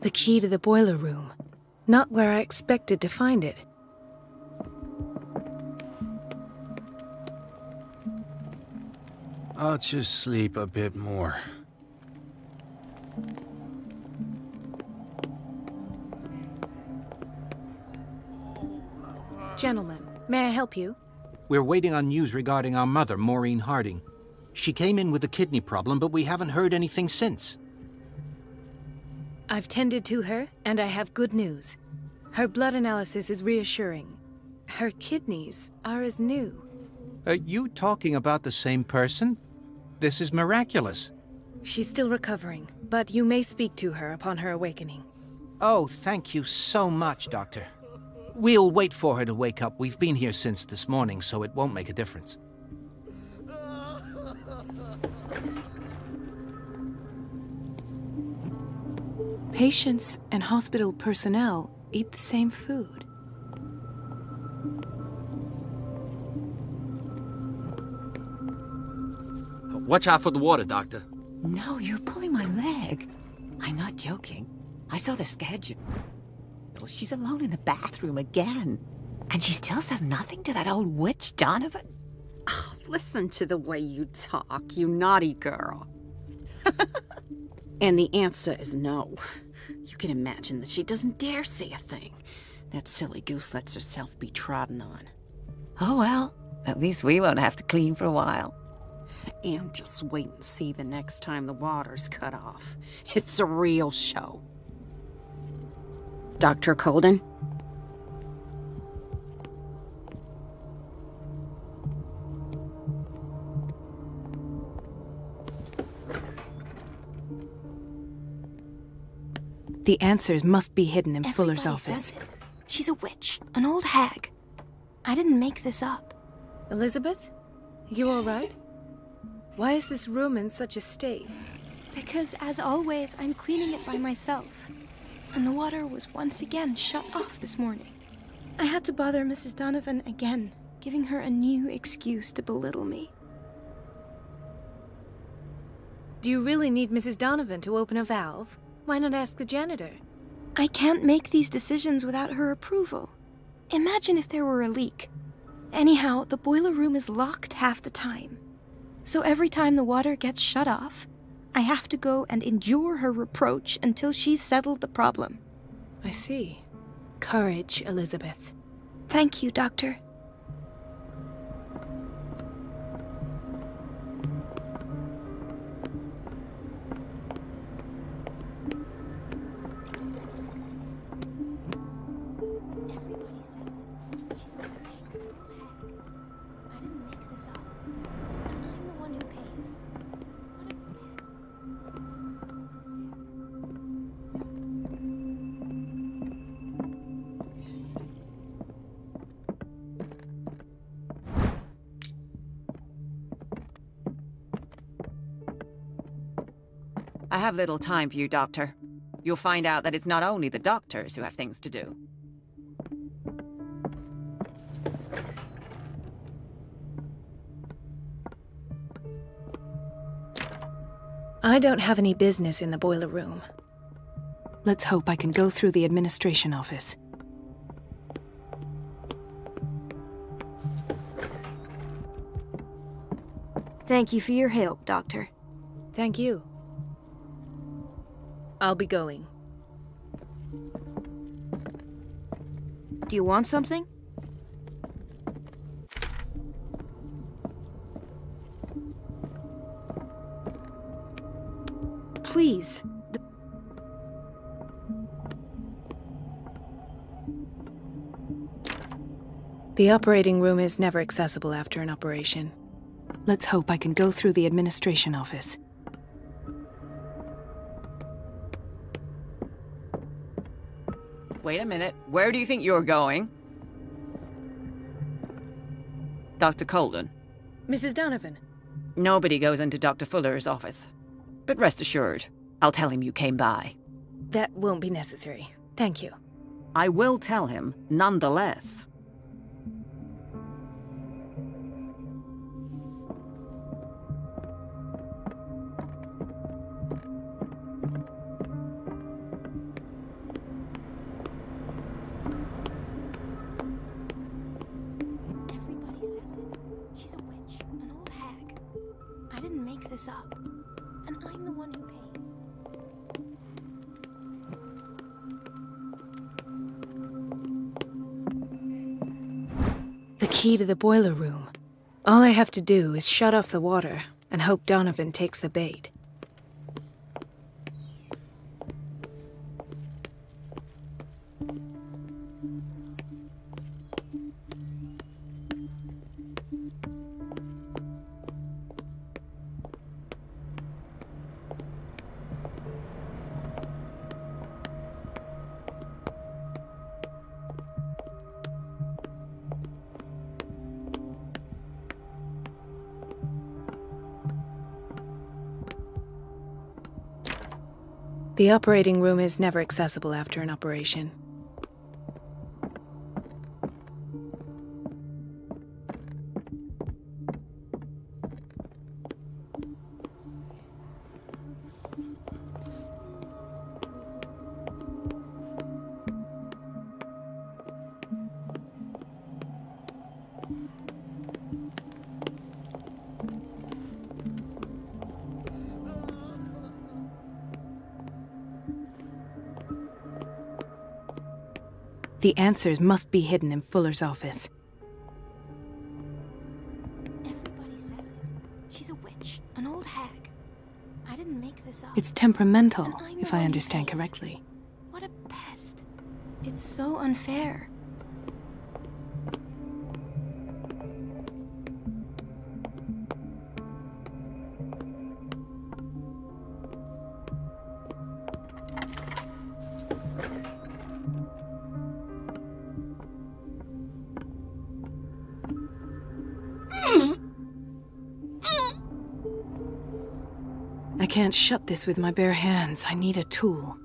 The key to the boiler room. Not where I expected to find it. I'll just sleep a bit more. Gentlemen, may I help you? We're waiting on news regarding our mother, Maureen Harding. She came in with a kidney problem, but we haven't heard anything since. I've tended to her, and I have good news. Her blood analysis is reassuring. Her kidneys are as new. Are you talking about the same person? This is miraculous. She's still recovering, but you may speak to her upon her awakening. Oh, thank you so much, Doctor. We'll wait for her to wake up. We've been here since this morning, so it won't make a difference. Patients and hospital personnel eat the same food. Watch out for the water, Doctor. No, you're pulling my leg. I'm not joking. I saw the schedule. She's alone in the bathroom again. And she still says nothing to that old witch, Donovan? Oh, listen to the way you talk, you naughty girl. and the answer is no. You can imagine that she doesn't dare say a thing. That silly goose lets herself be trodden on. Oh well, at least we won't have to clean for a while. And just wait and see the next time the water's cut off. It's a real show. Dr. Colden? The answers must be hidden in Everybody Fuller's office. She's a witch, an old hag. I didn't make this up. Elizabeth? You all right? Why is this room in such a state? Because, as always, I'm cleaning it by myself. And the water was once again shut off this morning. I had to bother Mrs. Donovan again, giving her a new excuse to belittle me. Do you really need Mrs. Donovan to open a valve? Why not ask the janitor? I can't make these decisions without her approval. Imagine if there were a leak. Anyhow, the boiler room is locked half the time. So every time the water gets shut off, I have to go and endure her reproach until she's settled the problem. I see. Courage, Elizabeth. Thank you, Doctor. Have little time for you, Doctor. You'll find out that it's not only the doctors who have things to do. I don't have any business in the boiler room. Let's hope I can go through the administration office. Thank you for your help, Doctor. Thank you. I'll be going. Do you want something? Please. The The operating room is never accessible after an operation. Let's hope I can go through the administration office. Wait a minute. Where do you think you're going? Dr. Colden. Mrs. Donovan. Nobody goes into Dr. Fuller's office. But rest assured, I'll tell him you came by. That won't be necessary. Thank you. I will tell him, nonetheless. Key to the boiler room. All I have to do is shut off the water and hope Donovan takes the bait. The operating room is never accessible after an operation. The answers must be hidden in Fuller's office. Everybody says it. She's a witch, an old hag. I didn't make this up. It's temperamental, I'm if I understand correctly. What a pest. It's so unfair. Can't shut this with my bare hands. I need a tool.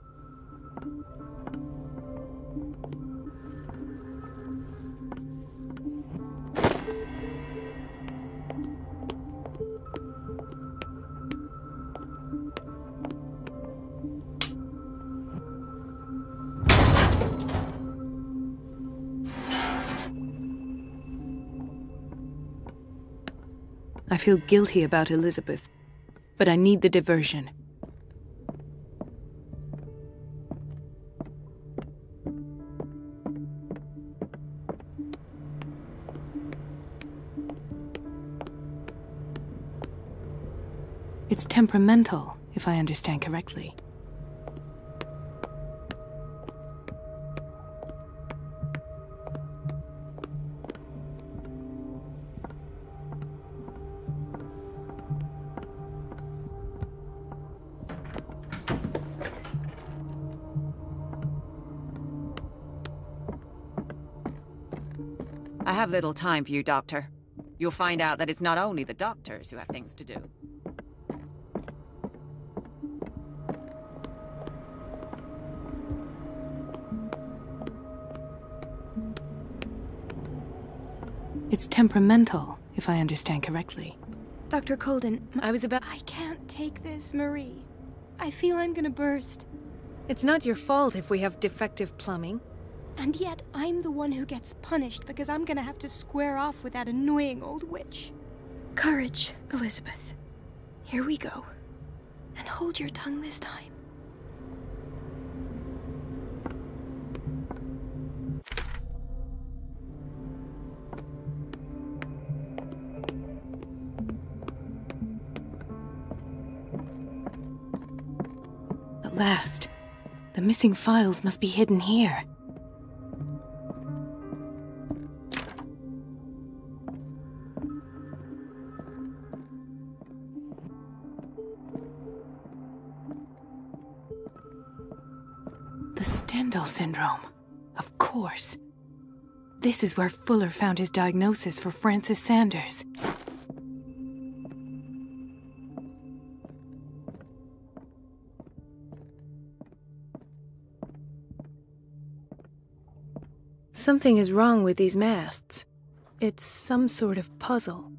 I feel guilty about Elizabeth, but I need the diversion. It's temperamental, if I understand correctly. have little time for you, Doctor. You'll find out that it's not only the doctors who have things to do. It's temperamental, if I understand correctly. Dr. Colden, I was about- I can't take this, Marie. I feel I'm gonna burst. It's not your fault if we have defective plumbing. And yet, I'm the one who gets punished because I'm gonna have to square off with that annoying old witch. Courage, Elizabeth. Here we go. And hold your tongue this time. At last. The missing files must be hidden here. This is where Fuller found his diagnosis for Francis Sanders. Something is wrong with these masts. It's some sort of puzzle.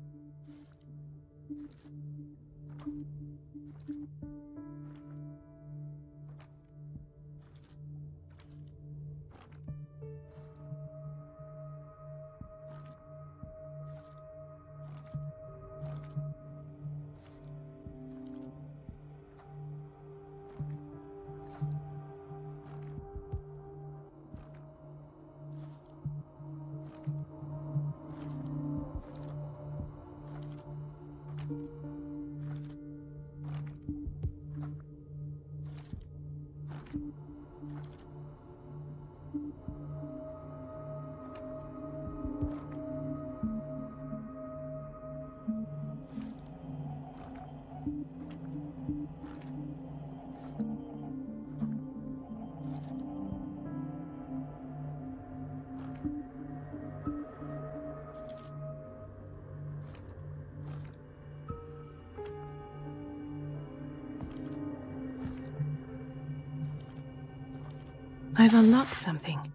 Something.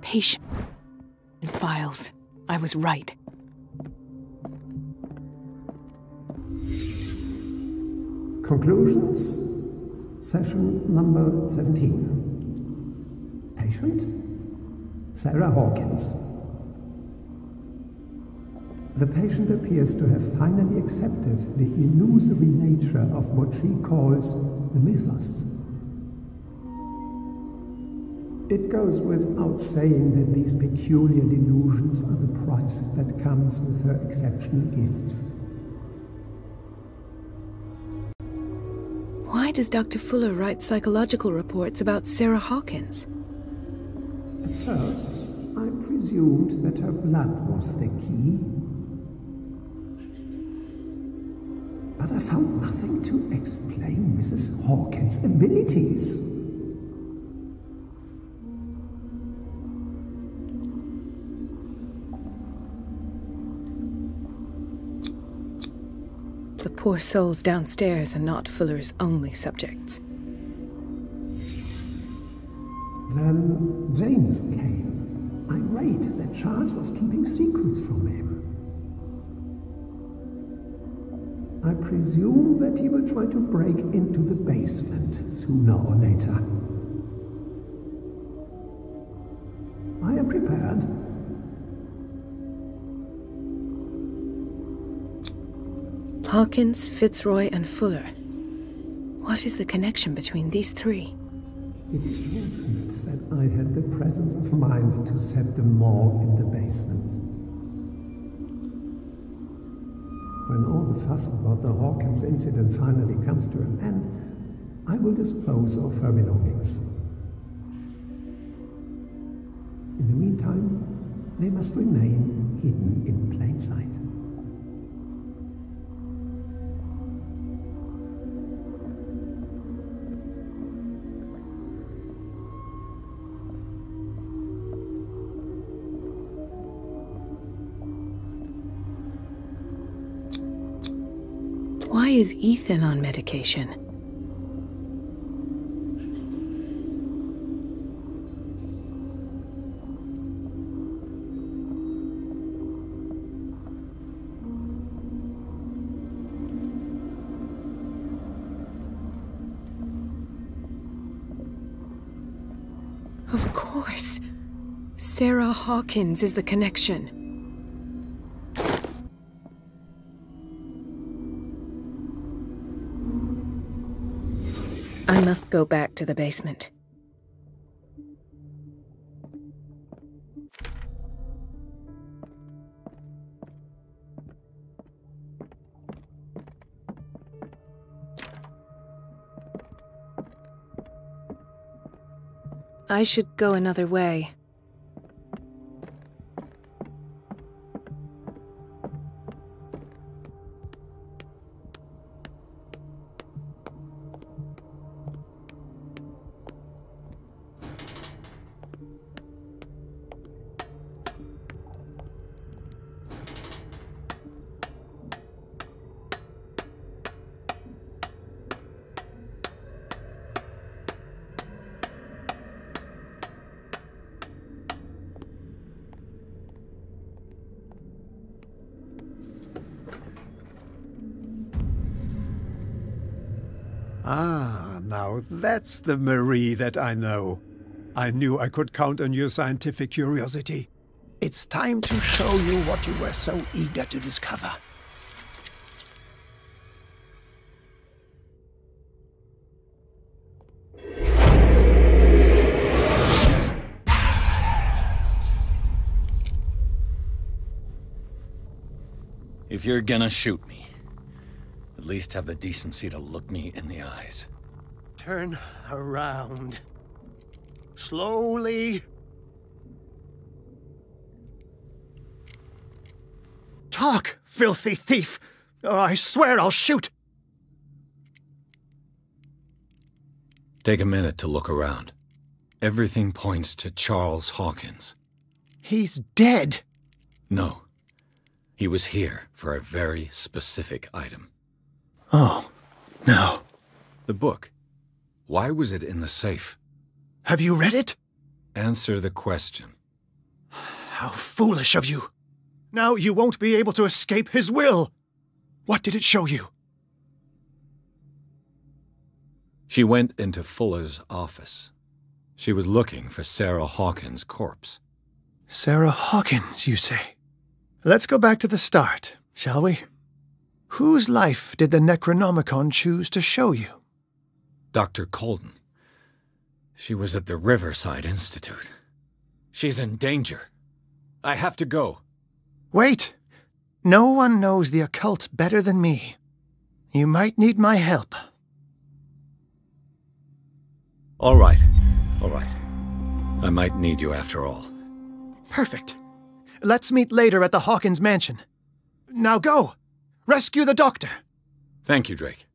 Patient. And files. I was right. Conclusions? Session number 17. Patient? Sarah Hawkins. The patient appears to have finally accepted the illusory nature of what she calls the mythos. It goes without saying that these peculiar delusions are the price that comes with her exceptional gifts. Why does Dr. Fuller write psychological reports about Sarah Hawkins? At first, I presumed that her blood was the key. But I found nothing to explain Mrs. Hawkins' abilities. Poor souls downstairs are not Fuller's only subjects. Then James came, I irate that Charles was keeping secrets from him. I presume that he will try to break into the basement sooner or later. Hawkins, Fitzroy, and Fuller. What is the connection between these three? It is fortunate that I had the presence of mind to set the morgue in the basement. When all the fuss about the Hawkins incident finally comes to an end, I will dispose of her belongings. In the meantime, they must remain hidden in plain sight. is Ethan on medication? Of course. Sarah Hawkins is the connection. Go back to the basement. I should go another way. That's the Marie that I know. I knew I could count on your scientific curiosity. It's time to show you what you were so eager to discover. If you're gonna shoot me, at least have the decency to look me in the eyes. Turn around. Slowly. Talk, filthy thief! Or I swear I'll shoot! Take a minute to look around. Everything points to Charles Hawkins. He's dead! No. He was here for a very specific item. Oh, no. The book. Why was it in the safe? Have you read it? Answer the question. How foolish of you! Now you won't be able to escape his will! What did it show you? She went into Fuller's office. She was looking for Sarah Hawkins' corpse. Sarah Hawkins, you say? Let's go back to the start, shall we? Whose life did the Necronomicon choose to show you? Dr. Colden. She was at the Riverside Institute. She's in danger. I have to go. Wait! No one knows the occult better than me. You might need my help. All right. All right. I might need you after all. Perfect. Let's meet later at the Hawkins mansion. Now go! Rescue the doctor! Thank you, Drake.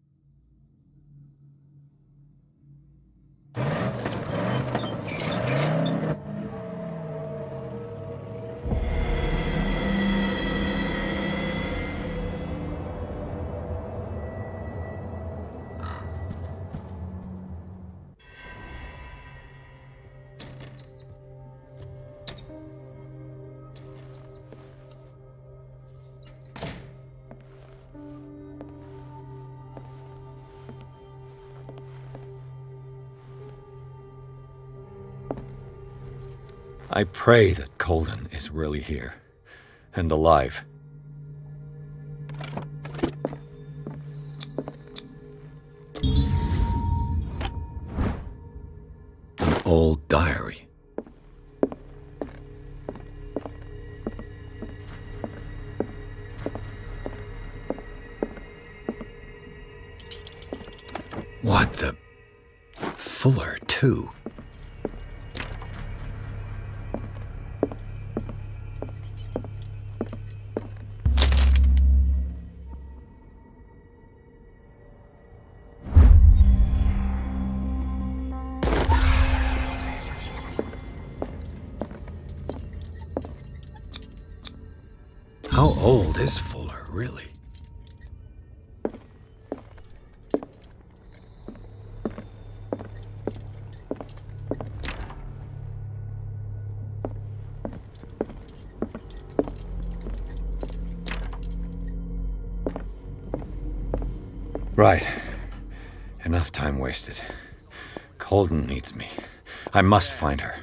I pray that Colden is really here and alive. An old diary. What the? Fuller, Colden needs me. I must find her.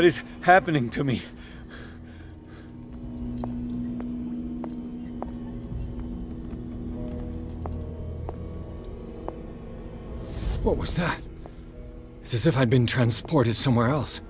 What is happening to me? What was that? It's as if I'd been transported somewhere else.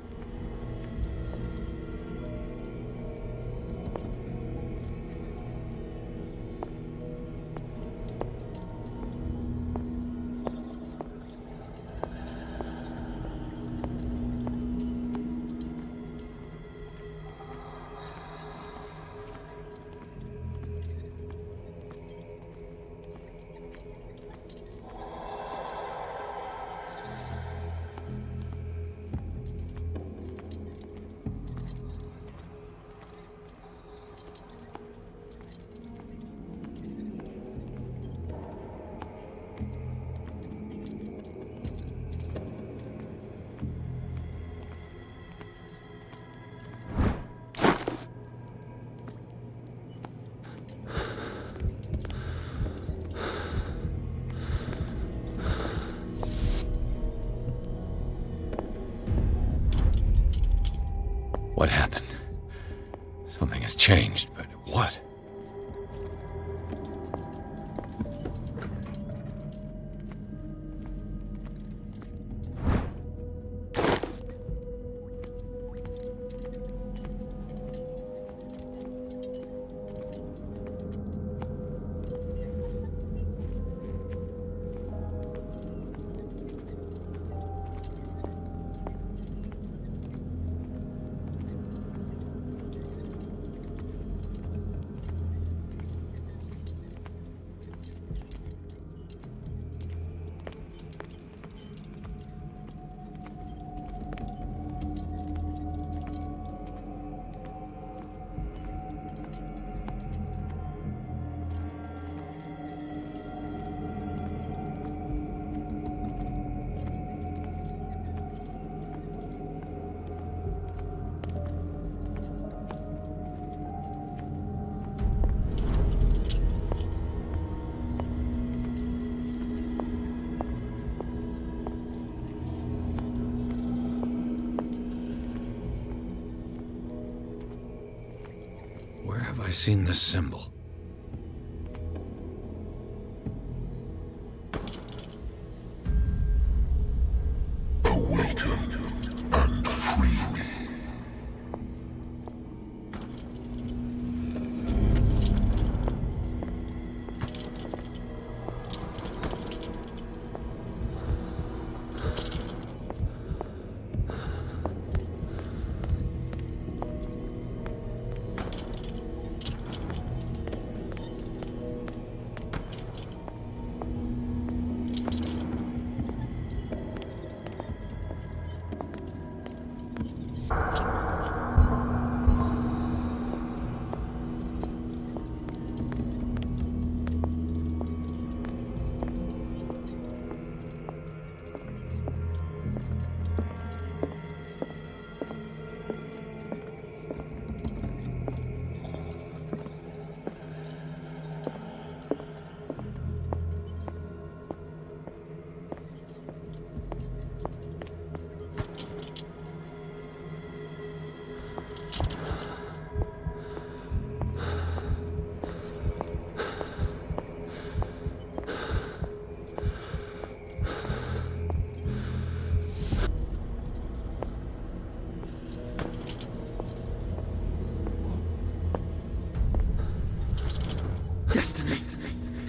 Seen this symbol?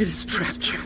It has trapped you.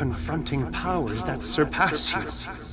Confronting powers that surpass you.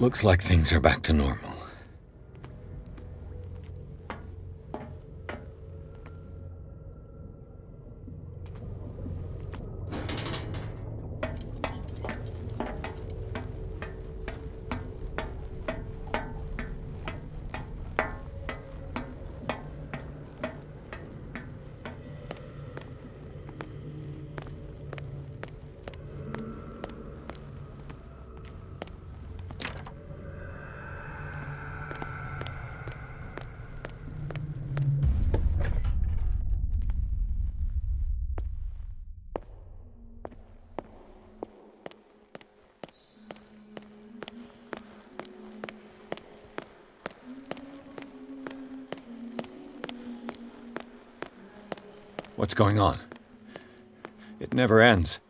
Looks like things are back to normal. What's going on? It never ends.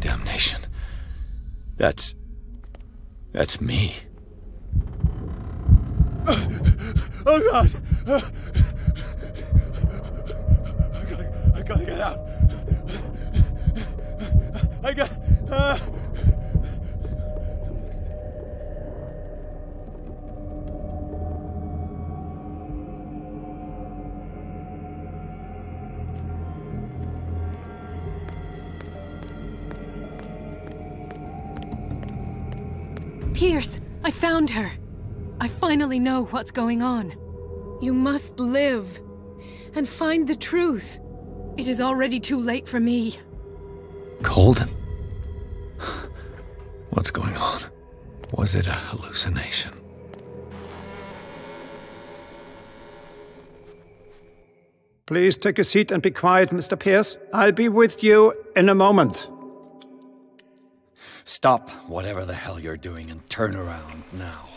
Damnation. That's... That's me. Oh god! I gotta, I gotta get out. I got. Uh... Pierce, I found her. I finally know what's going on. You must live and find the truth. It is already too late for me. Colden? What's going on? Was it a hallucination? Please take a seat and be quiet, Mr. Pierce. I'll be with you in a moment. Stop whatever the hell you're doing and turn around now.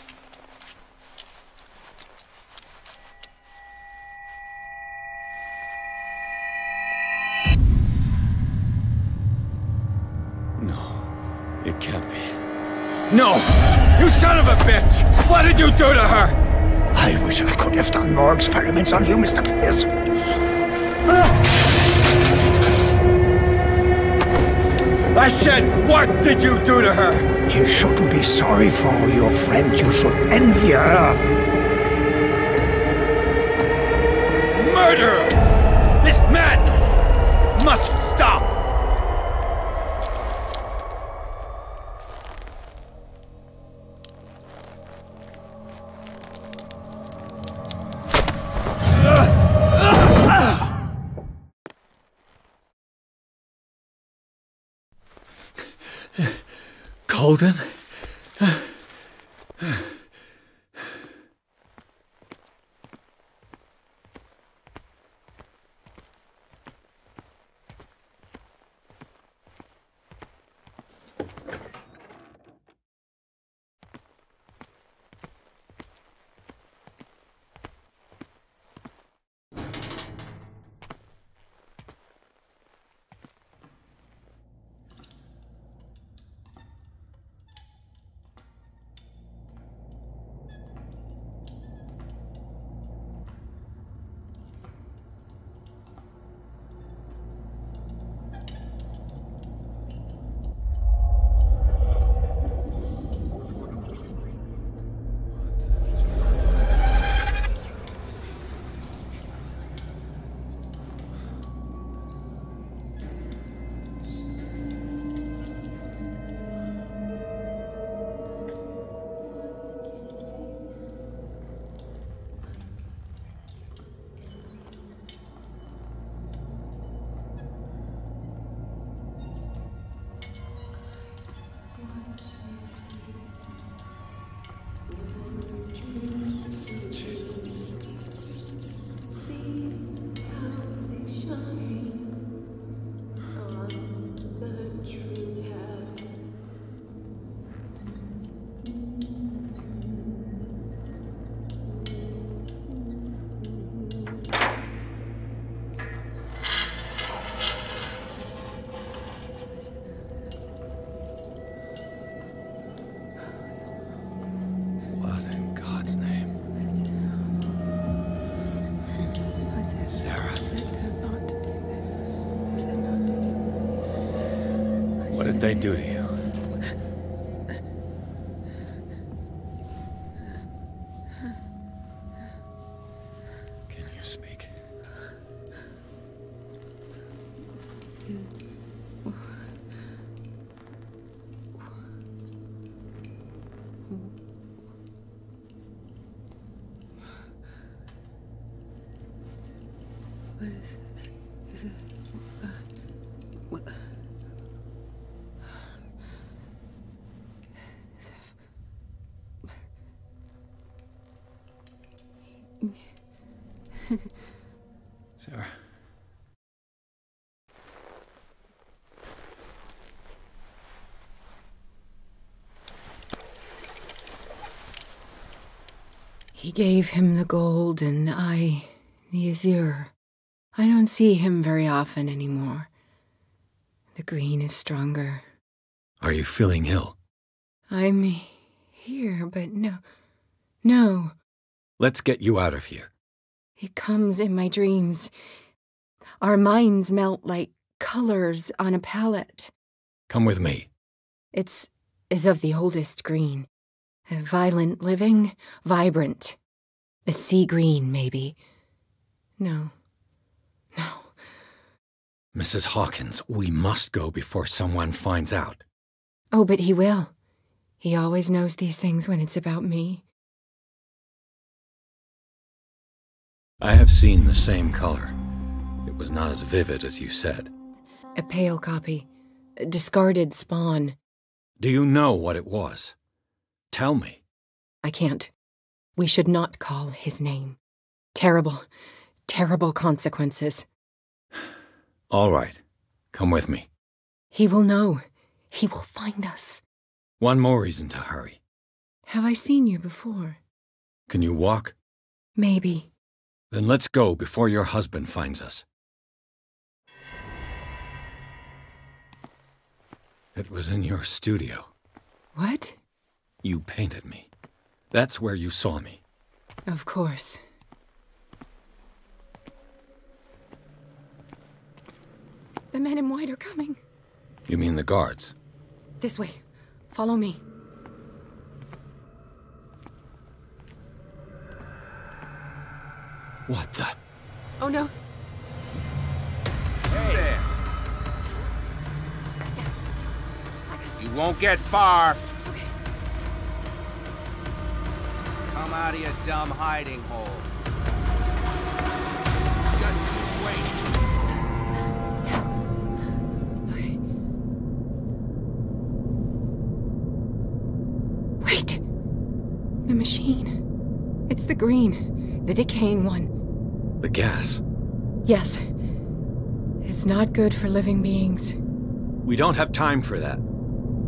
No! You son of a bitch! What did you do to her? I wish I could have done more experiments on you, Mr. Pierce. I said, what did you do to her? You shouldn't be sorry for your friend. You should envy her. Murderer! What He gave him the gold and I the azure. I don't see him very often anymore. The green is stronger. Are you feeling ill? I'm here, but no. No. Let's get you out of here. It comes in my dreams. Our minds melt like colors on a palette. Come with me. It's is of the oldest green. Violent living, vibrant. A sea green, maybe. No. No. Mrs. Hawkins, we must go before someone finds out. Oh, but he will. He always knows these things when it's about me. I have seen the same color. It was not as vivid as you said. A pale copy. A discarded spawn. Do you know what it was? Tell me. I can't. We should not call his name. Terrible, terrible consequences. All right. Come with me. He will know. He will find us. One more reason to hurry. Have I seen you before? Can you walk? Maybe. Then let's go before your husband finds us. It was in your studio. What? You painted me. That's where you saw me. Of course. The men in white are coming. You mean the guards? This way. Follow me. What the? Oh no. Hey there. You won't get far. Come out of your dumb hiding hole. Just keep waiting. Wait! The machine. It's the green. The decaying one. The gas. Yes. It's not good for living beings. We don't have time for that.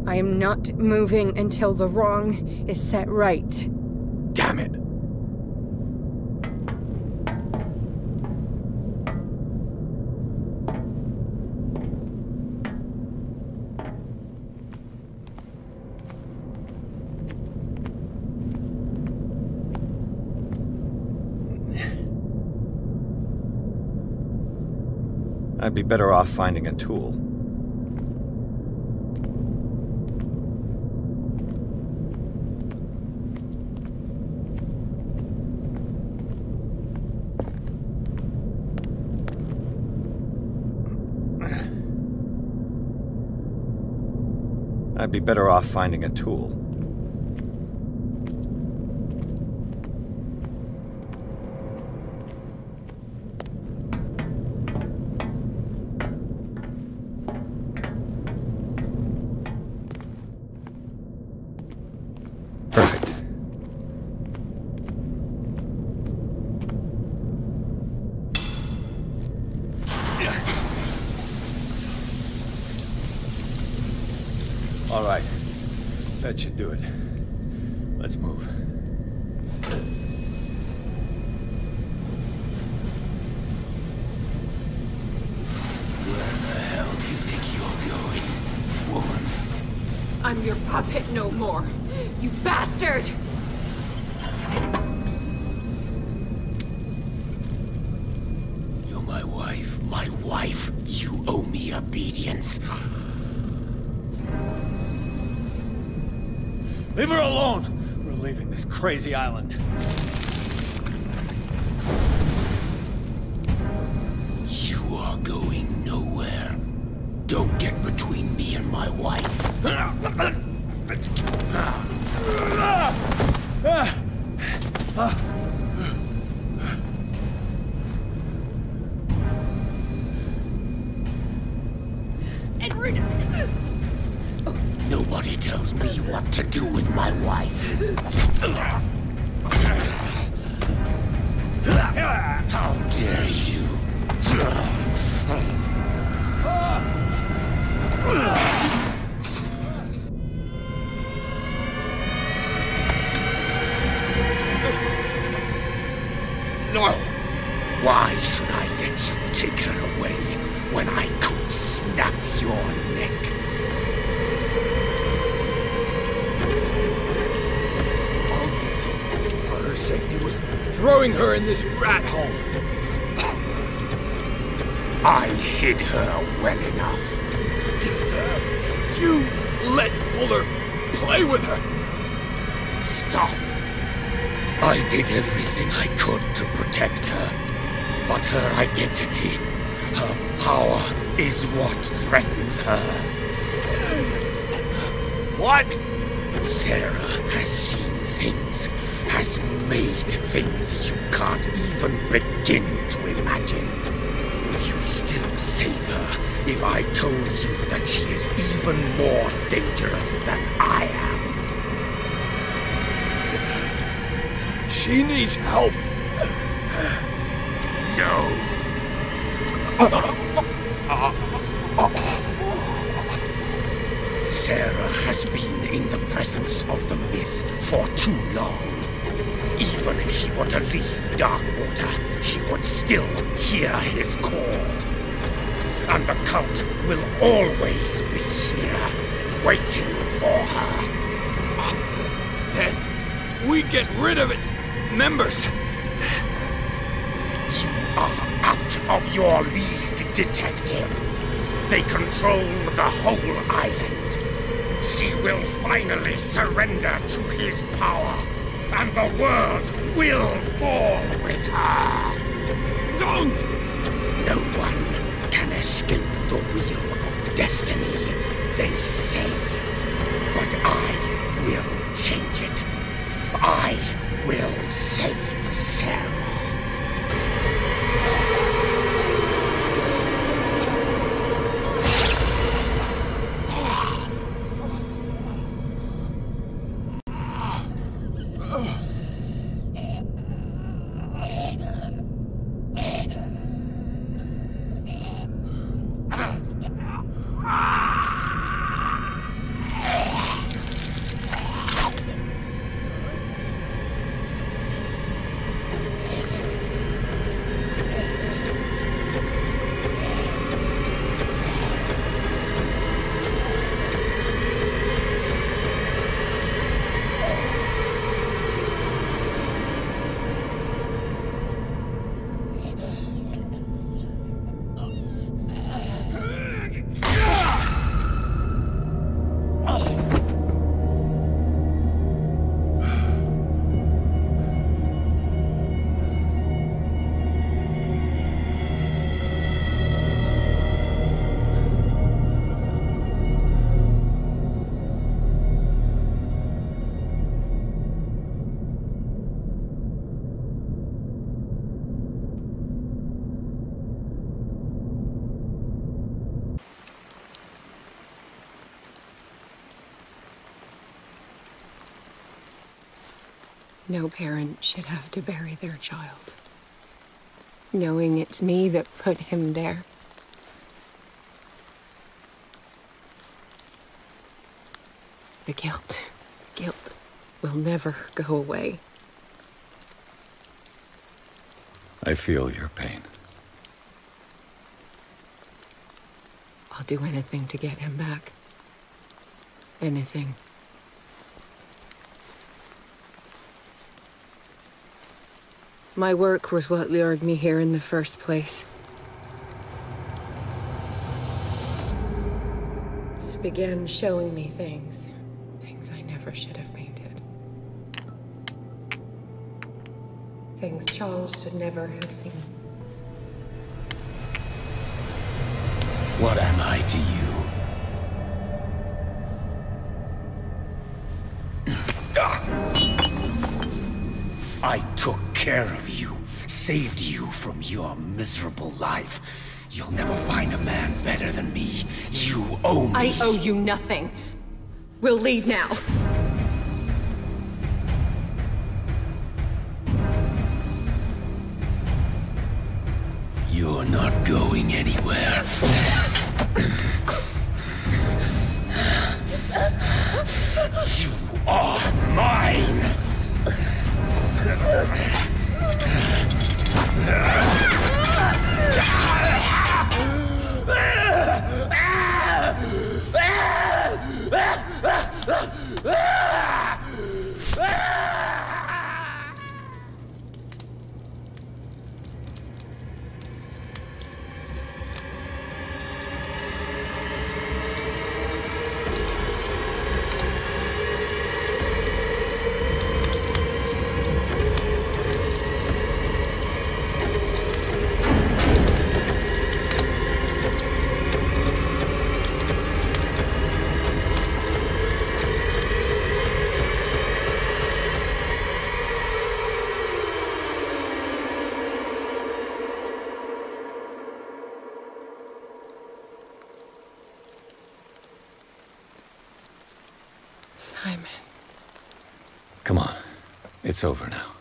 I am not moving until the wrong is set right. Damn it! I'd be better off finding a tool. Be better off finding a tool. Rid of its members. You are out of your league, detective. They control the whole island. She will finally surrender to his power, and the world will fall with her. Don't! No one can escape the wheel of destiny, they say. But I will change it. I No parent should have to bury their child. Knowing it's me that put him there. The guilt, guilt will never go away. I feel your pain. I'll do anything to get him back. Anything. My work was what lured me here in the first place. It began showing me things. Things I never should have painted. Things Charles should never have seen. What am I to you? Care of you, saved you from your miserable life. You'll never find a man better than me. You owe me. I owe you nothing. We'll leave now. You're not going anywhere. You are mine! Simon. It's over now.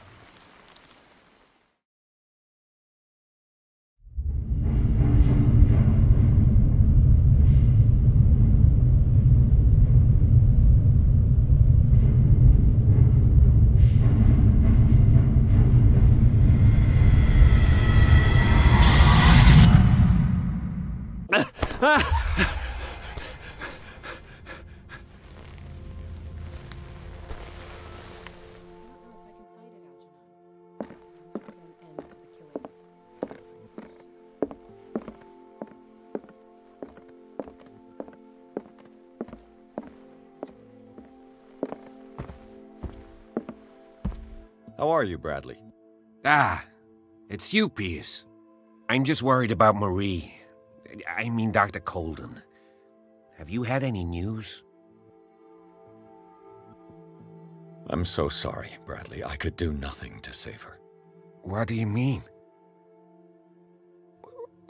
How are you, Bradley? Ah, it's you, Pierce. I'm just worried about Marie. I mean, Dr. Colden. Have you had any news? I'm so sorry, Bradley. I could do nothing to save her. What do you mean?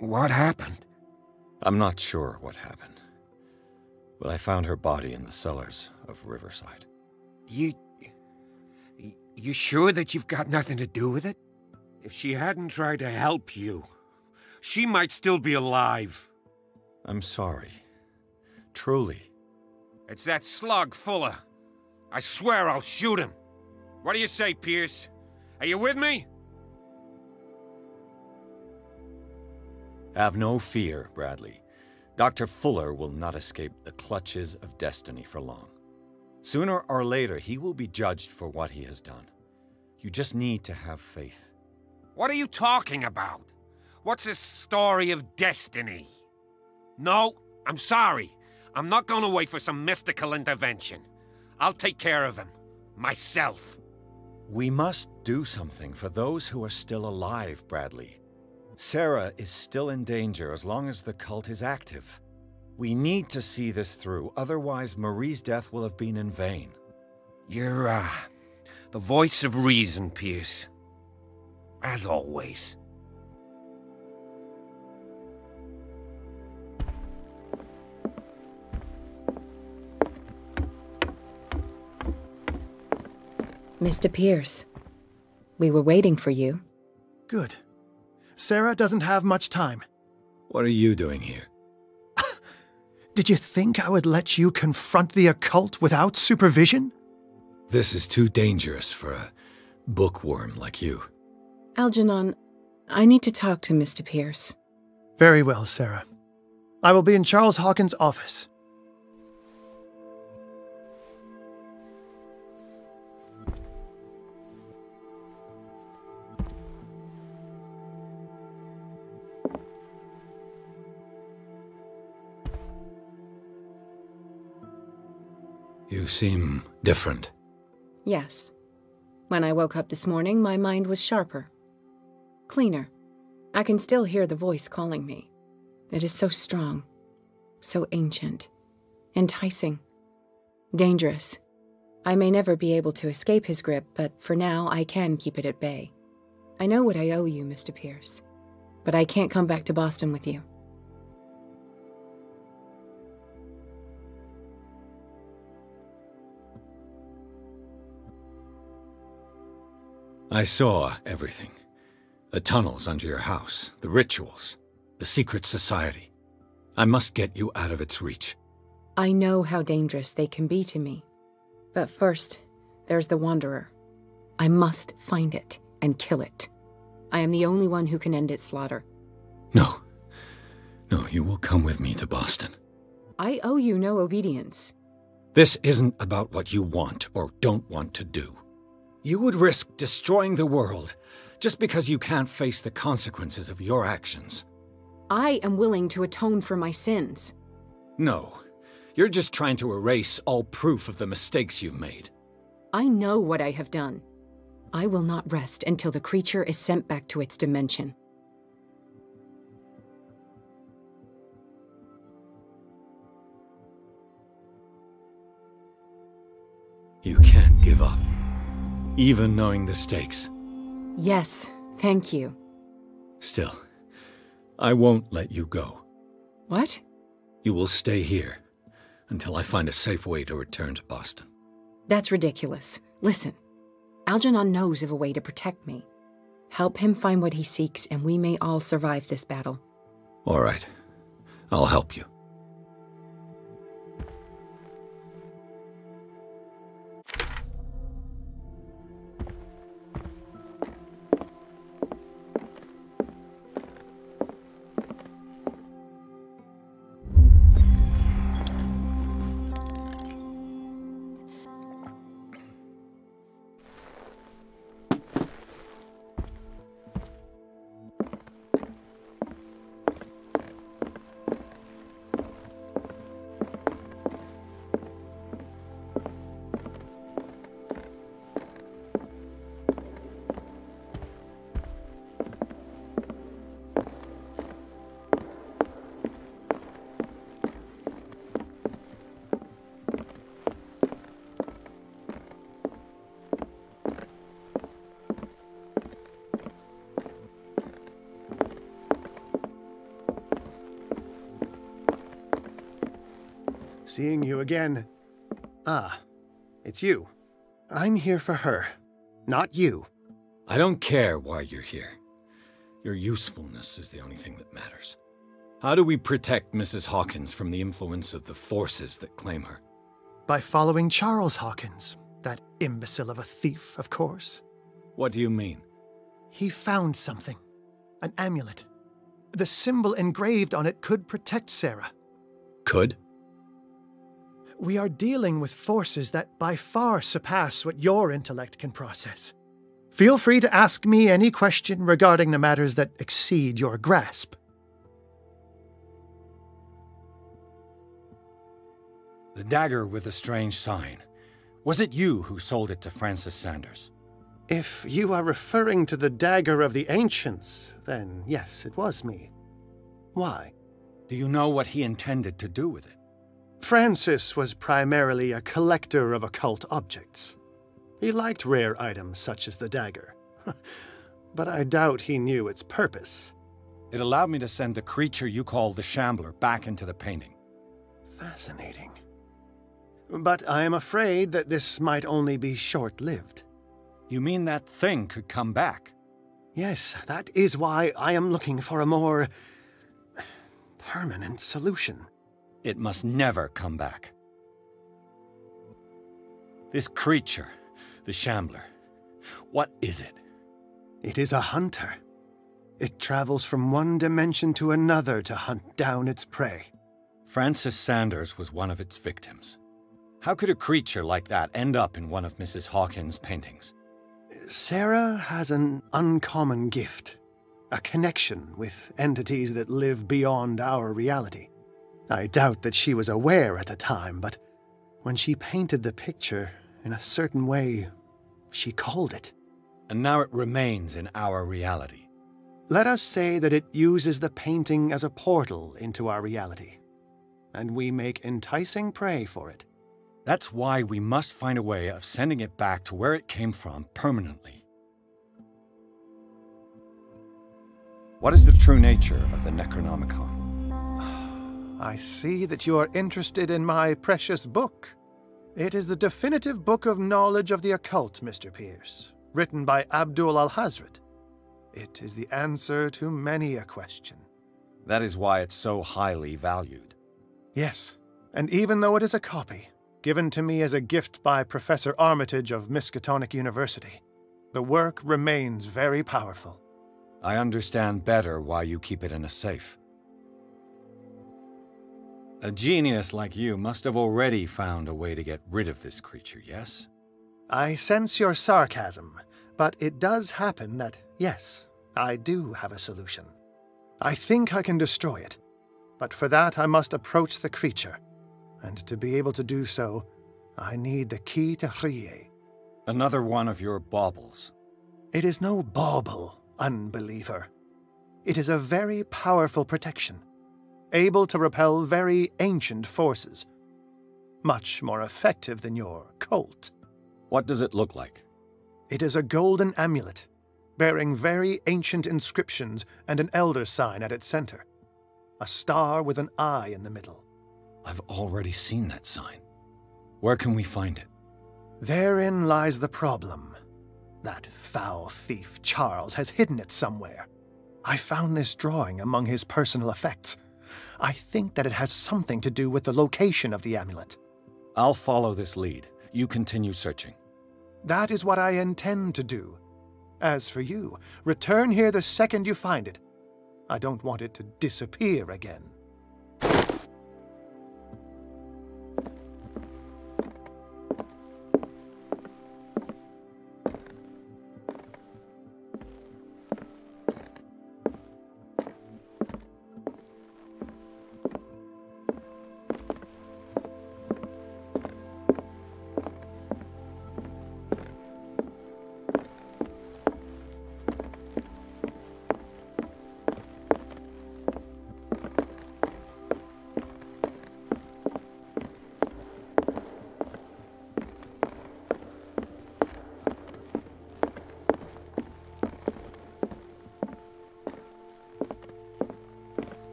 What happened? I'm not sure what happened. But I found her body in the cellars of Riverside. You... You sure that you've got nothing to do with it? If she hadn't tried to help you, she might still be alive. I'm sorry. Truly. It's that slug, Fuller. I swear I'll shoot him. What do you say, Pierce? Are you with me? Have no fear, Bradley. Dr. Fuller will not escape the clutches of destiny for long. Sooner or later, he will be judged for what he has done. You just need to have faith. What are you talking about? What's this story of destiny? No, I'm sorry. I'm not gonna wait for some mystical intervention. I'll take care of him. Myself. We must do something for those who are still alive, Bradley. Sarah is still in danger as long as the cult is active. We need to see this through, otherwise Marie's death will have been in vain. You're, uh, the voice of reason, Pierce. As always. Mr. Pierce, we were waiting for you. Good. Sarah doesn't have much time. What are you doing here? Did you think I would let you confront the occult without supervision? This is too dangerous for a bookworm like you. Algernon, I need to talk to Mr. Pierce. Very well, Sarah. I will be in Charles Hawkins' office. You seem different. Yes. When I woke up this morning, my mind was sharper. Cleaner. I can still hear the voice calling me. It is so strong, so ancient, enticing, dangerous. I may never be able to escape his grip, but for now I can keep it at bay. I know what I owe you, Mr. Pierce, but I can't come back to Boston with you. I saw everything. The tunnels under your house, the rituals, the secret society. I must get you out of its reach. I know how dangerous they can be to me. But first, there's the Wanderer. I must find it and kill it. I am the only one who can end its slaughter. No. No, you will come with me to Boston. I owe you no obedience. This isn't about what you want or don't want to do. You would risk destroying the world just because you can't face the consequences of your actions. I am willing to atone for my sins. No, you're just trying to erase all proof of the mistakes you've made. I know what I have done. I will not rest until the creature is sent back to its dimension. Even knowing the stakes. Yes, thank you. Still, I won't let you go. What? You will stay here until I find a safe way to return to Boston. That's ridiculous. Listen, Algernon knows of a way to protect me. Help him find what he seeks, and we may all survive this battle. All right. I'll help you. Seeing you again. Ah, it's you. I'm here for her, not you. I don't care why you're here. Your usefulness is the only thing that matters. How do we protect Mrs. Hawkins from the influence of the forces that claim her? By following Charles Hawkins, that imbecile of a thief, of course. What do you mean? He found something. An amulet. The symbol engraved on it could protect Sarah. Could? We are dealing with forces that by far surpass what your intellect can process. Feel free to ask me any question regarding the matters that exceed your grasp. The dagger with the strange sign. Was it you who sold it to Francis Sanders? If you are referring to the dagger of the ancients, then yes, it was me. Why? Do you know what he intended to do with it? Francis was primarily a collector of occult objects. He liked rare items such as the dagger. but I doubt he knew its purpose. It allowed me to send the creature you call the Shambler back into the painting. Fascinating. But I am afraid that this might only be short-lived. You mean that thing could come back? Yes, that is why I am looking for a more... permanent solution. It must never come back. This creature, the Shambler, what is it? It is a hunter. It travels from one dimension to another to hunt down its prey. Francis Sanders was one of its victims. How could a creature like that end up in one of Mrs. Hawkins' paintings? Sarah has an uncommon gift. A connection with entities that live beyond our reality. I doubt that she was aware at the time, but when she painted the picture in a certain way, she called it. And now it remains in our reality. Let us say that it uses the painting as a portal into our reality, and we make enticing prey for it. That's why we must find a way of sending it back to where it came from permanently. What is the true nature of the Necronomicon? I see that you are interested in my precious book. It is the definitive book of knowledge of the occult, Mr. Pierce, written by Abdul Alhazred. It is the answer to many a question. That is why it's so highly valued. Yes, and even though it is a copy, given to me as a gift by Professor Armitage of Miskatonic University, the work remains very powerful. I understand better why you keep it in a safe. A genius like you must have already found a way to get rid of this creature, yes? I sense your sarcasm, but it does happen that, yes, I do have a solution. I think I can destroy it, but for that I must approach the creature, and to be able to do so, I need the key to Hryé. Another one of your baubles. It is no bauble, unbeliever. It is a very powerful protection able to repel very ancient forces. Much more effective than your Colt. What does it look like? It is a golden amulet, bearing very ancient inscriptions and an elder sign at its center. A star with an eye in the middle. I've already seen that sign. Where can we find it? Therein lies the problem. That foul thief, Charles, has hidden it somewhere. I found this drawing among his personal effects. I think that it has something to do with the location of the amulet. I'll follow this lead. You continue searching. That is what I intend to do. As for you, return here the second you find it. I don't want it to disappear again.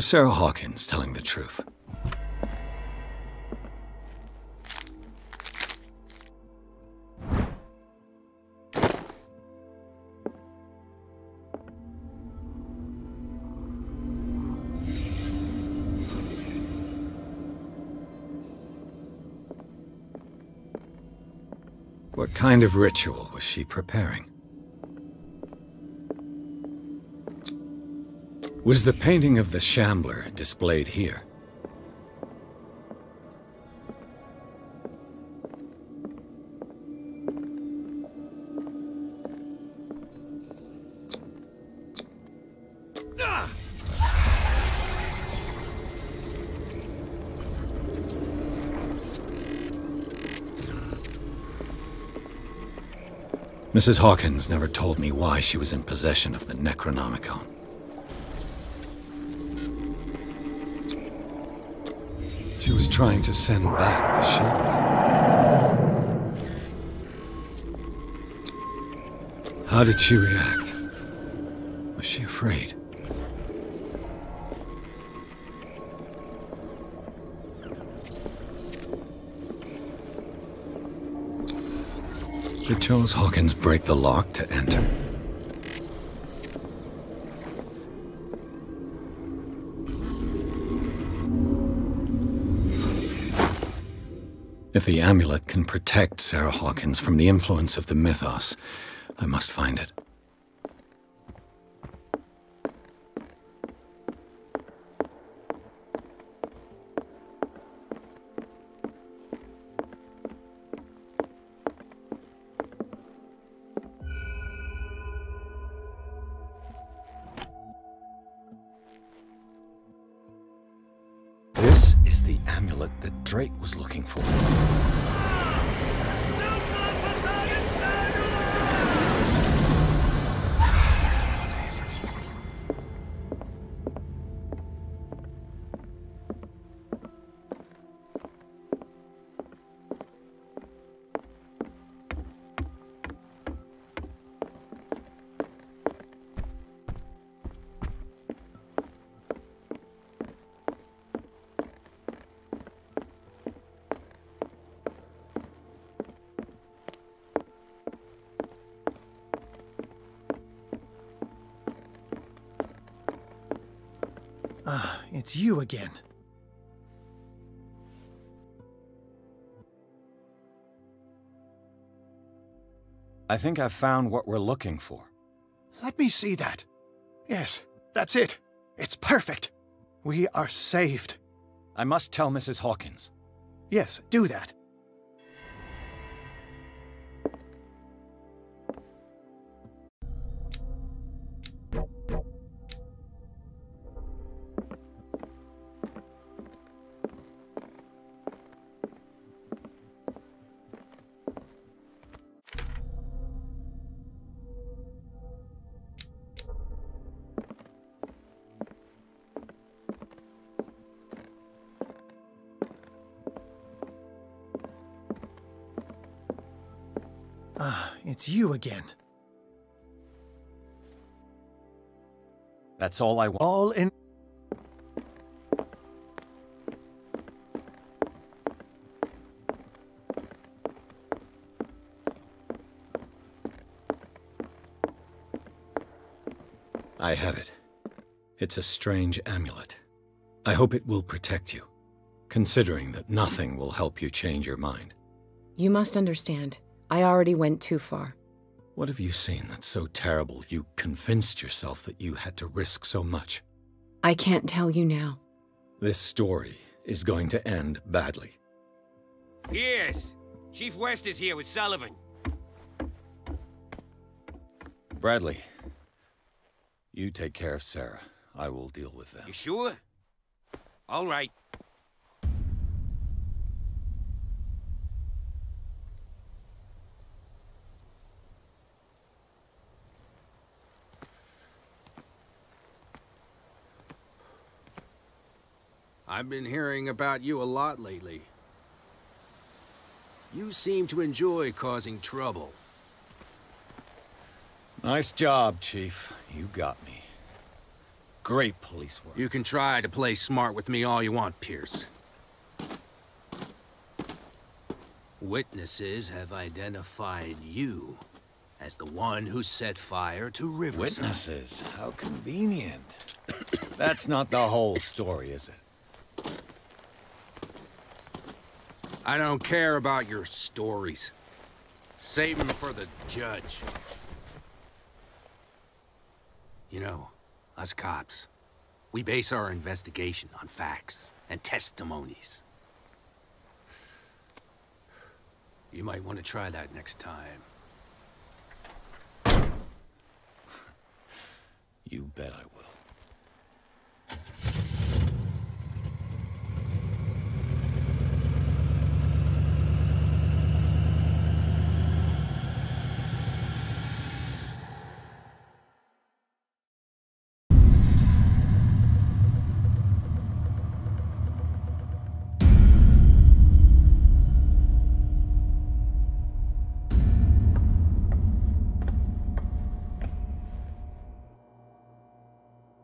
Was Sarah Hawkins telling the truth? What kind of ritual was she preparing? Was the painting of the Shambler displayed here? Mrs. Hawkins never told me why she was in possession of the Necronomicon. Was trying to send back the Shambler. How did she react? Was she afraid? Did Charles Hawkins break the lock to enter? If the amulet can protect Sarah Hawkins from the influence of the mythos, I must find it. Think I've found what we're looking for. Let me see that. Yes, that's it. It's perfect. We are saved. I must tell Mrs. Hawkins. Yes, do that. Again. That's all I want. All in. I have it. It's a strange amulet. I hope it will protect you, considering that nothing will help you change your mind. You must understand, I already went too far. What have you seen that's so terrible you convinced yourself that you had to risk so much? I can't tell you now. This story is going to end badly. Yes! Chief West is here with Sullivan. Bradley, you take care of Sarah. I will deal with them. You sure? All right. I've been hearing about you a lot lately. You seem to enjoy causing trouble. Nice job, Chief. You got me. Great police work. You can try to play smart with me all you want, Pierce. Witnesses have identified you as the one who set fire to Riverside. Witnesses? How convenient. That's not the whole story, is it? I don't care about your stories. Save them for the judge. You know, us cops, we base our investigation on facts and testimonies. You might want to try that next time. You bet I will.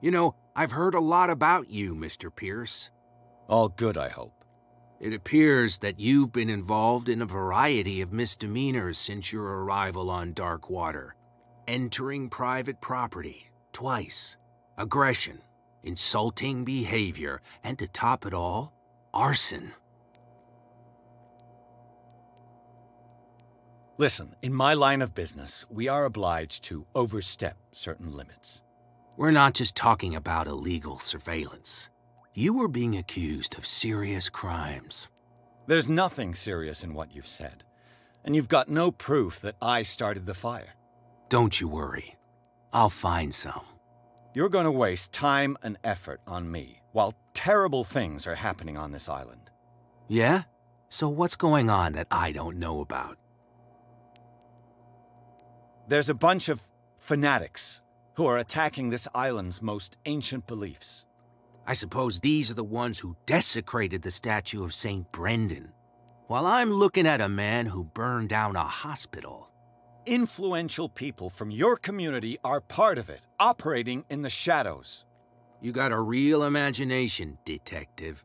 You know, I've heard a lot about you, Mr. Pierce. All good, I hope. It appears that you've been involved in a variety of misdemeanors since your arrival on Darkwater. Entering private property, twice. Aggression, insulting behavior, and to top it all, arson. Listen, in my line of business, we are obliged to overstep certain limits. We're not just talking about illegal surveillance. You were being accused of serious crimes. There's nothing serious in what you've said. And you've got no proof that I started the fire. Don't you worry. I'll find some. You're going to waste time and effort on me, while terrible things are happening on this island. Yeah? So what's going on that I don't know about? There's a bunch of fanatics who are attacking this island's most ancient beliefs. I suppose these are the ones who desecrated the statue of St. Brendan, while I'm looking at a man who burned down a hospital. Influential people from your community are part of it, operating in the shadows. You got a real imagination, detective.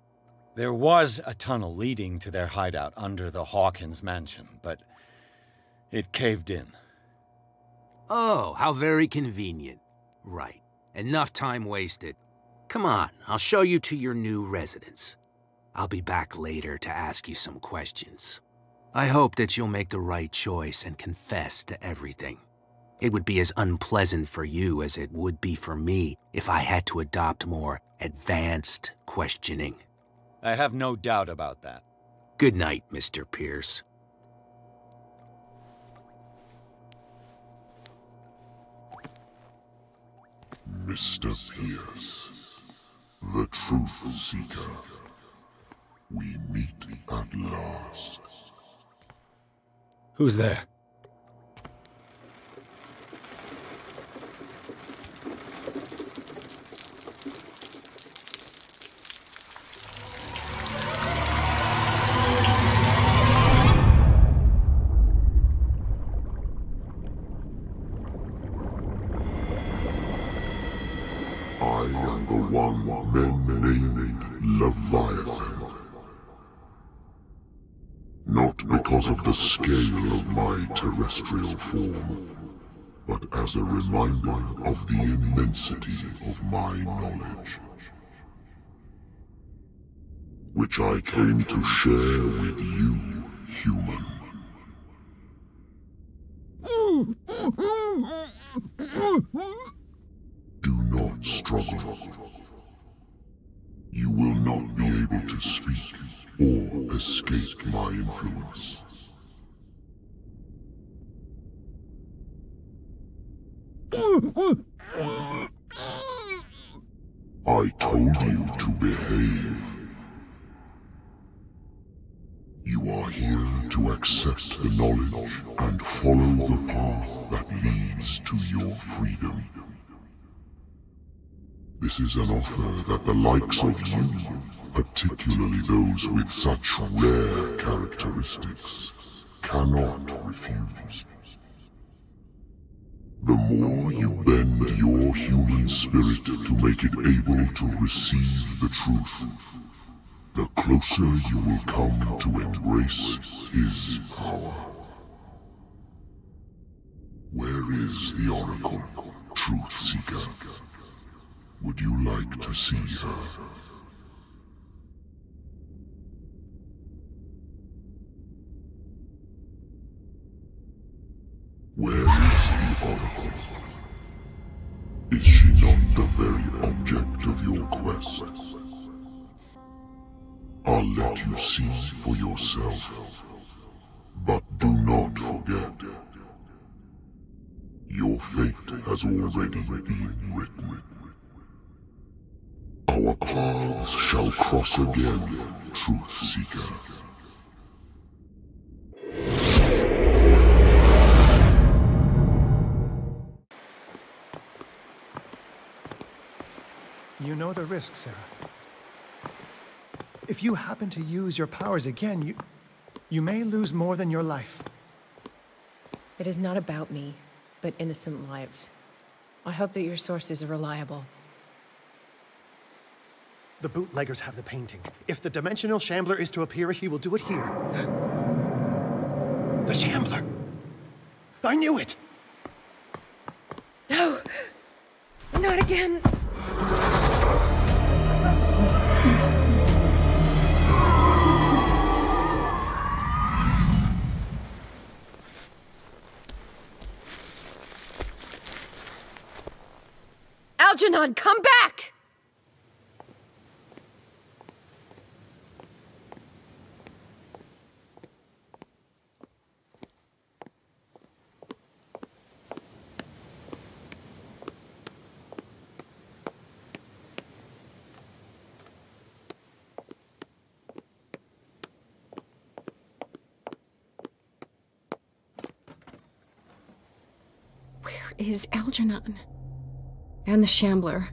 There was a tunnel leading to their hideout under the Hawkins mansion, but it caved in. Oh, how very convenient. Right. Enough time wasted. Come on, I'll show you to your new residence. I'll be back later to ask you some questions. I hope that you'll make the right choice and confess to everything. It would be as unpleasant for you as it would be for me if I had to adopt more advanced questioning. I have no doubt about that. Good night, Mr. Pierce. Mr. Pierce, the Truth Seeker. We meet at last. Who's there? The scale of my terrestrial form, but as a reminder of the immensity of my knowledge. Which I came to share with you, human. Do not struggle. You will not be able to speak or escape my influence. I told you to behave. You are here to accept the knowledge and follow the path that leads to your freedom. This is an offer that the likes of you, particularly those with such rare characteristics, cannot refuse. The more you bend your human spirit to make it able to receive the truth, the closer you will come to embrace his power. Where is the Oracle, Truth Seeker? Would you like to see her? Where is Oracle? Is she not the very object of your quest? I'll let you see for yourself. But do not forget. Your fate has already been written. Our paths shall cross again, Truth Seeker. You know the risk, Sarah. If you happen to use your powers again, you... you may lose more than your life. It is not about me, but innocent lives. I hope that your sources are reliable. The bootleggers have the painting. If the Dimensional Shambler is to appear, he will do it here. the Shambler! I knew it! No! Not again! Algernon, come back! Where is Algernon? And the Shambler.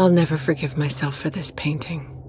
I'll never forgive myself for this painting.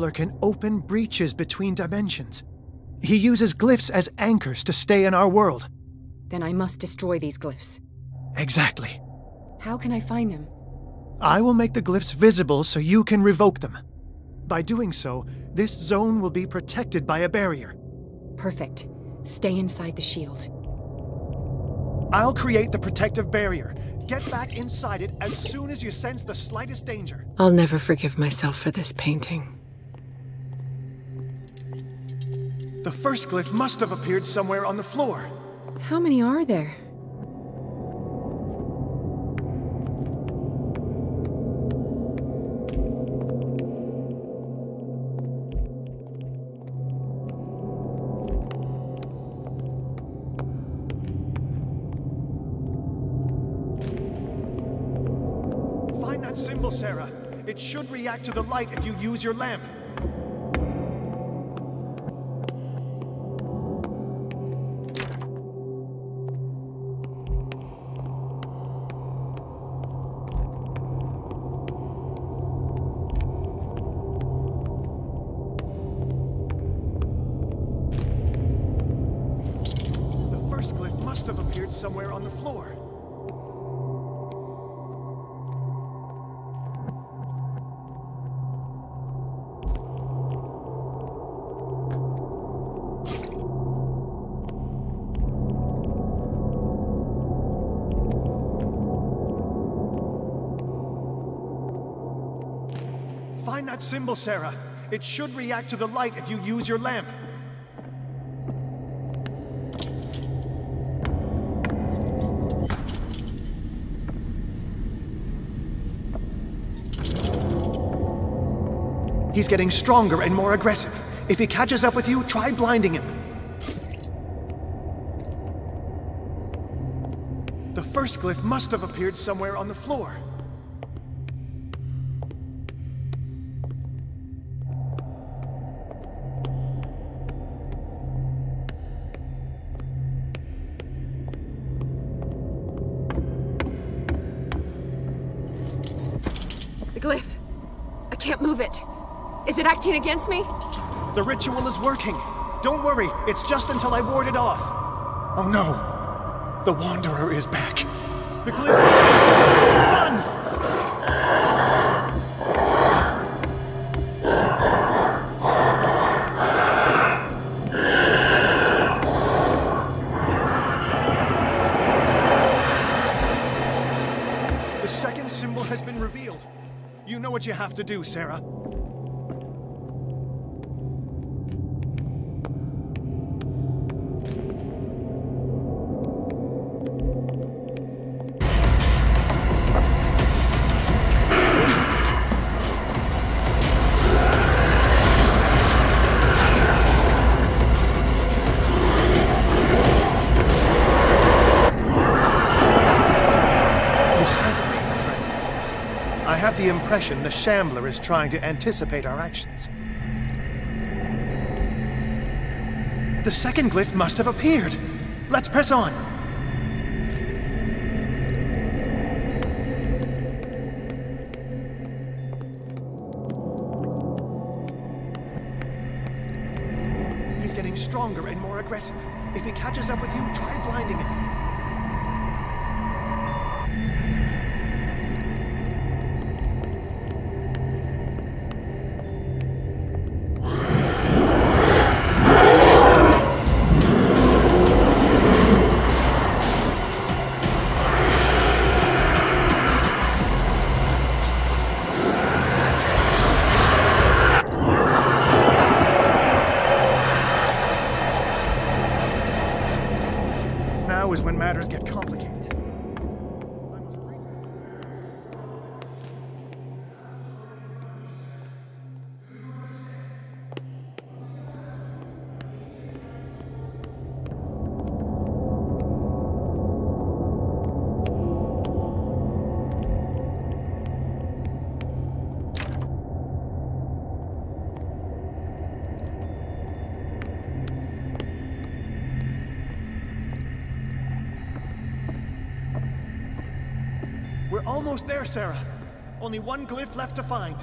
The can open breaches between dimensions. He uses glyphs as anchors to stay in our world. Then I must destroy these glyphs. Exactly. How can I find them? I will make the glyphs visible so you can revoke them. By doing so, this zone will be protected by a barrier. Perfect. Stay inside the shield. I'll create the protective barrier. Get back inside it as soon as you sense the slightest danger. I'll never forgive myself for this painting. The first glyph must have appeared somewhere on the floor. How many are there? Find that symbol, Sarah. It should react to the light if you use your lamp. Symbol, Sarah. It should react to the light if you use your lamp. He's getting stronger and more aggressive. If he catches up with you, try blinding him. The first glyph must have appeared somewhere on the floor. Against me? The ritual is working. Don't worry, it's just until I ward it off. Oh no. The Wanderer is back. The glyph. The second symbol has been revealed. You know what you have to do, Sarah. Impression the Shambler is trying to anticipate our actions. The second glyph must have appeared. Let's press on. He's getting stronger and more aggressive. If he catches up almost there, Sarah. Only one glyph left to find.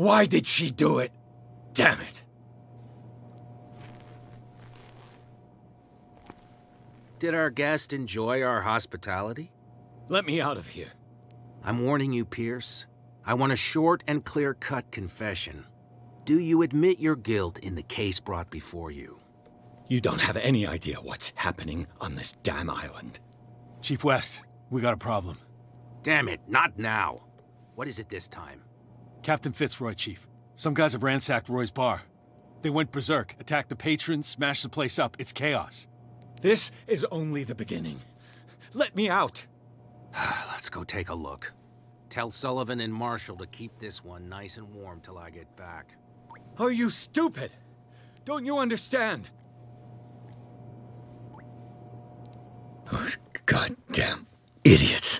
Why did she do it? Damn it. Did our guest enjoy our hospitality? Let me out of here. I'm warning you, Pierce. I want a short and clear-cut confession. Do you admit your guilt in the case brought before you? You don't have any idea what's happening on this damn island. Chief West, we got a problem. Damn it, not now. What is it this time? Captain Fitzroy, Chief. Some guys have ransacked Roy's bar. They went berserk, attacked the patrons, smashed the place up. It's chaos. This is only the beginning. Let me out. Let's go take a look. Tell Sullivan and Marshall to keep this one nice and warm till I get back. Are you stupid? Don't you understand? Those goddamn idiots.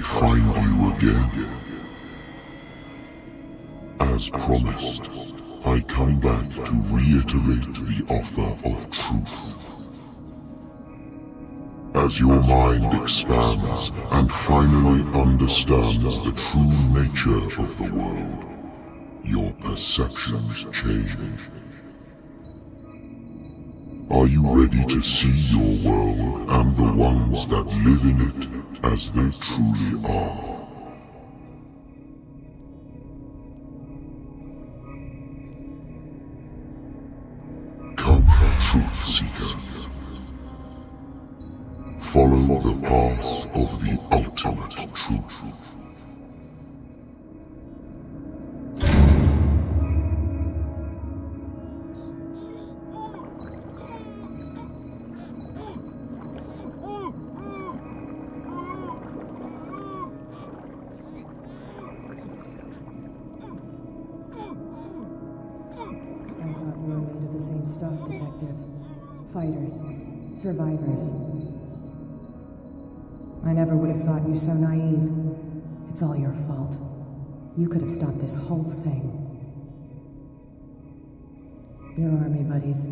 I find you again. As promised, I come back to reiterate the offer of truth. As your mind expands and finally understands the true nature of the world, your perceptions change. Are you ready to see your world and the ones that live in it as they truly are? Come, Truth Seeker. Follow the path of the ultimate truth. Have thought you so naive. It's all your fault. You could have stopped this whole thing. Your army buddies,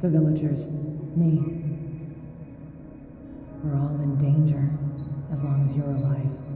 the villagers, me. We're all in danger, as long as you're alive.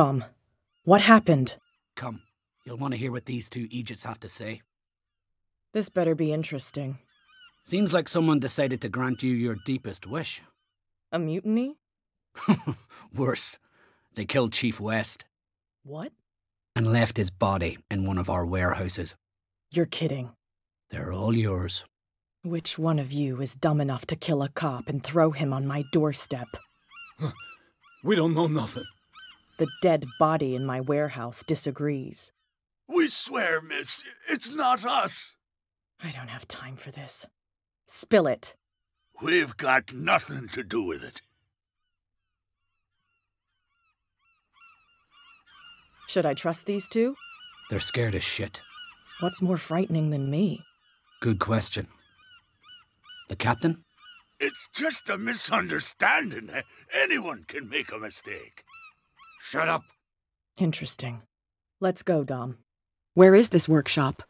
Dom, what happened? Come, you'll want to hear what these two Egypts have to say. This better be interesting. Seems like someone decided to grant you your deepest wish. A mutiny? Worse, they killed Chief West What? and left his body in one of our warehouses. You're kidding. They're all yours. Which one of you is dumb enough to kill a cop and throw him on my doorstep? We don't know nothing. The dead body in my warehouse disagrees. We swear, miss, it's not us. I don't have time for this. Spill it. We've got nothing to do with it. Should I trust these two? They're scared as shit. What's more frightening than me? Good question. The captain? It's just a misunderstanding. Anyone can make a mistake. Shut up. Interesting. Let's go, Dom. Where is this workshop?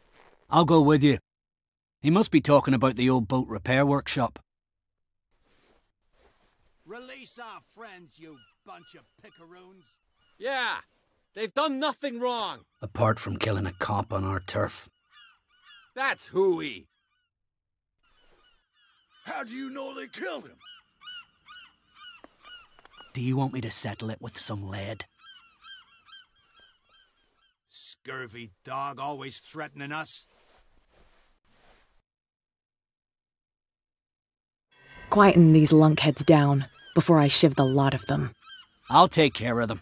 I'll go with you. He must be talking about the old boat repair workshop. Release our friends, you bunch of picaroons. Yeah, they've done nothing wrong. Apart from killing a cop on our turf. That's hooey. How do you know they killed him? Do you want me to settle it with some lead? Scurvy dog always threatening us. Quieten these lunkheads down before I shiv the lot of them. I'll take care of them.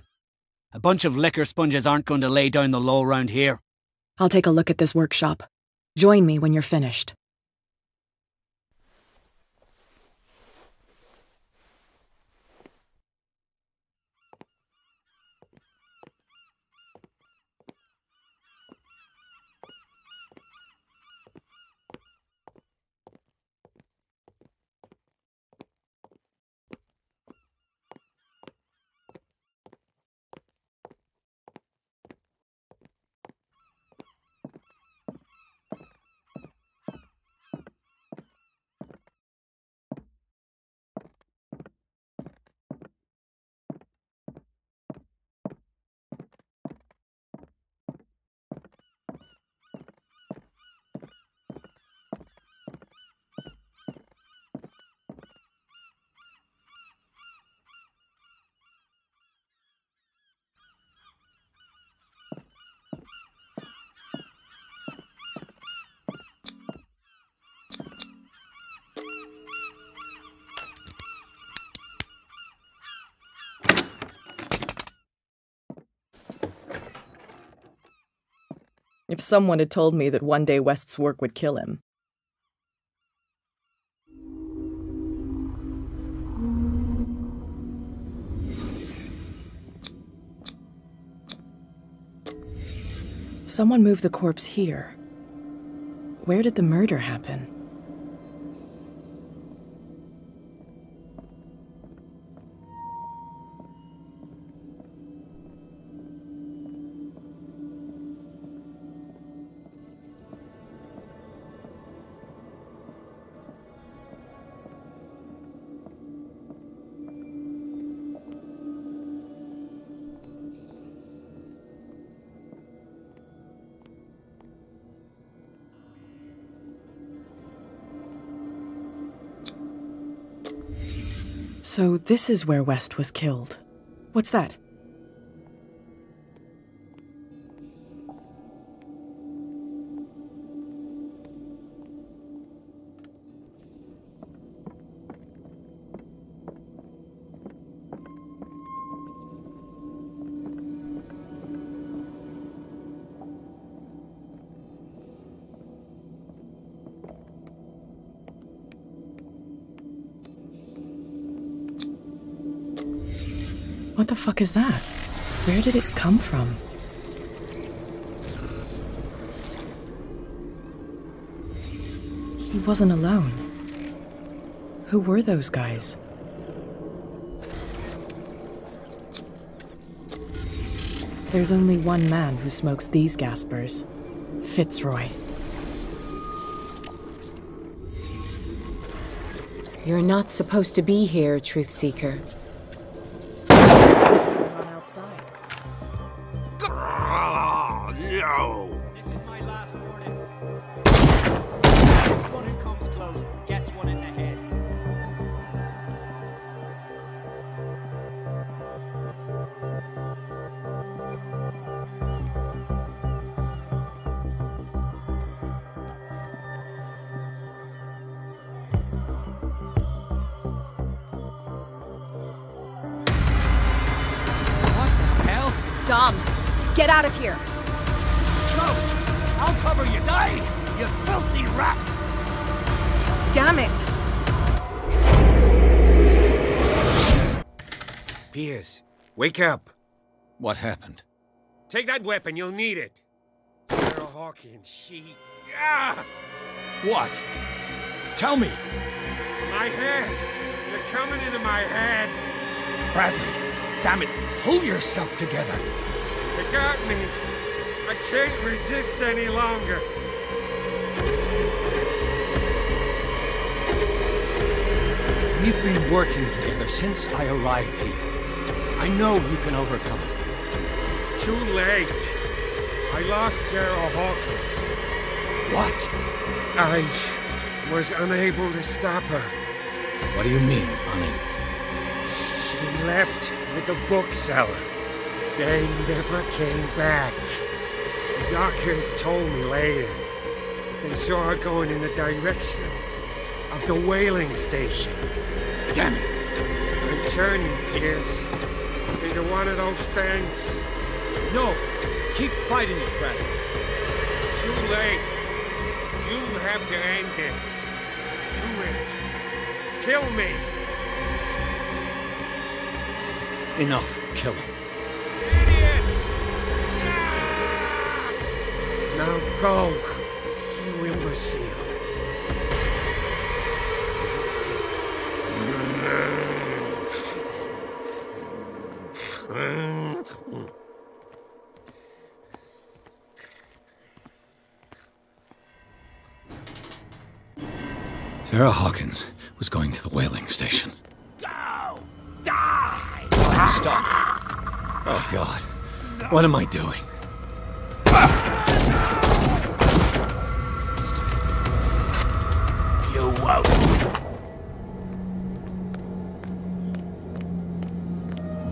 A bunch of liquor sponges aren't going to lay down the law round here. I'll take a look at this workshop. Join me when you're finished. Someone had told me that one day West's work would kill him. Someone moved the corpse here. Where did the murder happen? This is where West was killed. What's that? Fuck is that? Where did it come from? He wasn't alone. Who were those guys? There's only one man who smokes these Gaspers Fitzroy. You're not supposed to be here, Truth Seeker. Wake up. What happened? Take that weapon, you'll need it. Sarah Hawkins, she... Ah! What? Tell me! My head! You're coming into my head! Bradley, damn it, pull yourself together. It got me. I can't resist any longer. We've been working together since I arrived here. I know you can overcome it. It's too late. I lost Sarah Hawkins. What? I was unable to stop her. What do you mean, unable? She left with the bookseller. They never came back. The doctors told me later they saw her going in the direction of the whaling station. Damn it! I'm turning, Pierce, one of those things? No! Keep fighting it, Bradley. It's too late. You have to end this. Do it. Kill me. Enough, kill him. Ah! Now go, Sarah Hawkins was going to the whaling station. Go! Die! Stop. Oh, God. What am I doing? You won't.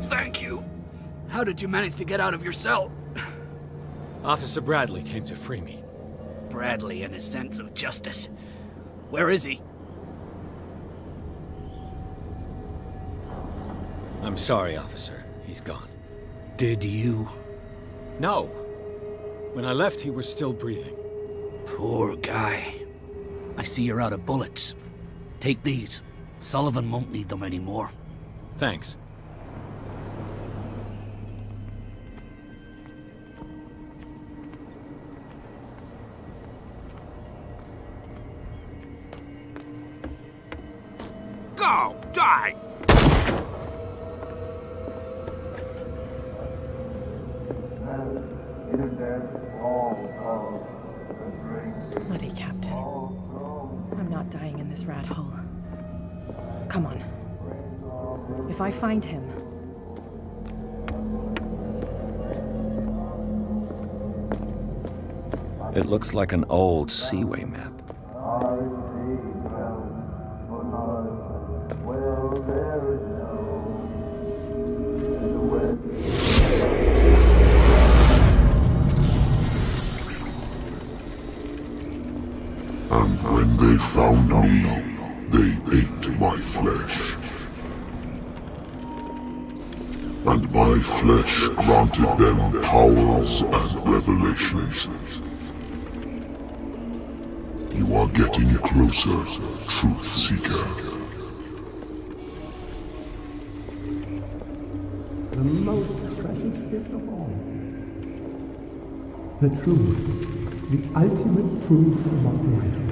Thank you. How did you manage to get out of your cell? Officer Bradley came to free me. Bradley and his sense of justice. Where is he? I'm sorry, officer. He's gone. Did you? No. When I left, he was still breathing. Poor guy. I see you're out of bullets. Take these. Sullivan won't need them anymore. Thanks. Looks like an old Seaway map. And when they found me, they ate my flesh. And my flesh granted them powers and revelations. Are getting closer, Truth Seeker. The most precious gift of all. The truth, the ultimate truth about life.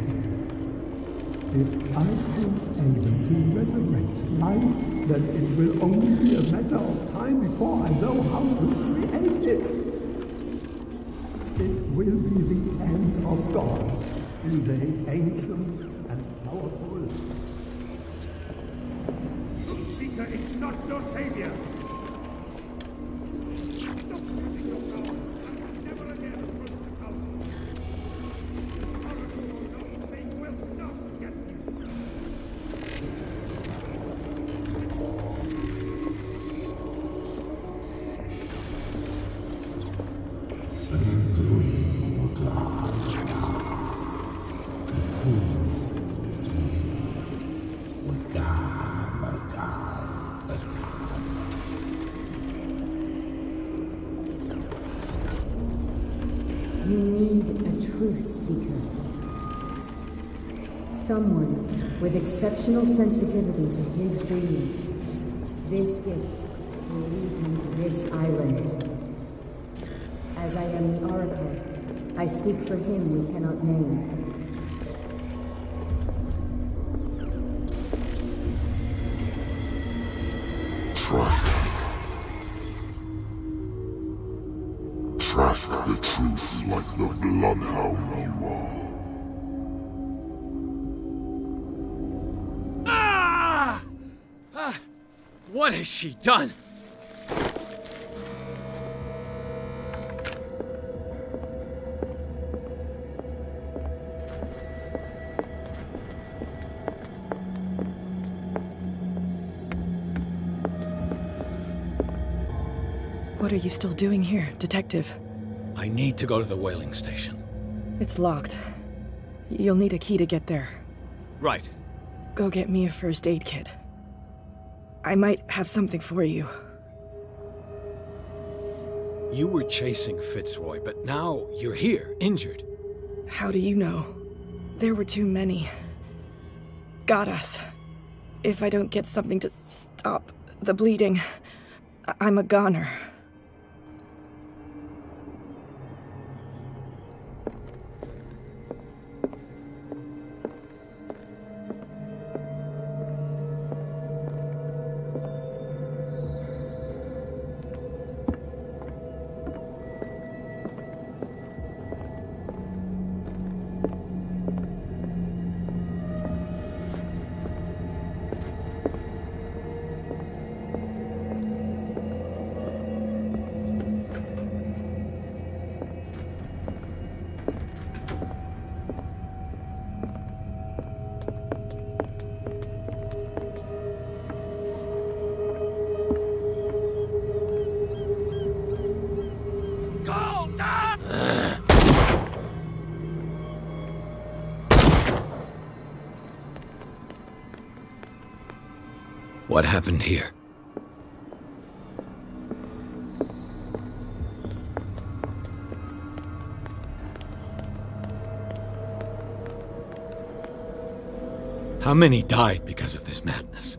If I prove able to resurrect life, then it will only be a matter of time before I know how to create it. It will be the end of gods, they ancient and powerful. Truth-Seeker is not your savior! With exceptional sensitivity to his dreams. This gift will lead him to this island. As I am the Oracle, I speak for him we cannot name. What has she done? What are you still doing here, Detective? I need to go to the whaling station. It's locked. You'll need a key to get there. Right. Go get me a first aid kit. I might have something for you. You were chasing Fitzroy, but now you're here, injured. How do you know? There were too many. Got us. If I don't get something to stop the bleeding, I- I'm a goner. Many died because of this madness?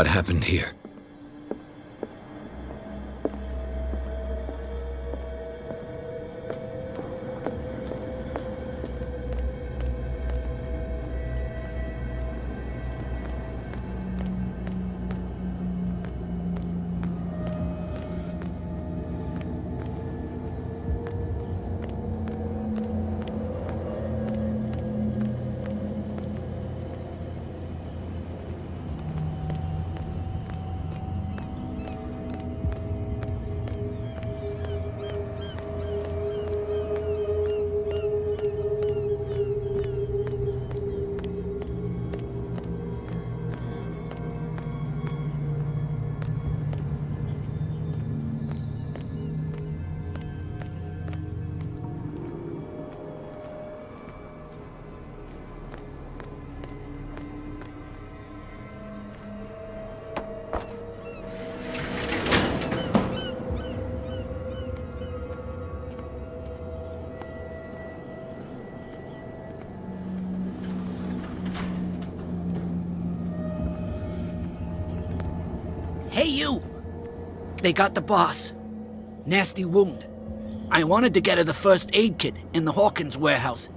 What happened here? They got the boss. Nasty wound. I wanted to get her the first aid kit in the Hawkins warehouse,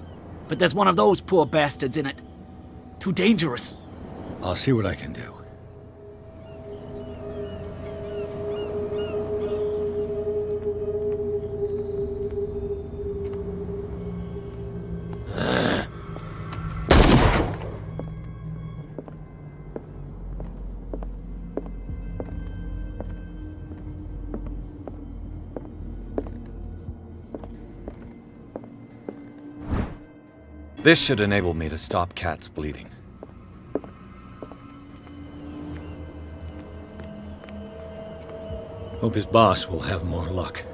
but there's one of those poor bastards in it. Too dangerous. I'll see what I can do. This should enable me to stop Kat's bleeding. Hope his boss will have more luck.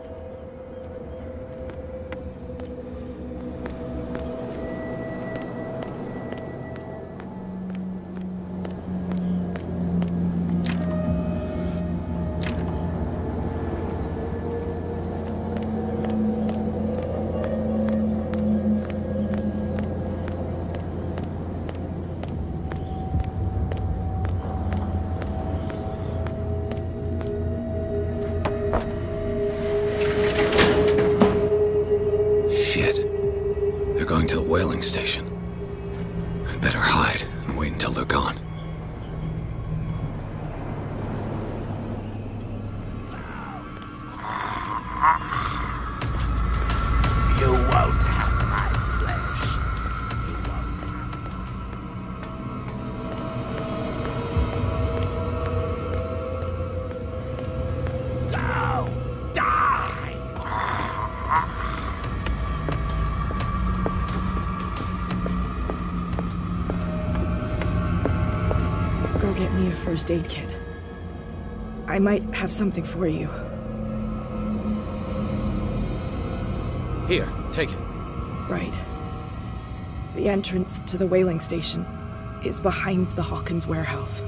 First aid kit. I might have something for you. Here, take it. Right. The entrance to the whaling station is behind the Hawkins warehouse.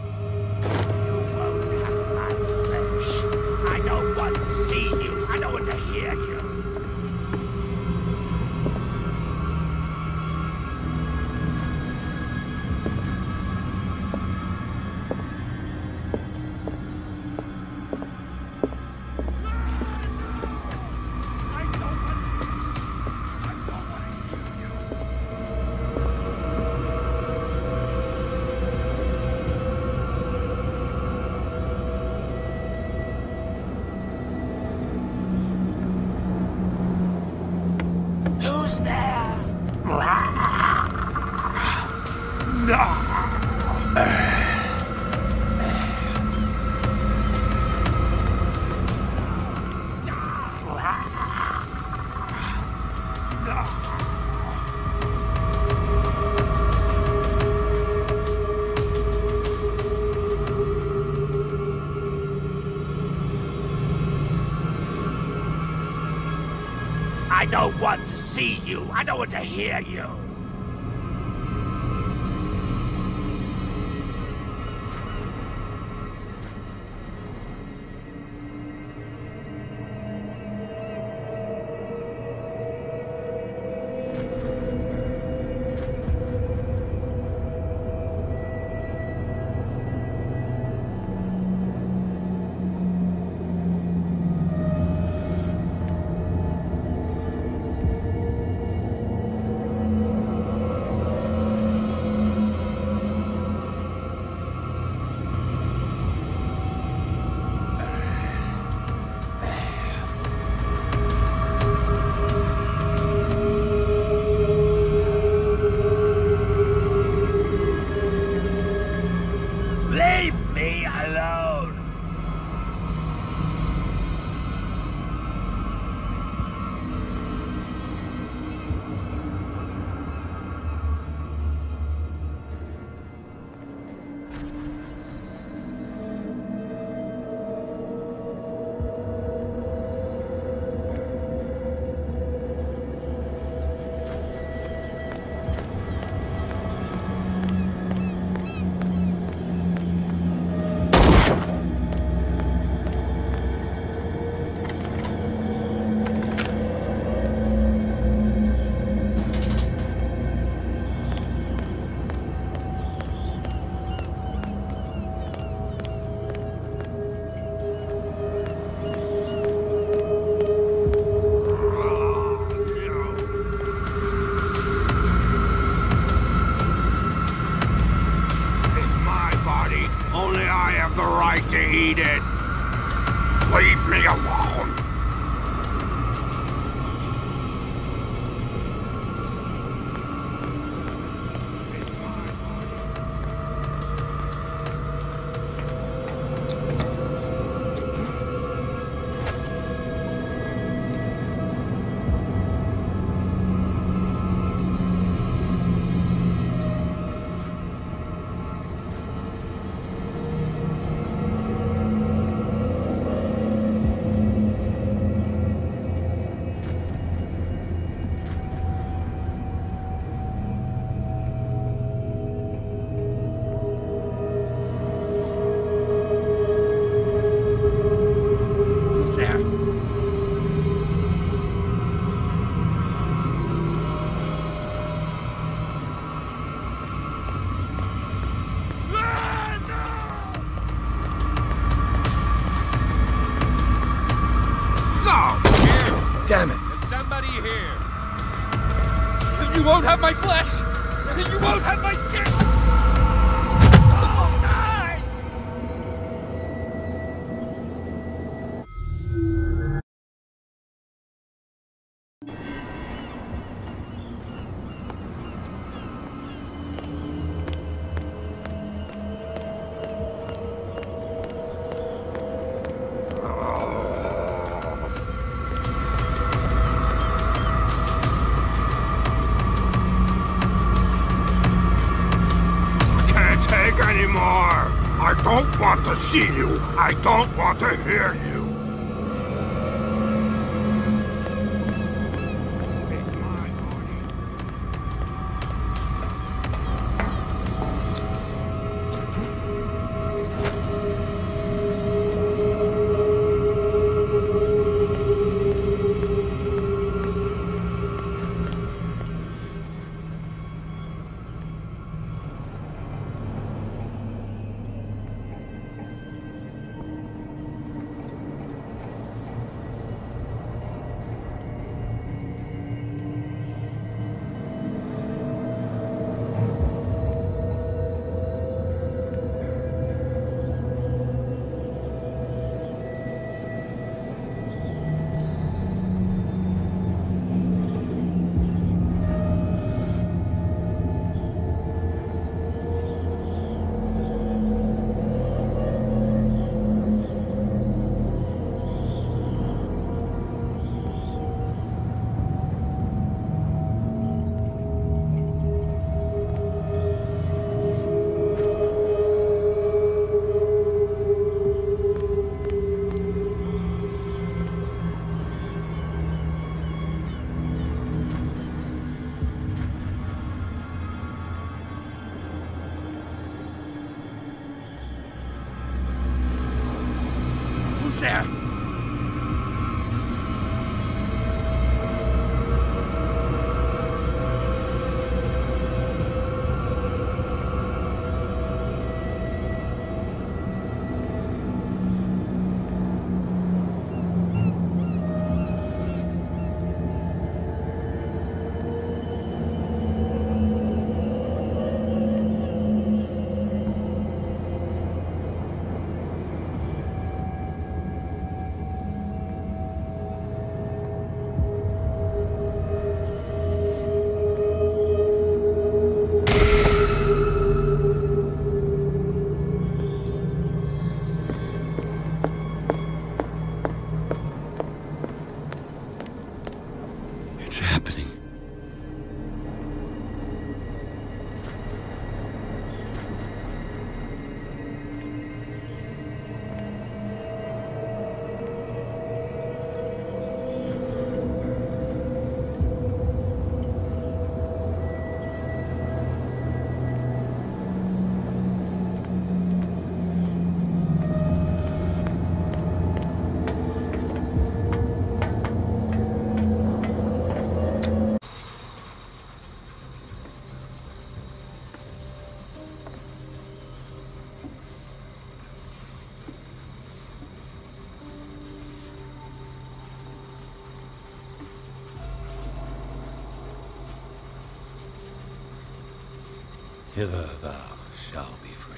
Hither thou shall be free.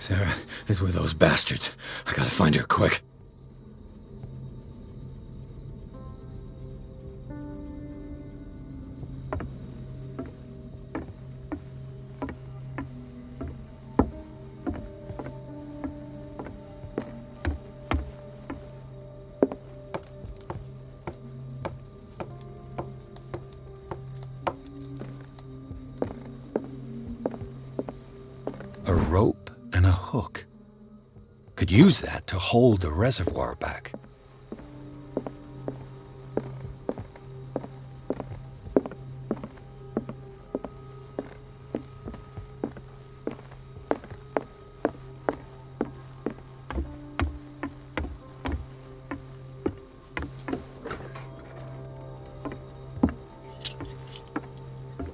Sarah is with those bastards. I gotta find her use that to hold the reservoir back.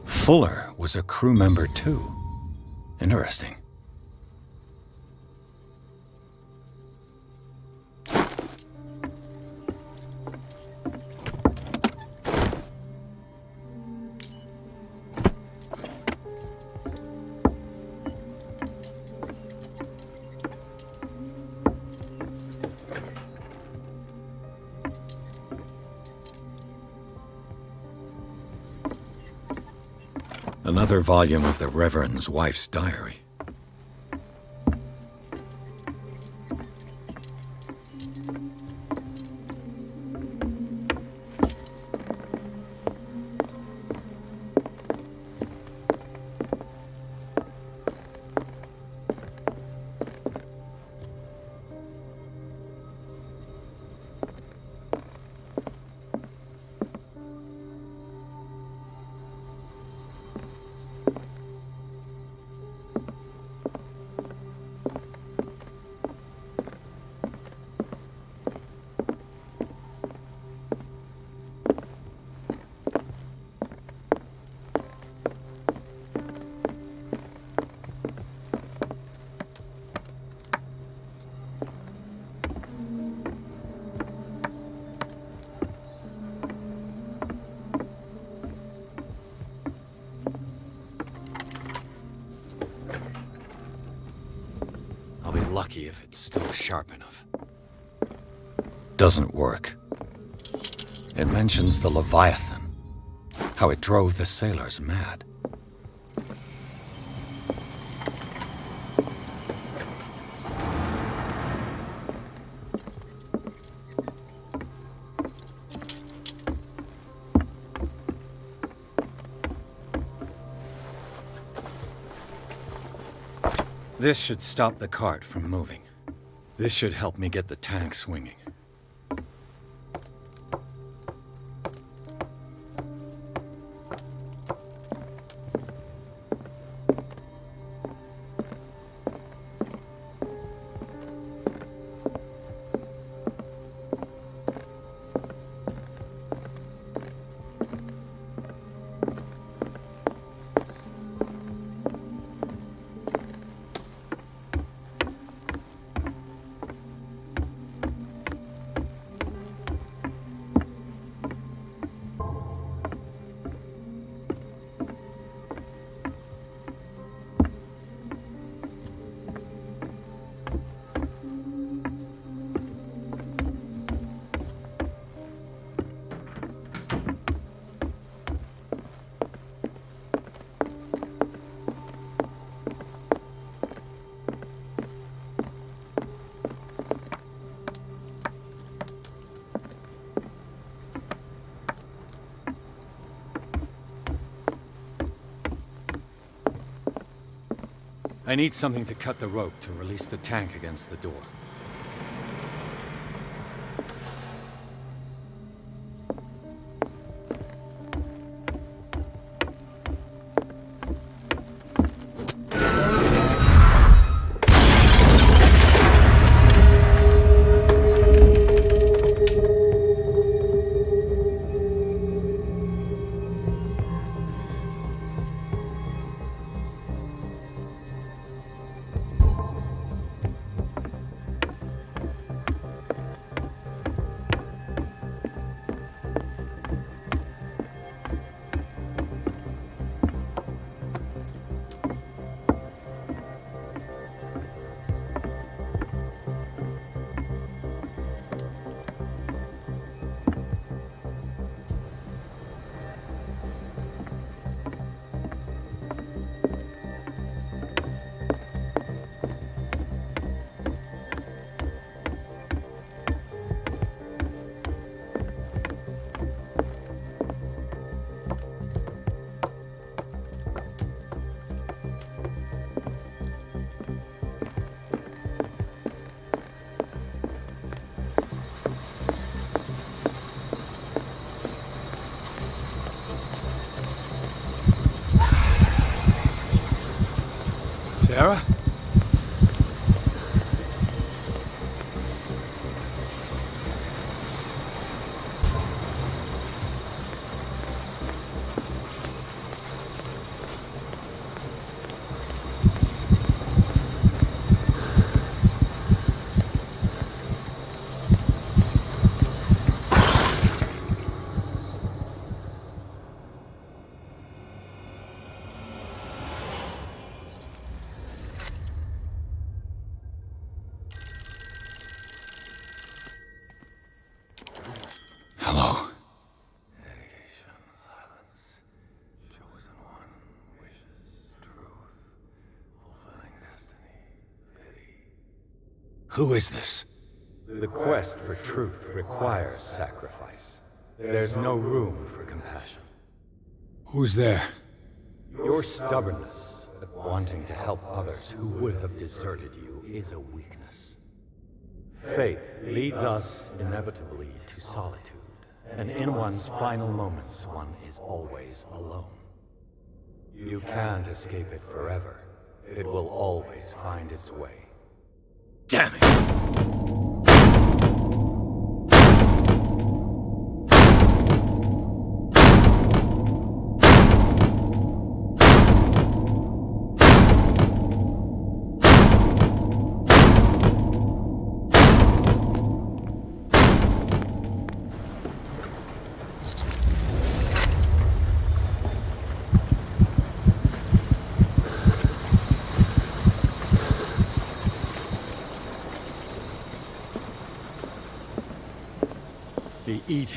Fuller was a crew member too. Interesting. Another volume of the Reverend's wife's diary. The Leviathan, how it drove the sailors mad. This should stop the cart from moving. This should help me get the tank swinging. I need something to cut the rope to release the tank against the door. Who is this? The quest for truth requires sacrifice. There's no room for compassion. Who's there? Your stubbornness at wanting to help others who would have deserted you is a weakness. Fate leads us inevitably to solitude, and in one's final moments, one is always alone. You can't escape it forever. It will always find its way.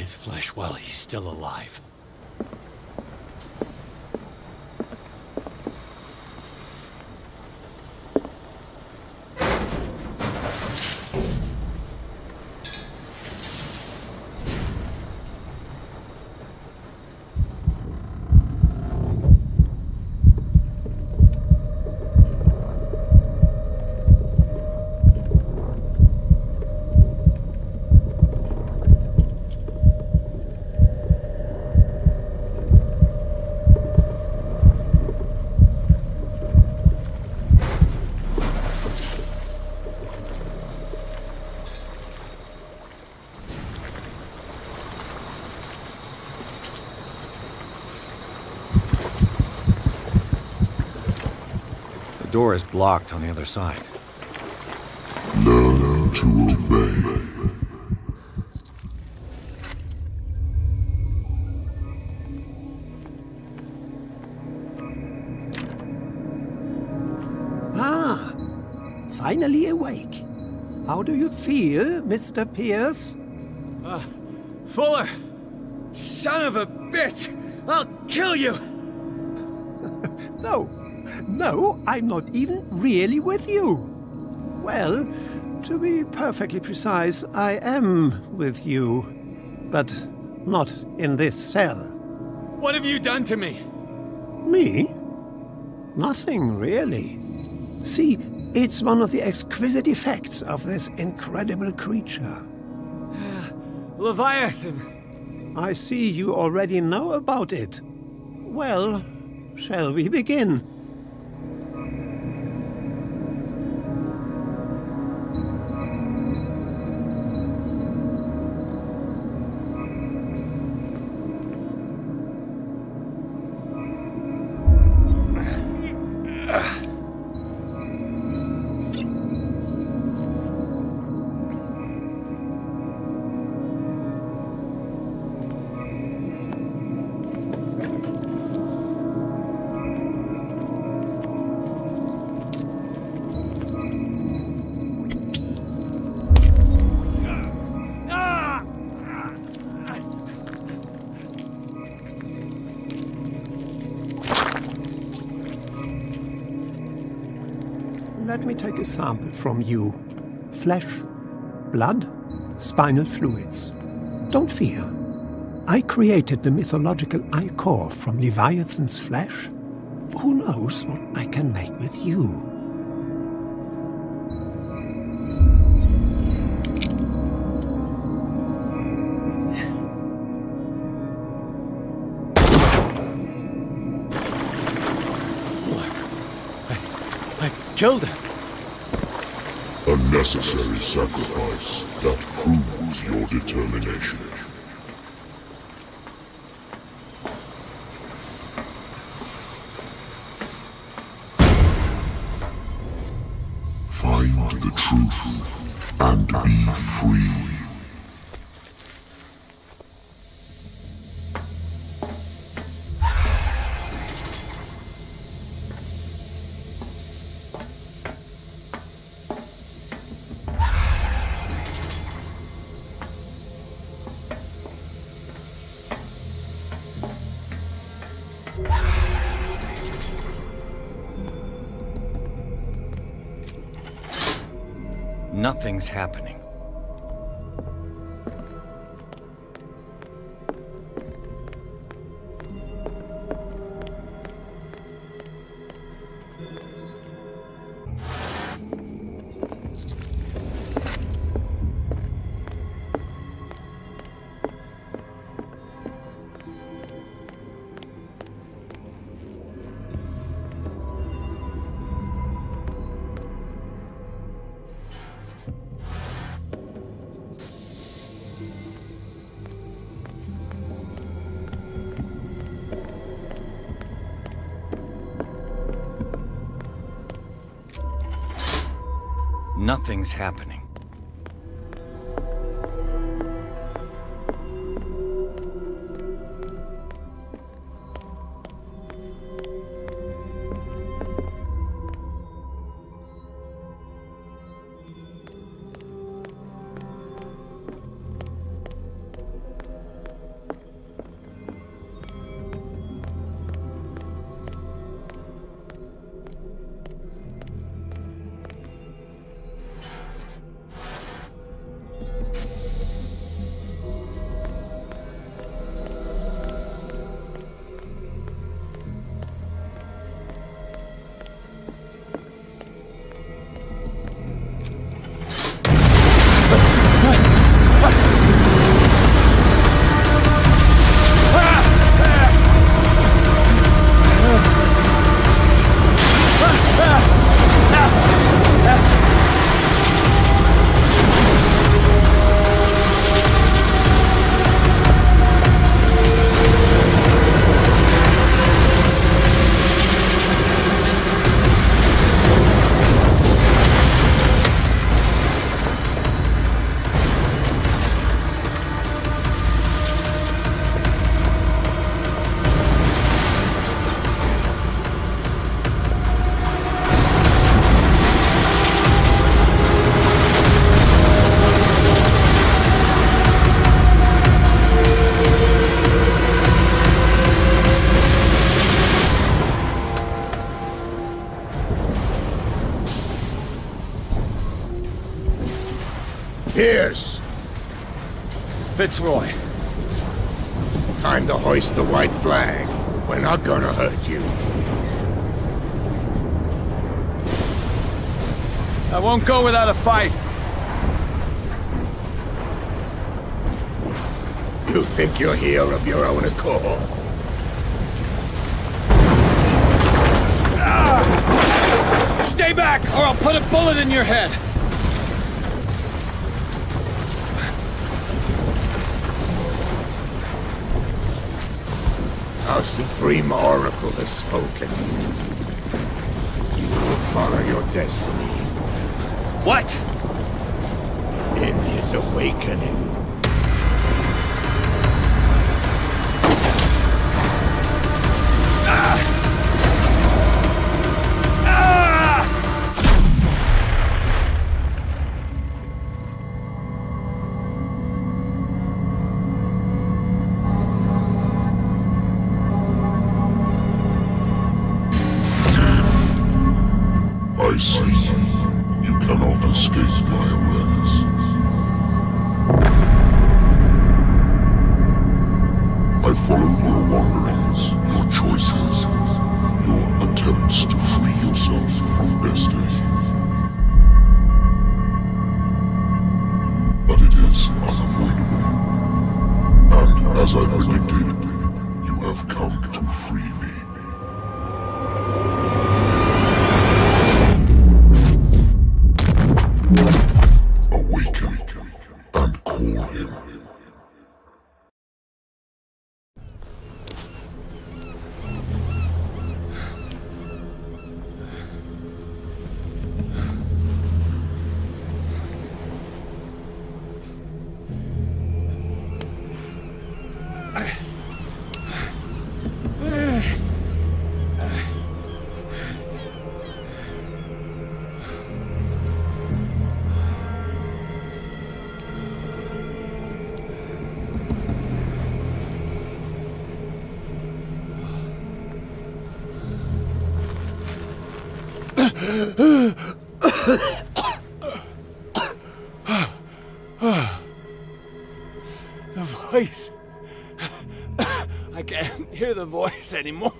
His flesh while he's still alive. Door is blocked on the other side. Learn to obey. Ah, finally awake. How do you feel, Mr. Pierce? Uh, Fuller! Son of a bitch! I'll kill you! No, no, I'm not even really with you. Well, to be perfectly precise, I am with you. But not in this cell. What have you done to me? Me? Nothing, really. See, it's one of the exquisite effects of this incredible creature. Leviathan! I see you already know about it. Well, shall we begin? Sample from you. Flesh, blood, spinal fluids. Don't fear. I created the mythological ichor from Leviathan's flesh. Who knows what I can make with you? I killed him! Necessary sacrifice that proves your determination. Find the truth and be free. Nothing's happening. Happening. Fitzroy. Time to hoist the white flag. We're not gonna hurt you. I won't go without a fight. You think you're here of your own accord? Stay back, or I'll put a bullet in your head. Our Supreme Oracle has spoken. You will follow your destiny. What? In his awakening. Anymore.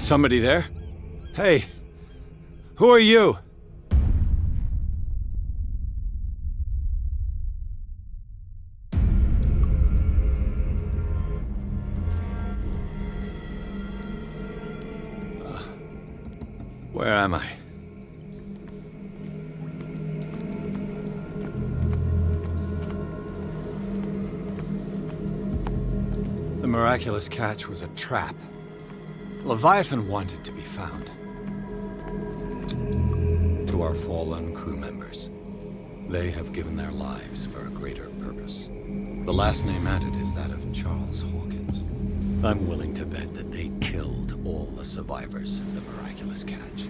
Is somebody there? Hey, who are you? Uh, Where am I? The miraculous catch was a trap. Leviathan wanted to be found. To our fallen crew members, they have given their lives for a greater purpose. The last name added is that of Charles Hawkins. I'm willing to bet that they killed all the survivors of the miraculous catch.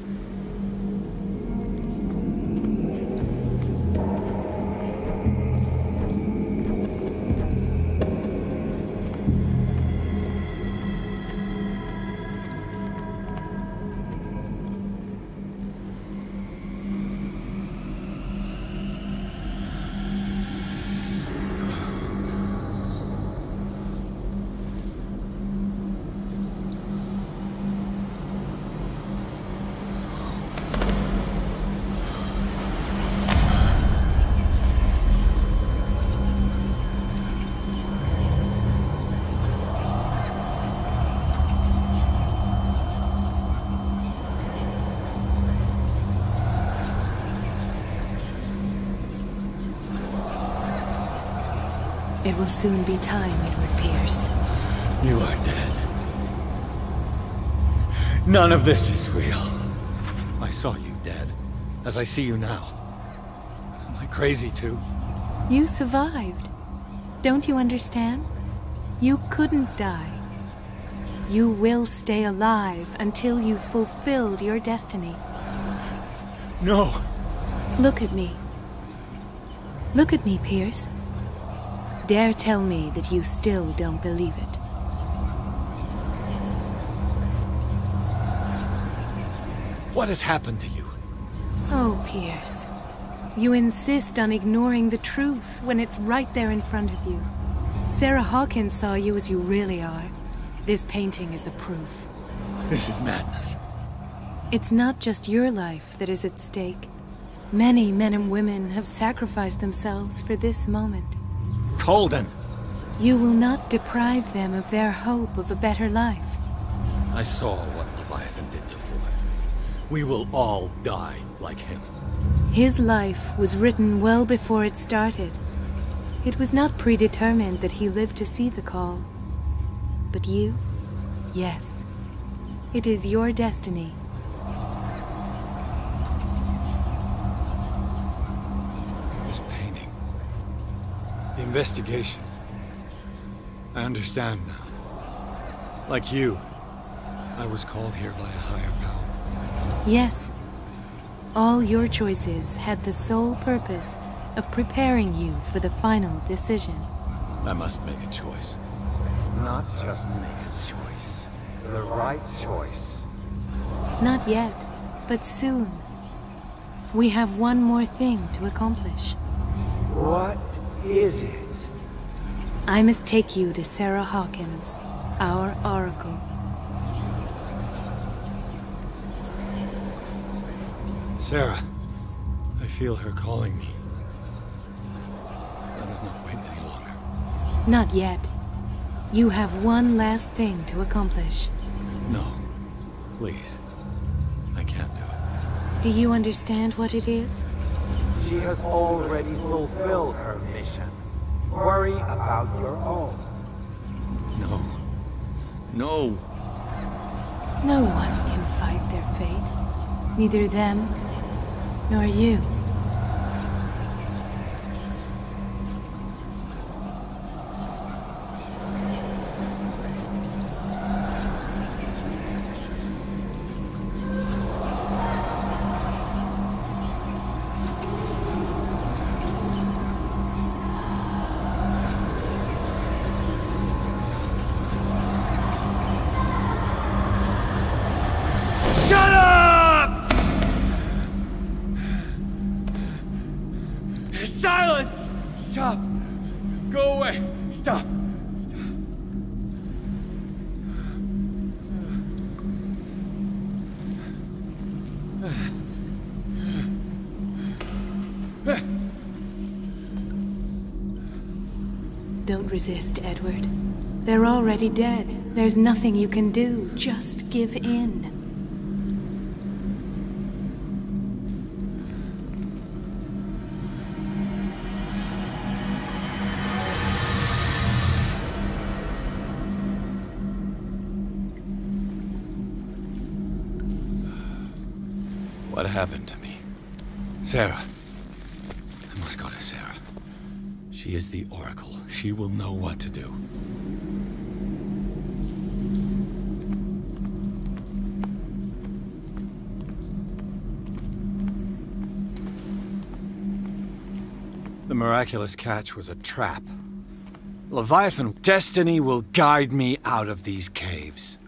Will soon be time, Edward Pierce. You are dead. None of this is real. I saw you dead, as I see you now. Am I crazy too? You survived. Don't you understand? You couldn't die. You will stay alive until you've fulfilled your destiny. No! Look at me. Look at me, Pierce. Dare tell me that you still don't believe it. What has happened to you? Oh, Pierce. You insist on ignoring the truth when it's right there in front of you. Sarah Hawkins saw you as you really are. This painting is the proof. This is madness. It's not just your life that is at stake. Many men and women have sacrificed themselves for this moment. Colden! You will not deprive them of their hope of a better life. I saw what Leviathan did to Ford. We will all die like him. His life was written well before it started. It was not predetermined that he lived to see the call. But you? Yes. It is your destiny. Investigation. I understand now. Like you, I was called here by a higher power. Yes. All your choices had the sole purpose of preparing you for the final decision. I must make a choice. Not just make a choice. The right choice. Not yet, but soon. We have one more thing to accomplish. What is it? I must take you to Sarah Hawkins, our Oracle. Sarah, I feel her calling me. Let us not wait any longer. Not yet. You have one last thing to accomplish. No, please. I can't do it. Do you understand what it is? She has already fulfilled her mission. Worry about your own. No. No. No one can fight their fate. Neither them, nor you. Resist, Edward. They're already dead. There's nothing you can do. Just give in. What happened to me? Sarah. I must go to Sarah. She is the Oracle. She will know what to do. The miraculous catch was a trap. Leviathan, destiny will guide me out of these caves.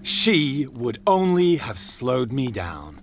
She would only have slowed me down.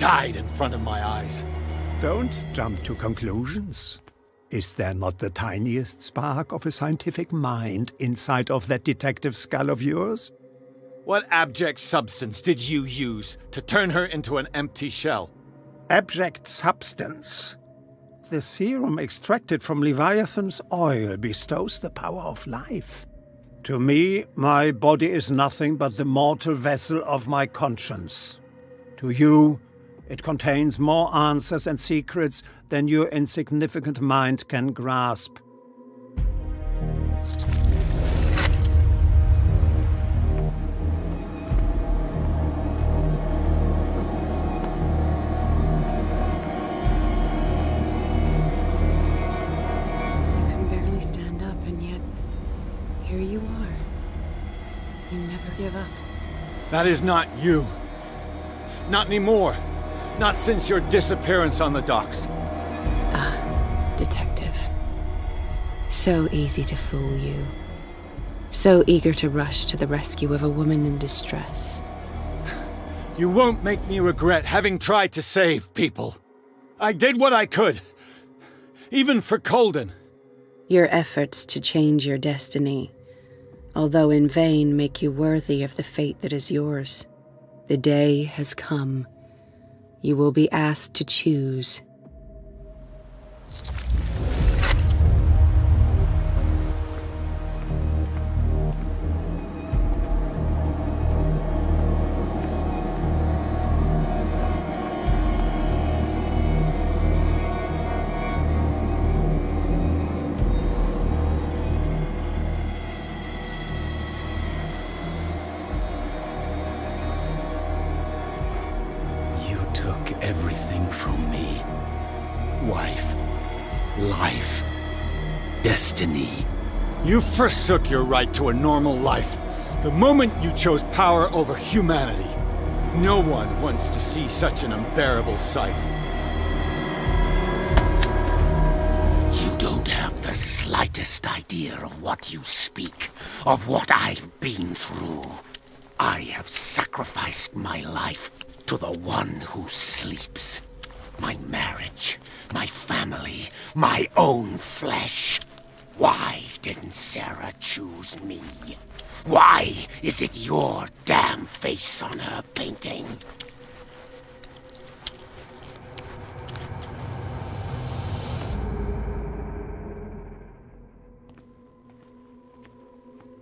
Died in front of my eyes. Don't jump to conclusions. Is there not the tiniest spark of a scientific mind inside of that detective skull of yours? What abject substance did you use to turn her into an empty shell? Abject substance? The serum extracted from Leviathan's oil bestows the power of life. To me, my body is nothing but the mortal vessel of my conscience. To you, it contains more answers and secrets than your insignificant mind can grasp. You can barely stand up, and yet here you are. You never give up. That is not you. Not anymore. Not since your disappearance on the docks. Ah, detective. So easy to fool you. So eager to rush to the rescue of a woman in distress. You won't make me regret having tried to save people. I did what I could. Even for Colden. Your efforts to change your destiny, although in vain, make you worthy of the fate that is yours. The day has come. You will be asked to choose. Forsook your right to a normal life the moment you chose power over humanity. No one wants to see such an unbearable sight. You don't have the slightest idea of what you speak, of what I've been through. I have sacrificed my life to the one who sleeps. My marriage, my family, my own flesh. Why didn't Sarah choose me? Why is it your damn face on her painting?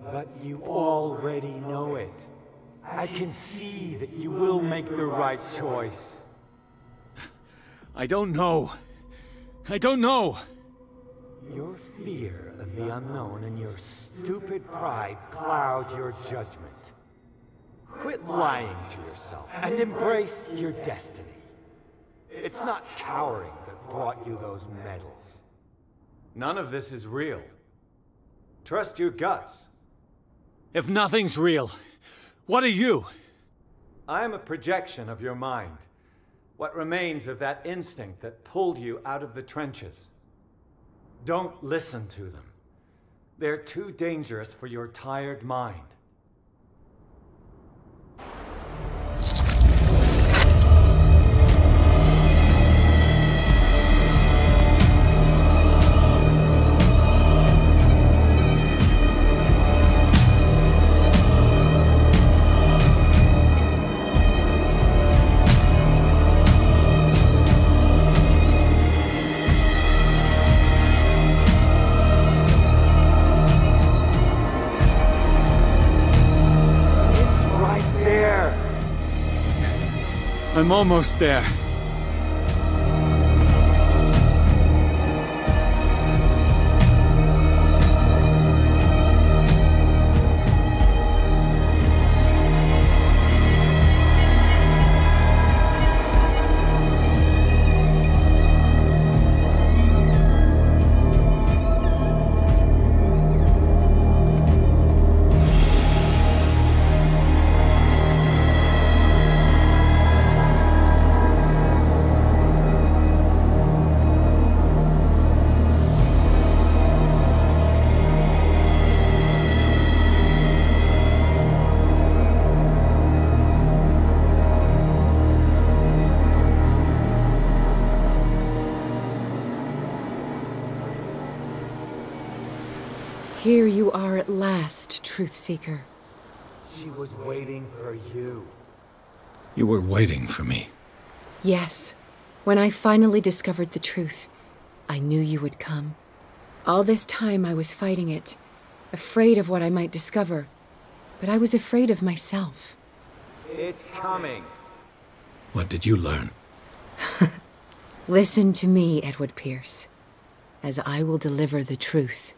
But you already know it. I can see that you will make the right choice. I don't know. I don't know. Your fear of the unknown and your stupid pride cloud your judgment. Quit lying to yourself and embrace your destiny. It's not cowering that brought you those medals. None of this is real. Trust your guts. If nothing's real, what are you? I am a projection of your mind. What remains of that instinct that pulled you out of the trenches. Don't listen to them. They're too dangerous for your tired mind. I'm almost there. Truth Seeker. She was waiting for you. You were waiting for me. Yes. When I finally discovered the truth, I knew you would come. All this time I was fighting it, afraid of what I might discover. But I was afraid of myself. It's coming. What did you learn? Listen to me, Edward Pierce, as I will deliver the truth.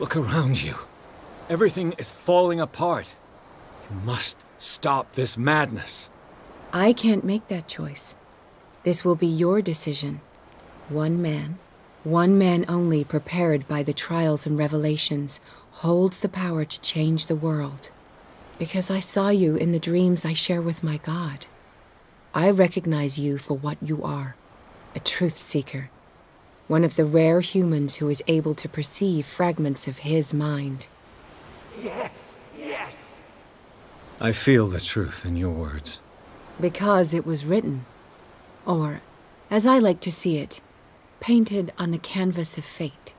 Look around you. Everything is falling apart. You must stop this madness. I can't make that choice. This will be your decision. One man, one man only prepared by the trials and revelations, holds the power to change the world. Because I saw you in the dreams I share with my God. I recognize you for what you are a truth seeker. One of the rare humans who is able to perceive fragments of his mind. Yes, yes. I feel the truth in your words. Because it was written. Or, as I like to see it, painted on the canvas of fate.